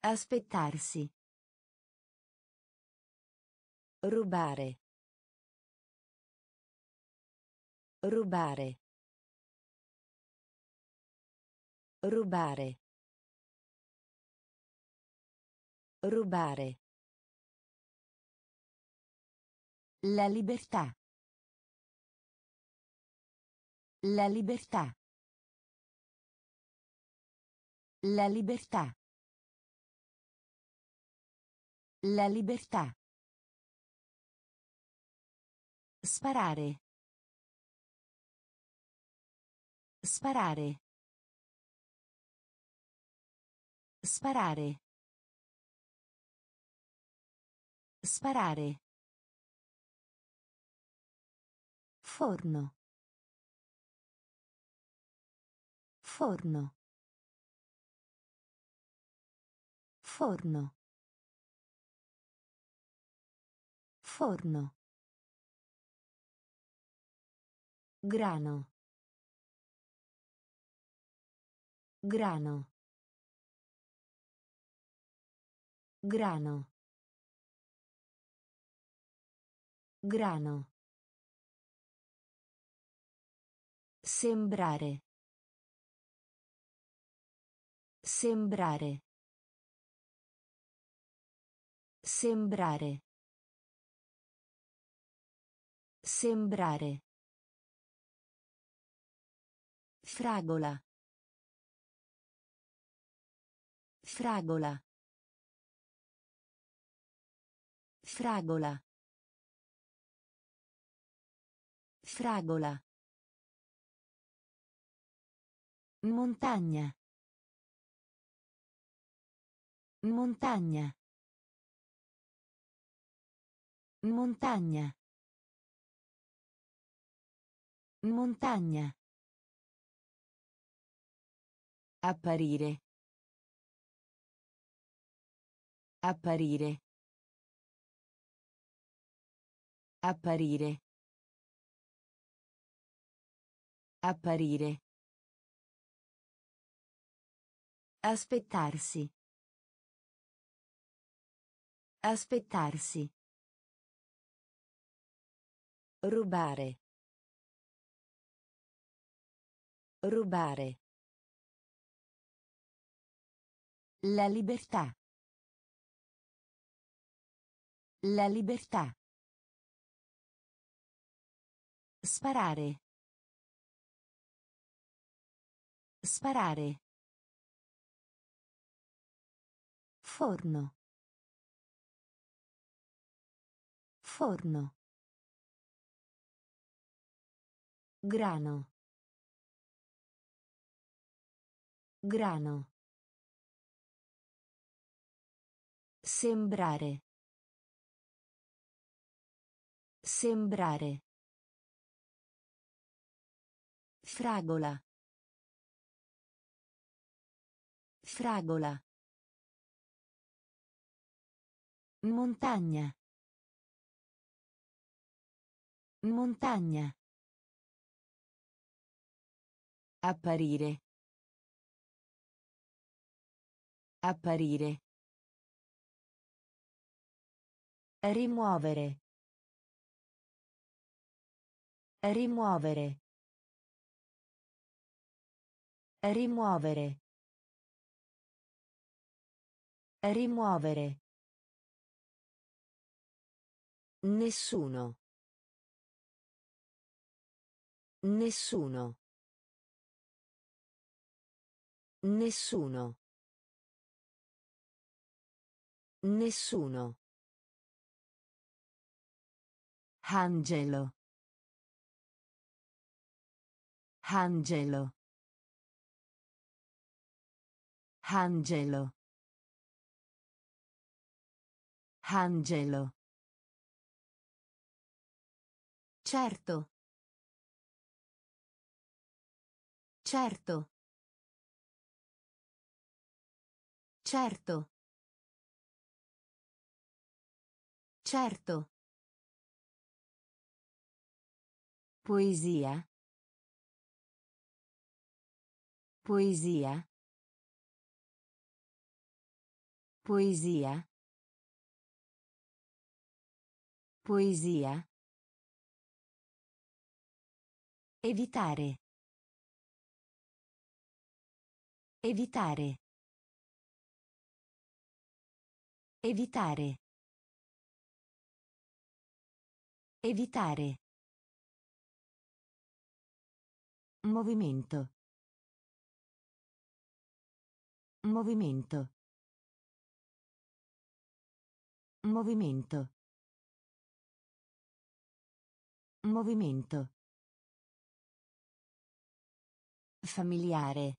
Aspettarsi. Rubare. Rubare. Rubare. Rubare. La libertà. La libertà. La libertà. La libertà. Sparare. Sparare. Sparare. Sparare. Forno. Forno. Forno. Forno. Grano. Grano. Grano. Grano. Sembrare. Sembrare. Sembrare. Sembrare. Fragola. Fragola. Fragola. Fragola. Montagna. Montagna. Montagna. Montagna. Apparire. Apparire. Apparire. Apparire. Aspettarsi. Aspettarsi. Rubare. Rubare. La libertà. La libertà. Sparare. Sparare. Forno. Forno. Grano. Grano. Sembrare. Sembrare. Fragola. Fragola. Montagna. Montagna. Apparire. Apparire. Rimuovere. Rimuovere. Rimuovere. Rimuovere. Nessuno. Nessuno. Nessuno. Nessuno. Angelo. Angelo. Angelo. Angelo. Certo. Certo. Certo. Certo. Poesia. Poesia. Poesia. Poesia. Evitare. Evitare. Evitare. Evitare. Movimento. Movimento. Movimento. Movimento. Familiare.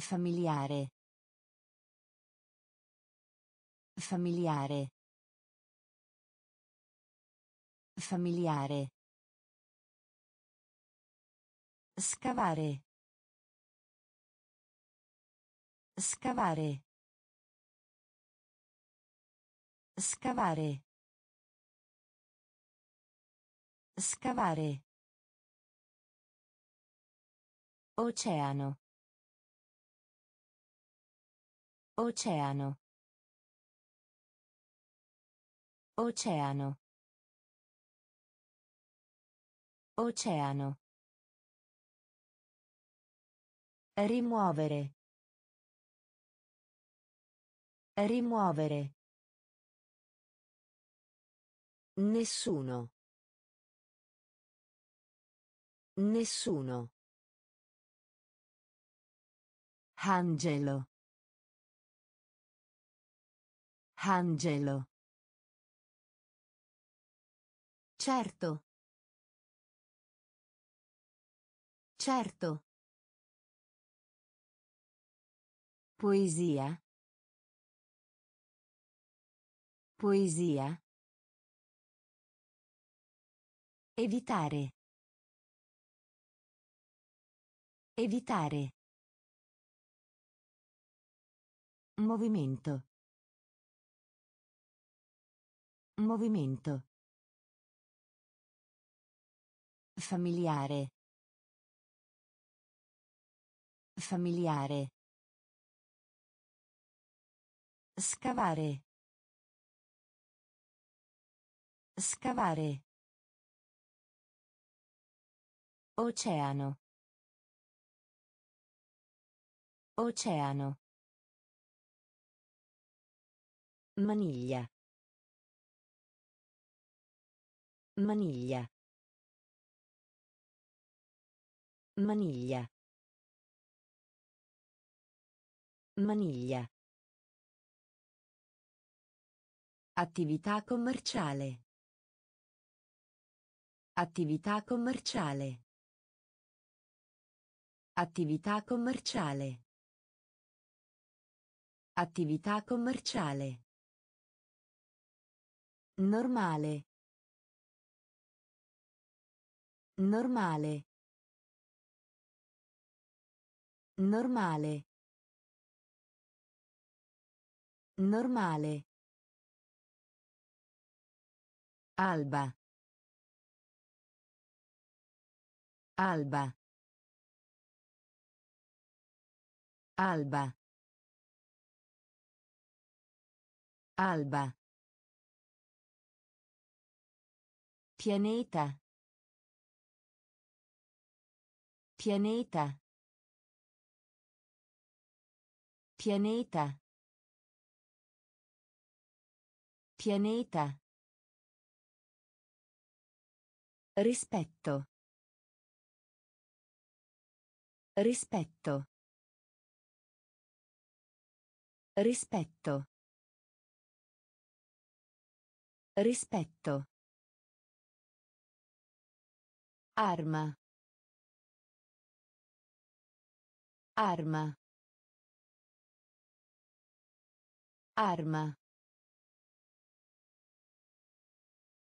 Familiare. Familiare. Familiare. Scavare. Scavare. Scavare. Scavare. Oceano. Oceano. Oceano. Oceano. Rimuovere. Rimuovere. Nessuno. Nessuno. Angelo. Angelo. Certo. Certo. Poesia. Poesia. Evitare. Evitare. Movimento. Movimento. Familiare. Familiare. Scavare. Scavare. Oceano. Oceano. Maniglia. Maniglia. Maniglia. Maniglia. Attività commerciale. Attività commerciale. Attività commerciale. Attività commerciale. Normale. Normale. Normale. Normale. Alba. Alba. Alba. Alba. Pianeta. Pianeta. Pianeta. Pianeta. Rispetto. Rispetto. Rispetto. Rispetto. Arma. Arma. Arma.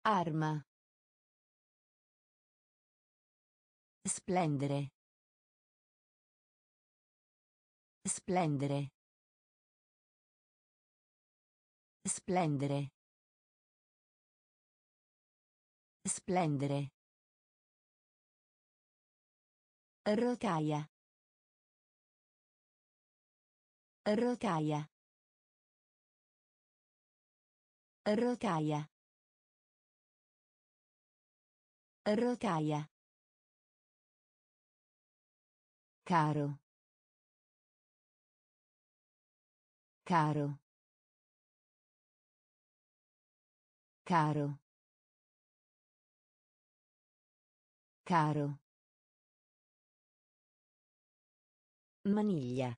Arma. Splendere. Splendere. Splendere. Splendere. Rotaia. Rotaia. Rotaia. Rotaia. Caro. Caro. Caro. Caro. Maniglia.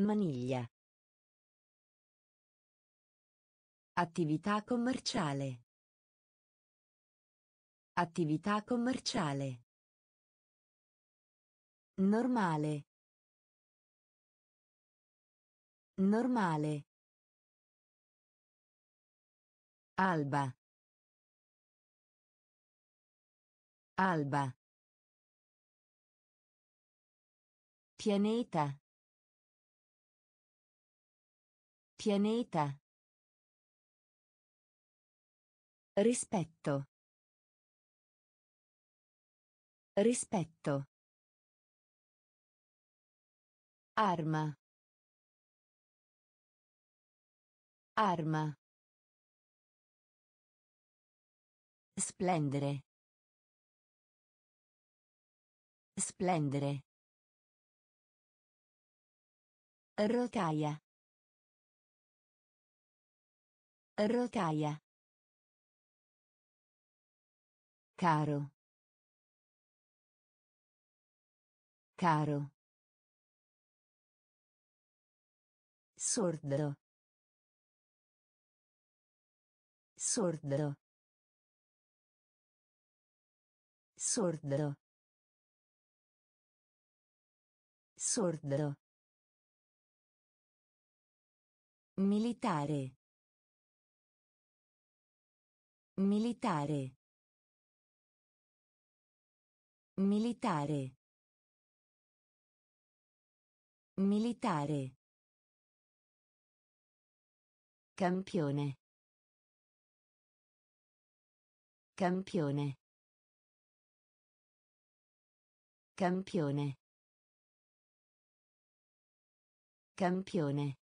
Maniglia. Attività commerciale. Attività commerciale. Normale. Normale. Alba. Alba. Pianeta. Pianeta. Rispetto. Rispetto. Arma. Arma. Splendere. Splendere. Rotaia. Rotaia. Caro. Caro. Sordo. Sordo. Sordo. Sordo. Militare. Militare. Militare. Militare. Campione. Campione. Campione. Campione.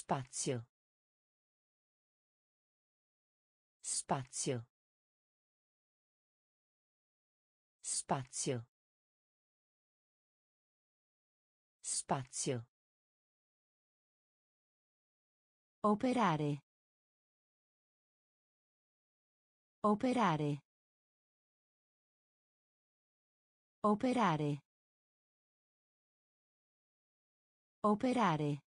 Spazio. Spazio. Spazio. Spazio. Operare. Operare. Operare. Operare.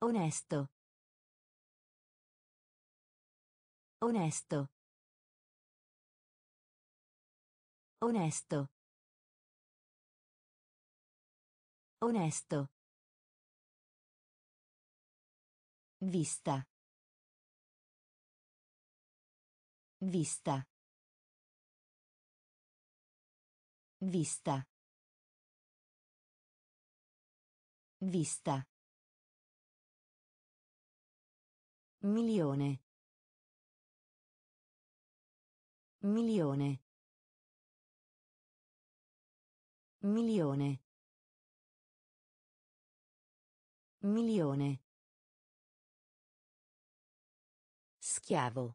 Onesto. Onesto. Onesto. Onesto. Vista. Vista. Vista. Vista. Milione. Milione. Milione. Milione. Schiavo.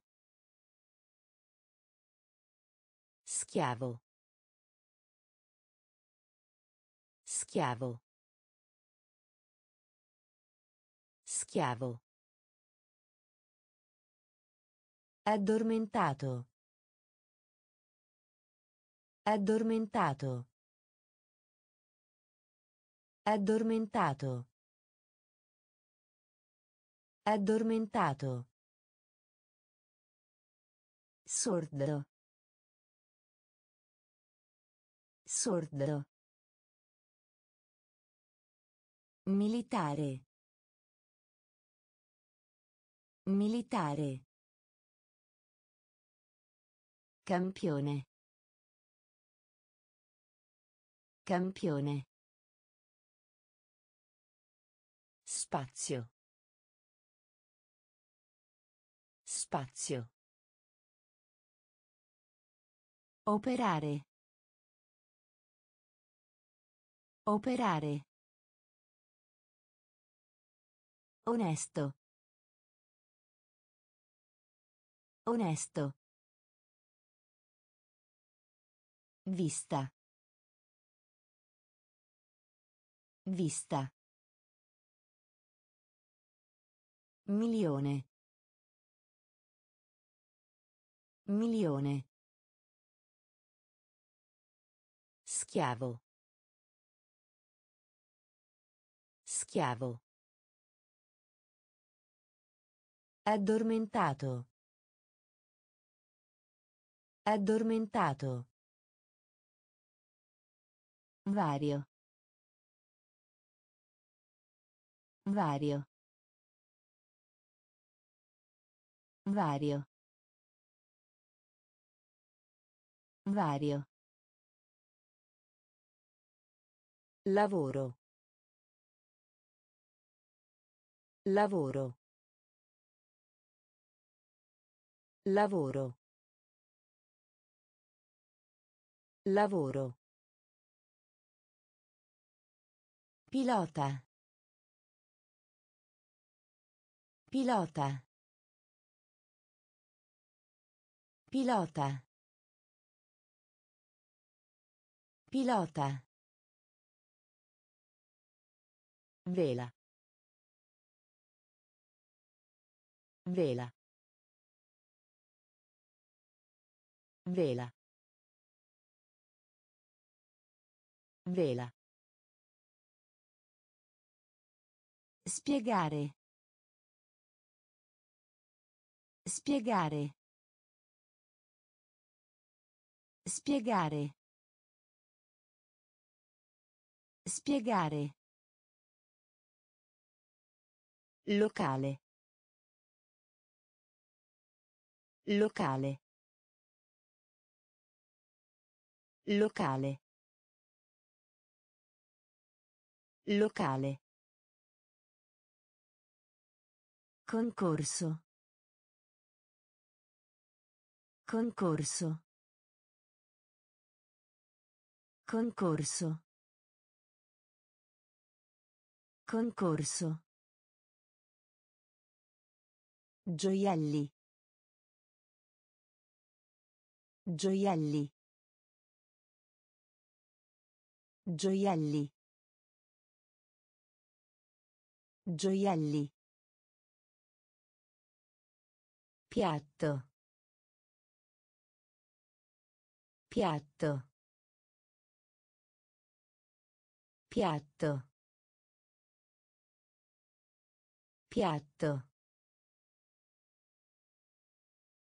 Schiavo. Schiavo. Schiavo. Addormentato. Addormentato. Addormentato. Addormentato. Sordo. Sordo. Militare. Militare. Campione. Campione. Spazio. Spazio. Operare. Operare. Onesto. Onesto. Vista. Vista. Milione. Milione. Schiavo. Schiavo. Addormentato. Addormentato. Vario. Vario. Vario. Vario. Lavoro. Lavoro. Lavoro. Lavoro. Pilota. Pilota. Pilota. Pilota. Vela. Vela. Vela. Vela. Spiegare. Spiegare. Spiegare. Spiegare. Locale. Locale. Locale. Locale. Concorso. Concorso. Concorso. Concorso. Gioielli. Gioielli. Gioielli. Gioielli. Piatto. Piatto. Piatto. Piatto.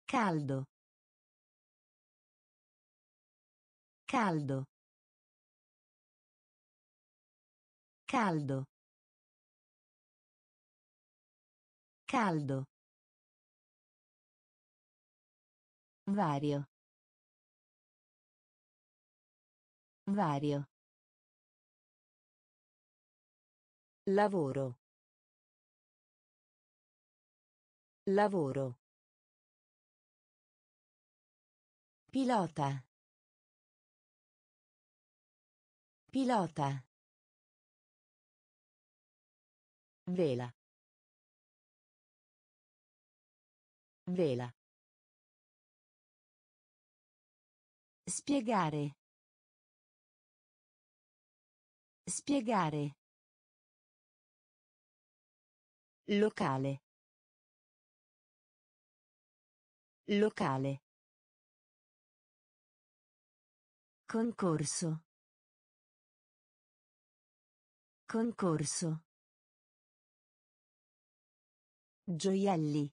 Caldo. Caldo. Caldo. Caldo. Vario. Vario. Lavoro. Lavoro. Pilota. Pilota. Vela. Vela. Spiegare. Spiegare. Locale. Locale. Concorso. Concorso. Gioielli.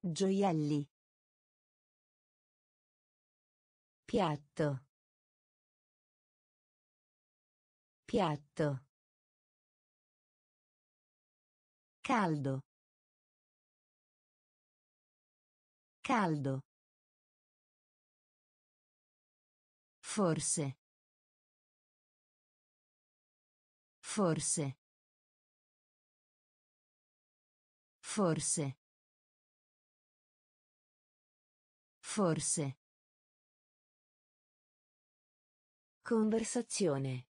Gioielli. Piatto. Piatto. Caldo. Caldo. Forse. Forse. Forse. Forse. Conversazione.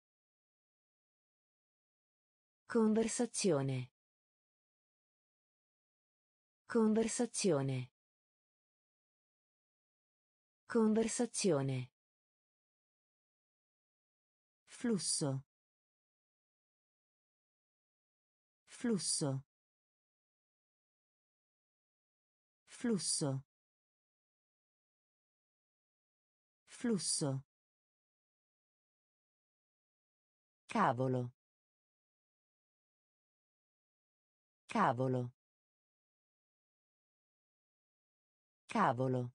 Conversazione. Conversazione. Conversazione. Flusso. Flusso. Flusso. Flusso. Cavolo. Cavolo. Cavolo.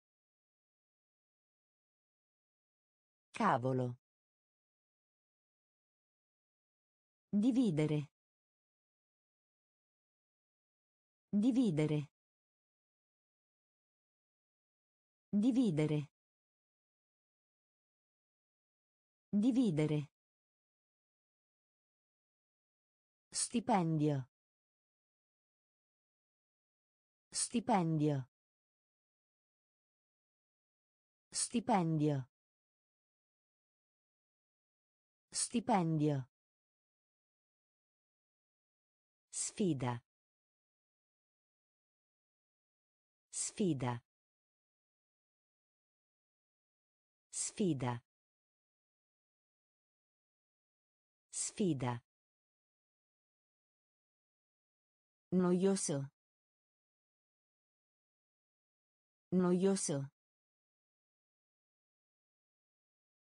Cavolo. Dividere. Dividere. Dividere. Dividere. Stipendio. Stipendio. Stipendio. Stipendio. Sfida. Sfida. Sfida. Sfida. Noioso. Noioso.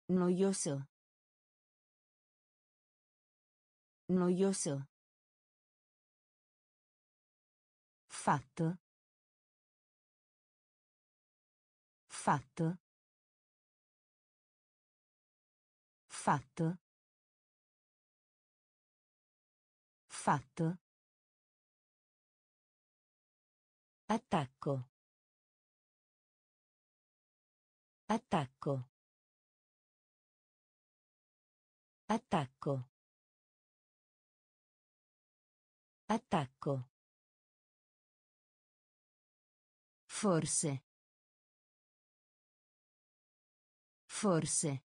Noioso. Noioso. Fatto. Fatto. Fatto. Fatto. Attacco. Attacco. Attacco. Attacco. Forse. Forse.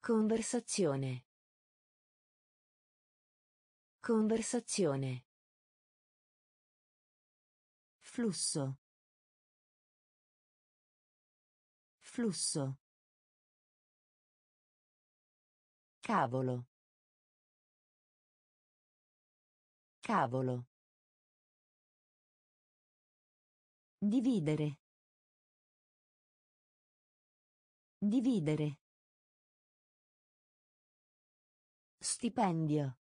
Conversazione. Conversazione. Flusso. Flusso. Cavolo. Cavolo. Dividere. Dividere. Stipendio.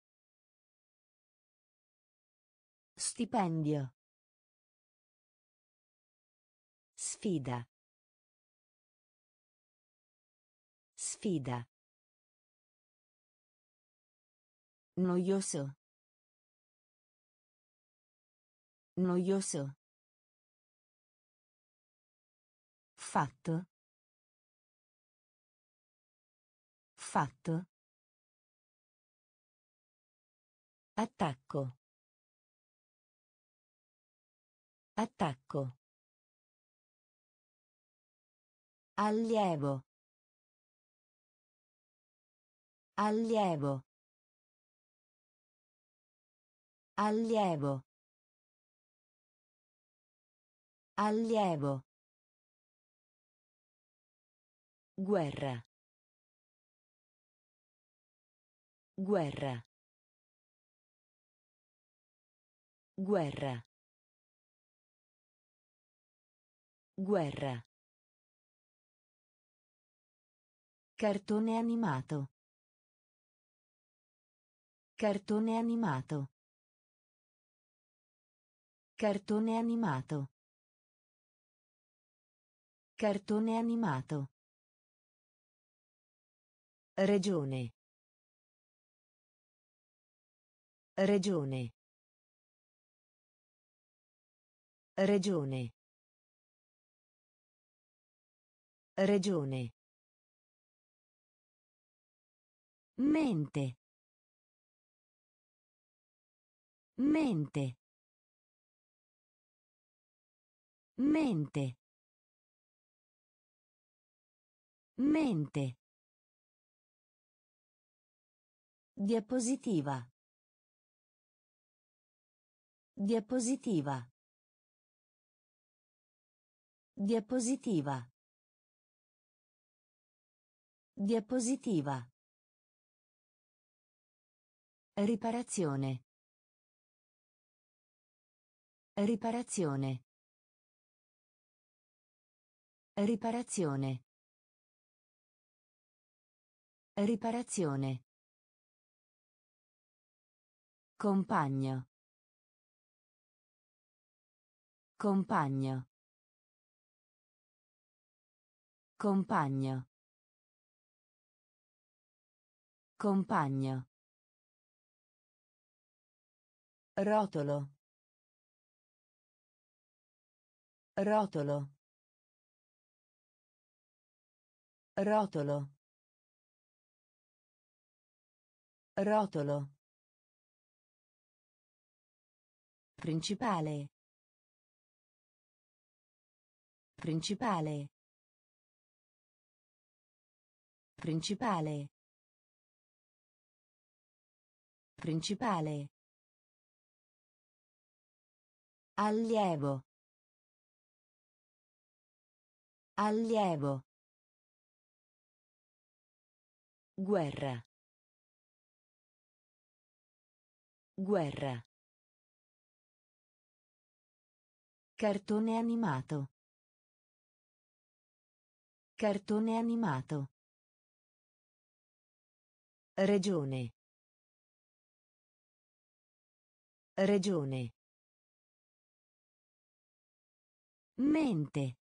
Stipendio. Sfida. Sfida. Noioso. Noioso. Fatto. Fatto. Attacco. Attacco. Allievo. Allievo. Allievo. Allievo. Guerra. Guerra. Guerra. Guerra. Cartone animato. Cartone animato. Cartone animato. Cartone animato. Regione. Regione. Regione. Regione. Mente. Mente. Mente. Mente. Diapositiva. Diapositiva. Diapositiva. Diapositiva. Riparazione. Riparazione. Riparazione. Riparazione. Compagno. Compagno. Compagno. Compagno. Rotolo. Rotolo. Rotolo. Rotolo. Principale. Principale. Principale. Principale. Allievo. Allievo. Guerra. Guerra. Cartone animato. Cartone animato. Regione. Regione. Mente.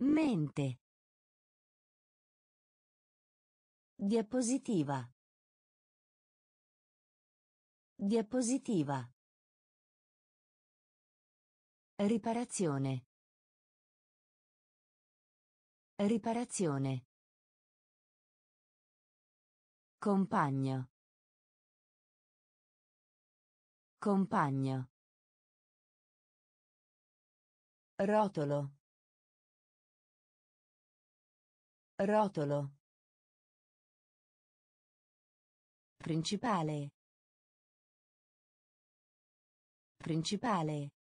Mente. Diapositiva. Diapositiva. Riparazione. Riparazione. Compagno. Compagno. Rotolo. Rotolo. Principale. Principale.